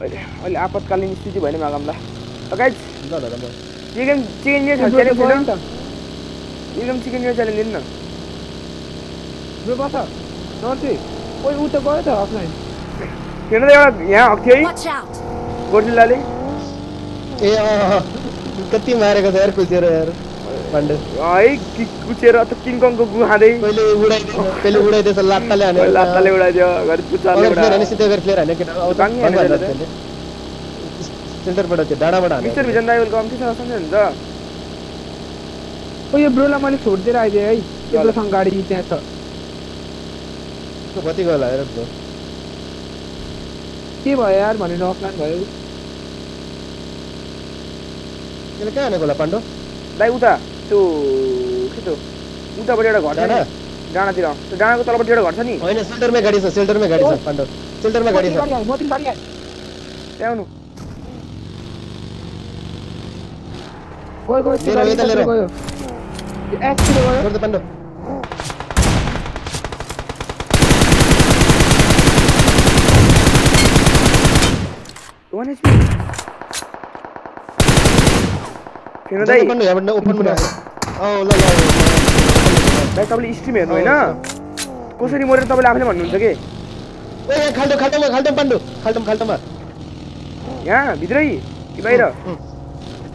अहिले अहिले आपतकालीन स्थिति भएन मागमला गाइज ल ल ल ल चिकन चिकन यो ब्रो च्यालेन्ज गयो छैन नि त एकदम चिकन यो च्यालेन्ज दिनु न ब्रो बस नर्सी ओइ ऊ त गयो त अफलाइन हेर्नु त एउटा यहाँ हक थियो है Watch out! गोर्जिल्लाले ए अँ, अँ, कति मारेको छ यार कुचेर यार? पाण्डे है कि कुचेर त किङकङको गु खाँदै पहिले उडाइदिएछ पहिले उडाइदिएछ लात्ताले हान्यो लात्ताले उडाइदियो घरि हाने उडायो। सिधै गएर फ्लेयर हान्यो केटा। सेन्टरबाट त्यो डाँडाबाट हान्यो मिस्टर भिजन दाइ वेलकम के छ सम्झनुहुन्छ ओ यो ब्रोलाई मैले छोडिदिएर आइदिएँ है। ब्रोसँग गाडी त्यहाँ छ। कति गयो होला हेर। के भयो यार भनेर अफलाइन भयो। कहाँ हानेको होला पाण्डो दाइ उता त्यो के त्यो उताबाट एउटा घर छ डाँडातिर त्यो डाँडाको तलपट्टि एउटा घर छ नि होइन सेल्टरमै गाडी छ सेल्टरमै गाडी छ पाण्डो सेल्टरमा गाडी छ आउनु गयो गयो त्यो लिएर गाडी यता लिएर। गयो यो एक्सिड गयो गर्दा पाण्डो वान एचपी फेर्नु दाइ पाण्डो यहाँबाट ओपनमा अँ ल ल दाइ तपाईँले स्ट्रिम हेर्नु होइन कसरी मरेर तपाईँले आफैले भन्नुहुन्छ कि ए खाल्टो खाल्टोमा खाल्टोमा पाण्डो खाल्टोमा खाल्टोमा यहाँ भित्रै कि बाहिर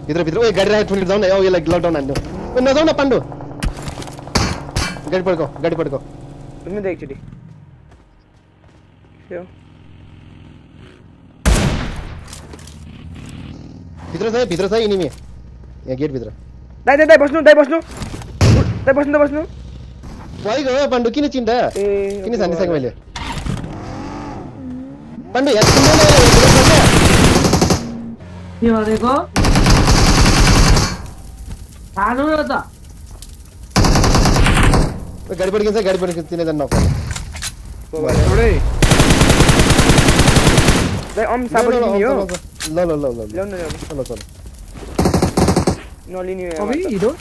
भित्र भित्र ओ गाडी राखेर ठुलेर जाउँ न औ यसलाई लकडाउन हान्नु ओ नजाउँ न पाण्डो गाडी पड्काउ गाडी पड्काउ घुम्नु त एकचोटि भित्र छ भित्र छ इनिमी यहाँ गेटभित्र दाइ दाइ दाइ बस्नु दाइ बस्नु। दाइ बस्नु त बस्नु। भइगयो पाण्डु किन चिन्ता? किन छानिसकेँ मैले? पाण्डु यहाँ चिन्दैन यहाँ के भनेको खानु न त। गाडी पड्किन्छ गाडी तिनैजना नपाउने ल ल ल ल ल चलो चलो Nolini oh, Abhi, you don't?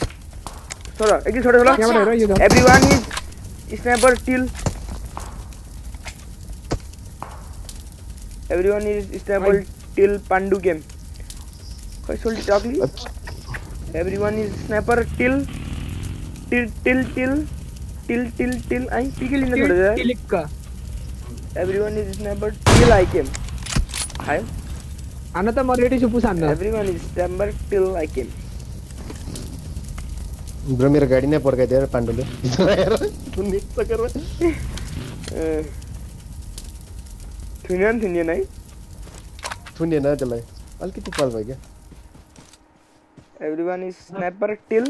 Everyone is sniper till Everyone is sniper till Pandu game. Koi sol chakli? Everyone is sniper till till till till till till till I pickle in the solo. Till. Everyone is sniper till I came. Hi. Anata Moretti Chupusan. Everyone is sniper till I came. Bro मेरो गाडी नै पड्काइदियो यार पाण्डुले कुन्नी चक्करमा थुनियो नि थुनिएन है थुनिएन त्यसलाई अलिकति पल भयो क्या every one is sniper till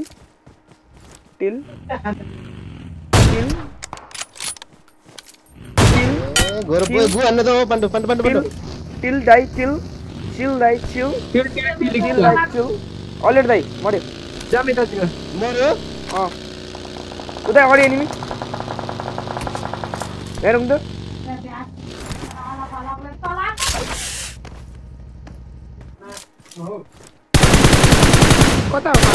till till till घोर गु हान्न जाउँ पाण्डु पाण्डु पाण्डु टिल पाण्डु टिल दाइ टिल चिल दाइ चिल टिल दाइ चिल अलरेडी दाइ जाम यतातिर मर्यो अँ उता अगाडि एनिमी हेरौँ त कता हो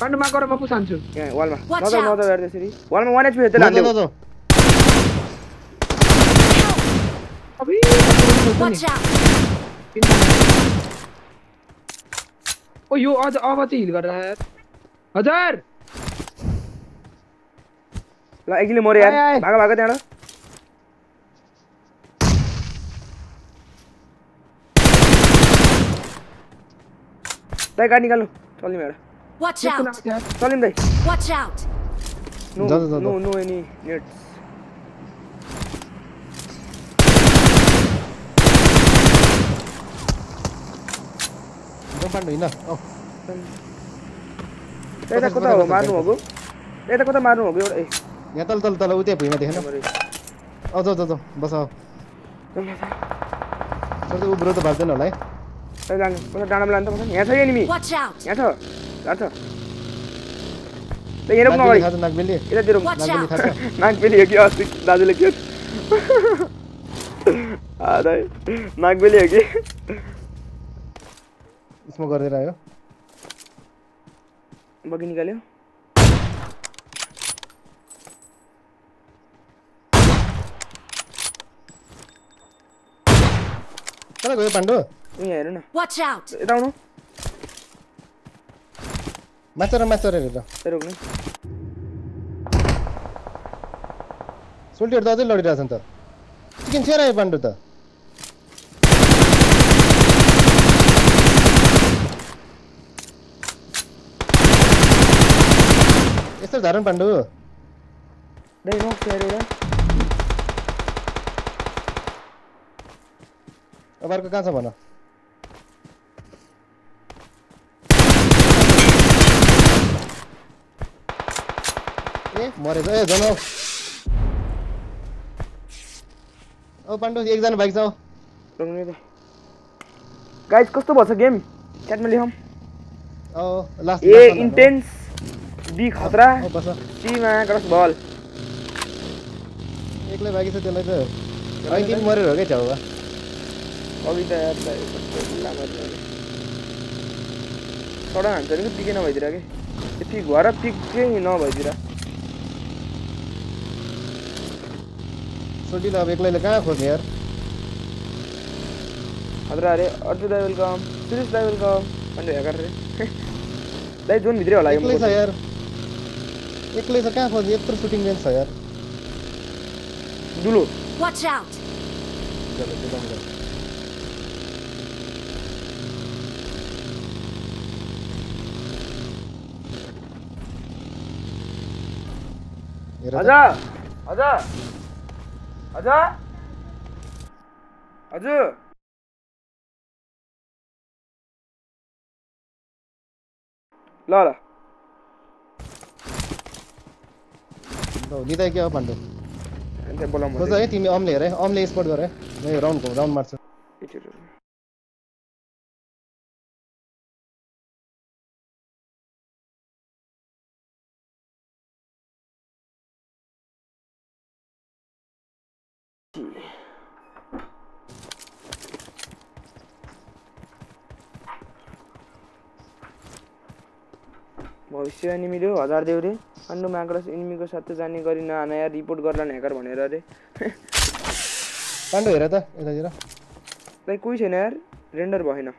पाण्डुमा गएर म पुस हान्छु यहाँ वालमा नजाउ. नजाउ त्यसरी वालमा वान एचपी हेर्दै Watch out! ओ यो आज आवाज़ हील तो कर रहा है हज़ार! ला एकले मोरे यार। भाग भागा त्याना दाई गाडी निकाल्नु चलिम एउटा वाच आउट चलिम दाई watch out no no no any nades यता कता हो मार्नु भएको यता कता मार्नु भएको एउटा ए यहाँ तल तल तल उतै भुइँमा देखेन जाऊ जाऊ बस सर ऊ ब्रो त भाग्दैन होला है कता डाँडामा लानु त यहाँ छ एनिमी Watch out! यहाँ छ यहाँ छ यहाँ रोक्नु अगाडि नागबेली यतातिर नागबेली हो कि अस्ति दाजुले के नागबेली हो कि स्मोक गरेर आयो बगी निकाल्यो। कता गयो पाण्डु उ यहाँ हेर्नु न। Watch out! यता आउनु मास्टर मास्टर हेरेर रोक्नु सोल्टीहरू त अझै लडिरहेछ नि त चिकन छेर आयो पाण्डु त? మిస్టర్ దారన్ పండు డేయ్ నో కేర్ ఇడ अब आपको कहाँ से बना? ए मरे तो, ए जनो ओ पंडु एक जन बाइक जाओ। नहीं दे। गाइस कस्तो भछ गेम च्याटमा हम। ओ लास्ट ये इंटेंस बी खतरा। सीमा क्रस बल। एक्लै बाँकी छ त्यसलाई त। तिमी मरेर हो क्या छेउमा कविता यार दाइ कस्तो लामो छ अरे। सडा हान्छ नि पिकै नभइदिएर कि? पिक भएर पिक नभइदिएर सोल्टीले अब एक्लैले कहाँ खोज्ने यार? खतरा अरे अर्जु दाइ वेलकम सुरेश दाइ वेलकम अन्त हेकर रे। दाइ जोन भित्रै होला एक्लै छ यार। एक लेजर कहाँ खोजी यत्रो सुटिङ रेन्ज छ यार डुलो वाच आउट चलो चलो आजा आजा आजा ल दो जीता है क्या पांडे अंदर? बोला मुझे। तो, तो ये टीम ऑम ले रहे हैं ऑम ले स्पॉट कर राउंड को राउंड मार Yeah. भविष्यवाणी मिल्यो हजार देउरे अन्डु माक्रस इनिमीको साथ जाने गरी नआना या रिपोर्ट गर्ला ह्याकर भनेर अरे पाण्डु हेर त यतातिर। लाइक कोही छैन यार। रेन्डर भएन।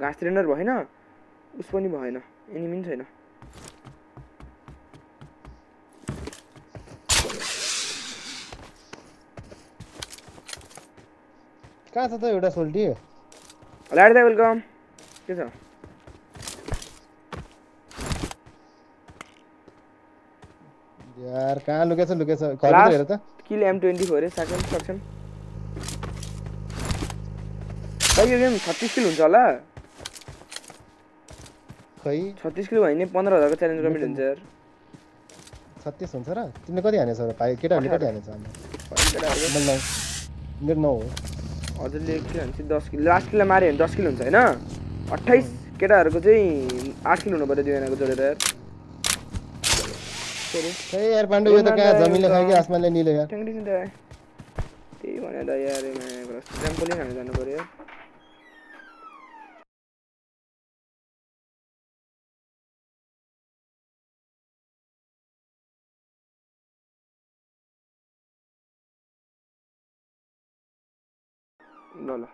घाँस रेन्डर भएन। उस पनि भएन। एनिमी पनि छैन। कहाँ छ त एउटा सोल्टी? लाइट दा वेलकम। के छ? यार कहाँ लुकेछ लुकेछ घरभित्र हेर त kill M twenty four second suction खै यो गेम छत्तिस किल हुन्छ होला। खै छत्तिस किलो भयो भने पन्ध्र हजारको च्यालेन्ज कम्प्लिट हुन्छ यार। छत्तिस हुन्छ र? तिमीले कति हानेछ र? भाइ केटाहरूले कति हानेछ नौ। मेरो नौ हो। हजुरले के भन्छ दस किलो लास्ट किलो माऱ्यो भने दस किलो हुन्छ होइन? अट्ठाइस केटाहरूको चाहिँ आठ किलो हुनु पऱ्यो दुईजनाको जोडेर यार। करो अरे यार पांडू ये तो क्या ज़मीन लगाएगी आसमान ले नीले यार टंगड़ी ज़िंदा है तेरी बने दा यार मैं बस ट्रैम्पोलिन आने जाना पड़ेगा। ला ला।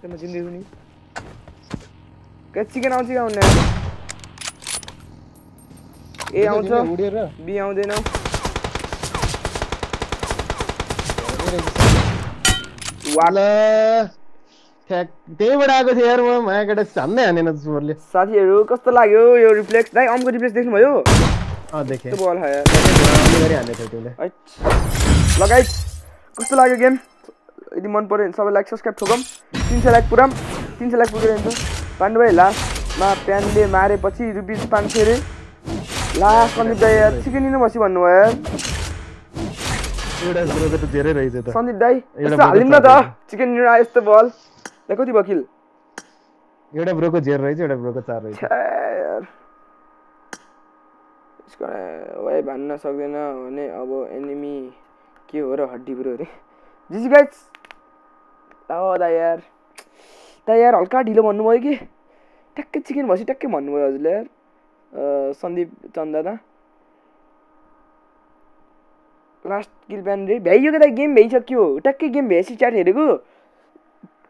ते मैं ज़िंदगी नहीं। कैसी के नाम चिका उन्हें ए आउँछ। बी आउँदैन। त्यहीबाट आएको थियो यार म माया केटा हान्नै सुवरले साथीहरू कस्तो लाग्यो यो रिफ्लेक्स दाइ अम्को रिफ्लेक्स देख्नुभयो? देखेँ। बल लगाइ कस्तो लाग्यो गेम यदि मन पऱ्यो भने सबै लाइक सब्सक्राइब ठोकौँ। तिन सय लाइक पुराम तिन सय लाइक पुगेर हुन्छ पाण्डु भाइ लास्टमा प्यानले मारेपछि रुपिस पाँच सय अरे लास्ट सन्दीप दाई यार चिकन लिनु बसी भन्नुभयो। यार एउटा ब्रोको त धेरै रहेछ त। सन्दीप दाई एउटा यस्तो हालिदिनु न त ब्रोको चिकन लिनु आयो यस्तो बल। दाइ कति भयो किल एउटा ब्रोको जेर रहेछ एउटा ब्रोको चार रहेछ। छ्या यार। यसको वाइ भन्न सक्दैन भने अब एनिमी के हो र हड्डी ब्रो अरे। जिसी गाइस ओ दा यार। दा यार हल्का ढिलो भन्नुभयो कि? ट्याक्कै चिकन भएपछि ट्याक्कै भन्नुभयो हजुरले यार। सन्दीप चन्दा दा लास्ट किल बिहान रे भ्याइयो कि त? गेम भ्याइसक्यो। ट्याक्कै गेम भ्याएपछि च्याट हेरेको।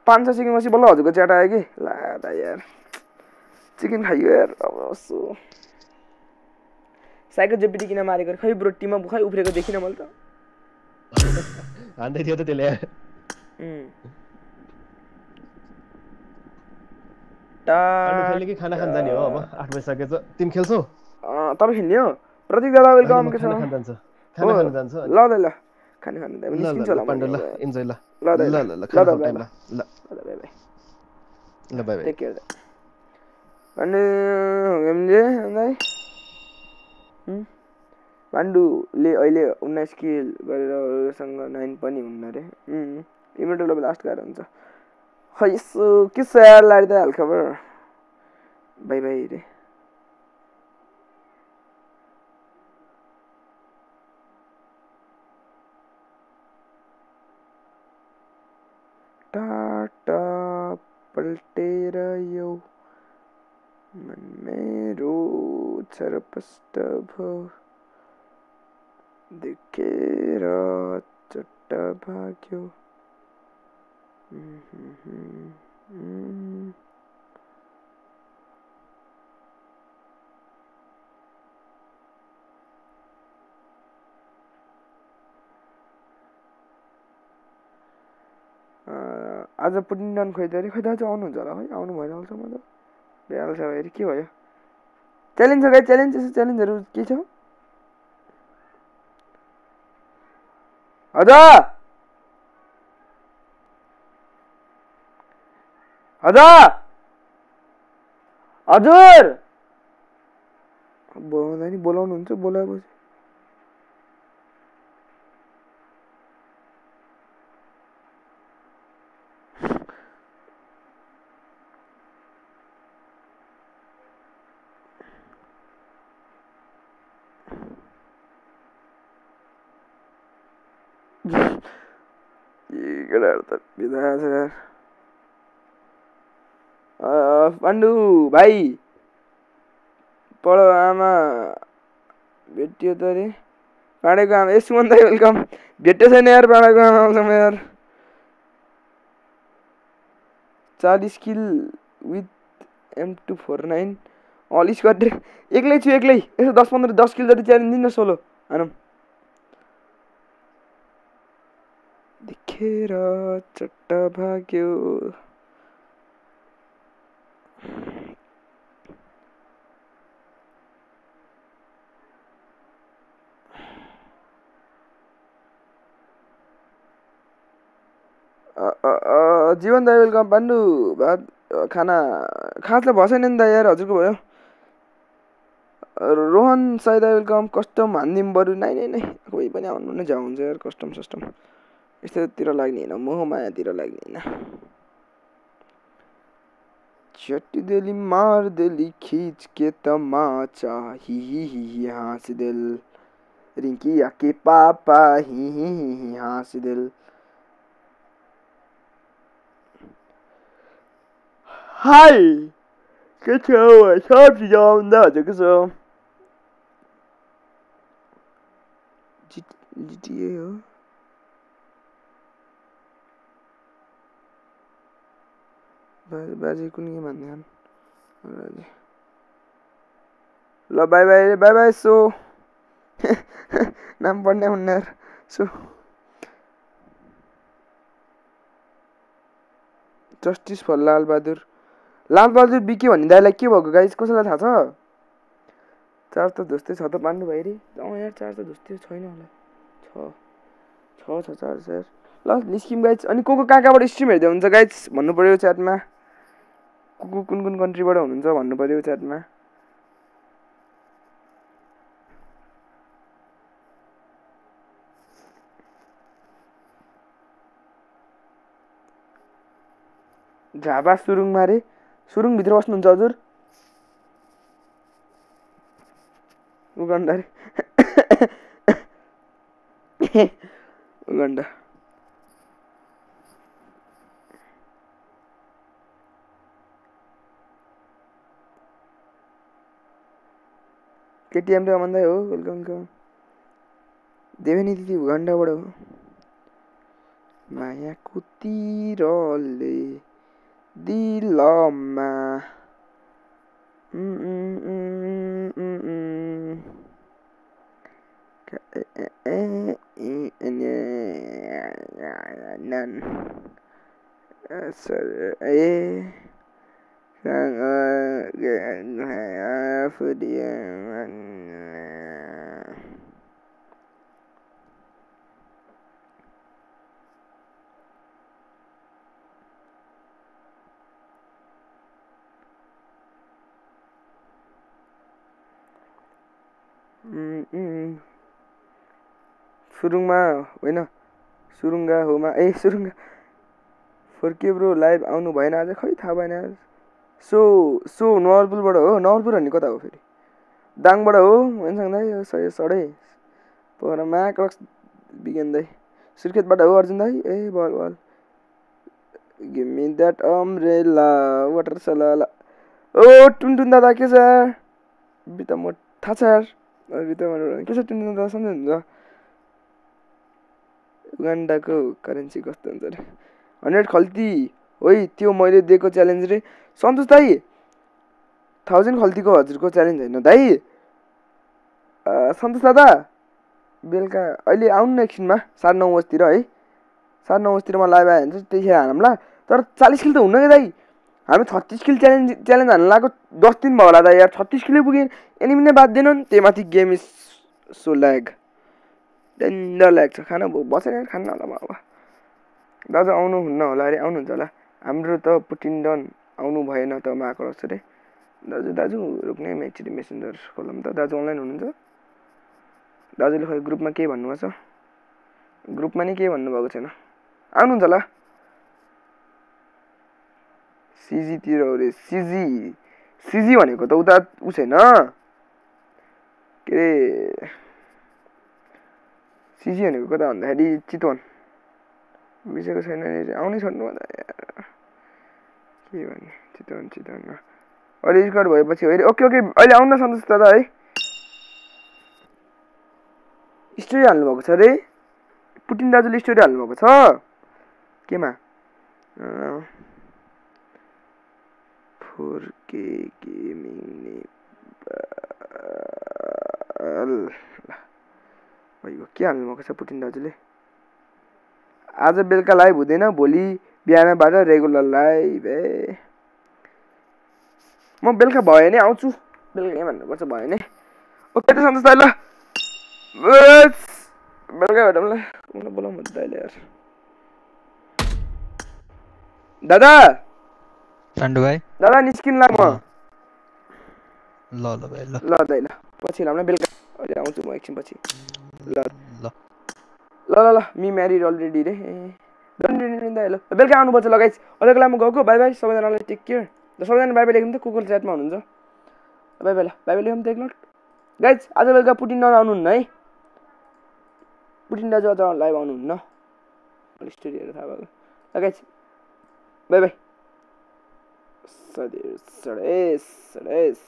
पाँच छ सेकेन्डपछि बल्ल हजुरको च्याट आयो कि? ला दा यार। चिकन खाइयो यार अब यसो। साइकल जेपिटी किन मारेको? खै ब्रो टिममा खै उफ्रेको देखिनँ मैले त। हान्दै थियो त त्यसले उम्। टा- खेल्ने कि खाना खान जाने हो अब आठ बजिसकेछ तिमी खेल्छौ अँ, तपाईँ खेल्ने हो प्रतीक दादा वेलकम के छ खाना खान जान्छ ल ल ल खाना खानु दाइ ल निस्किन्छ ल होला ल पाण्डु ल। इन्जोय ल ल ल ल ल ल ल खाना दाइ, खाऊ ल टाइम ल ल ल ल बाई बाई ल बाई बाई टेक केयर दाइ अनि हामीले दाइ हुँ? पाण्डुले अहिले उन्नाइस किल गरेर नाइन पनि हुन्न अरे इमेटो लास्ट गएर हुन्छ حيث كسر لارد الكبر باي باي دي. टाटा पलटे रहो मन में रो चरपस्तभ दिखे रात चट्टा भाग्यो आज पुटिन्डन खोइ अरे? खोइ दाजु आउनुहुन्छ होला खै आउनु भएन अहिलेसम्म त भइहाल्छ भाइ के भयो? च्यालेन्ज छ गाई च्यालेन्ज यसो च्यालेन्जहरू के छ? हजुर! हजुर हजुर बोलाउँदा नि बोलाउनुहुन्छ बोलाएपछि यी केटाहरू त बिदा छ यार अँ, पाण्डु भाइ पढ आमा भेटियो त अरे पाँडेको आमा ए सुमन दाई वेलकम भेट्यो छैन यार पाँडेको आमासँग यार। चालिस kill with M two four nine Ellyse गरेर एक्लै छु एक्लै। यसो दस पन्ध्र दस किल जति च्यालेन्ज दिनु न सोलो हानौँ देखेर चट्ट भाग्यो। जीवन दाई वेलकम पाण्डु भात खाना। त भएको छैन नि दाइ यार हजुरको भयो। रोहन साई दाई वेलकम कस्टम हानिदिउँ बरु नै नै नै कोही पनि आउनु नै झ्याउ हुन्छ यार कस्टम सस्टम यस्तोतिर लाग्ने होइन मोह मायातिर लाग्ने होइन। चट देली मार देली खींच के तमाचा ही ही ही ही हाँस दिल रिंकी आके पापा ही ही ही ही हाँस दिल Hi! Get your help on that because GTA बाजे बाजे कुन गेम हान्ने ल bye bye bye bye so. नाम पढ्ने यार so. Justice for Lalbahadur. Lalbahadur BK भन्ने दाइलाई के भएको गाइस? कसैलाई थाहा छ? चार त धुस्तै छ त पाण्डु भाइ रे। अँ यार चार त धुस्तै छैन होला। छ। छ छ चार चार। ल निस्किम गाइज अनि को को कहाँ कहाँबाट स्ट्रिम हेर्दै हुन्छ गाइज भन्नु पऱ्यो च्याटमा को कुन कुन कन्ट्रीबाट हुनुहुन्छ भन्नु पऱ्यो च्याटमा झापा सुरुङमा रे सुरुङभित्र बस्नुहुन्छ हजुर। उगन्डा रे। उगन्डा। কেটিএম তো আমাদের ও ওয়েলকাম ওয়েলকাম দেবেনি দিদি গানটা বড় মায়া কুতিরলে দিলমা Sorry. उम्, उम्, उम्, उम्, उम्। क- ए- ए- ए- ए- ए- ने- नन। सर- ए- सँग ग- आफूले- उम्, उम्। सुरुङमा होइन सुरुङ्गा होमा ए सुरुङ्गा फर्कियो ब्रो लाइभ आउनु भएन आज खै थाहा भएन आज सो सो नवलपुरबाट हो नवलपुर भन्ने कता हो फेरि? दाङबाट हो दाई हो सय सडै। पर महाक्रक्स बिगेन दाई सुर्खेतबाट हो अर्जुन दाई ए बल बल। Give me that umbrella water सला ओ टुनटुन दादा के छ? बिता म थाहा छ यार। के छ टुनटुन दादा सम्झनुहुन्छ उगान्डाको करेन्सी कस्तो हुन्छ अरे हन्ड्रेड खल्ती। ओइ त्यो मैले दिएको च्यालेन्ज रे। सन्तोष दाई थाउजन्ड खल्तीको हजुरको च्यालेन्ज होइन दाई। सन्तोष दादा बेलुका अहिले आउनु न एकछिनमा साढे नौ बजीतिर है। साढे नौ बजीतिर म लाइभ आयो भने चाहिँ त्यतिखेर हानौँला तर चालिस किलो त हुन्न क्या दाई? हामी छत्तिस किलो च्यालेन्ज च्यालेन्ज हाल्नु लगाएको दस दिन भयो होला दाइ यार छत्तिस किलो पुगेँ एनिमी नै बाँधिँदैन त्यही माथि game is so lag. Danger lag छ। खाना भ- बसेन यार खान्न होला अब दाजु आउनुहुन्न होला अरे आउनुहुन्छ होला। हाम्रो त पुटिन्डन आउनु भएन त महाक्रस अरे दाजु दाजु रोक्ने मेसेन्जर खोलौँ त। दाजु अनलाइन हुनुहुन्छ? दाजुले खै ग्रुपमा के भन्नुभएको छ? ग्रुपमा नि केही भन्नुभएको छैन? आउनुहुन्छ होला सिजीतिर अरे सिजी सिजी भनेको त उता ऊ छैन। के अरे सिजी भनेको कता भन्दाखेरि चितवन। बिर्सेको छैन आउनै छोड्नु भन्दा के भन्ने चितवन चितवनमा अहिले स्कट भएपछि होइन। ओके ओके अहिले आउनु सन्तोष दादा है? स्टोरी हाल्नुभएको छ अरे? पुटिन दाजुले स्टोरी हाल्नुभएको छ? केमा? फोर के गेमिङ भइगयो के हाल्नुभएको छ पुटिन दाजुले? आज बेलुका लाइभ हुँदैन भोलि बिहानबाट रेगुलर लाइभ ए। म बेलुका भयो भने आउँछु। बेलुका भन्नुपर्छ भयो भने ओके त सन्तोष दाइ ल। बेलुका भेटौँ ल मलाई बोलाउँ भन्छु दाइले यार। दादा! पाण्डु भाइ। दादा निस्किनु ला म ल ल भाइ ल। ल दाइ ल। पछि लाउँ न बेलुका अहिले आउँछु म एकछिन पछि। ल। ल। ल ल ल मि म्यारिड अलरेडी रे। बेलुका आउनुपर्छ ल अहिलेको लागि म गएको बाई बाई सबैजनालाई टेक केयर सबैजना बाई बाई लेख्नु त कुकुर च्याटमा हुनुहुन्छ बाई बाई ल बाई बाई लेख्नु त गाइस आज बेलुका पुटिन नआउनुहुन्न है पुटिन दाजु अझ लाइभ आउनुहुन्न अलिक स्टोरीहरू थाहा भएको ल गाइस बाई बाई सडेस सडेस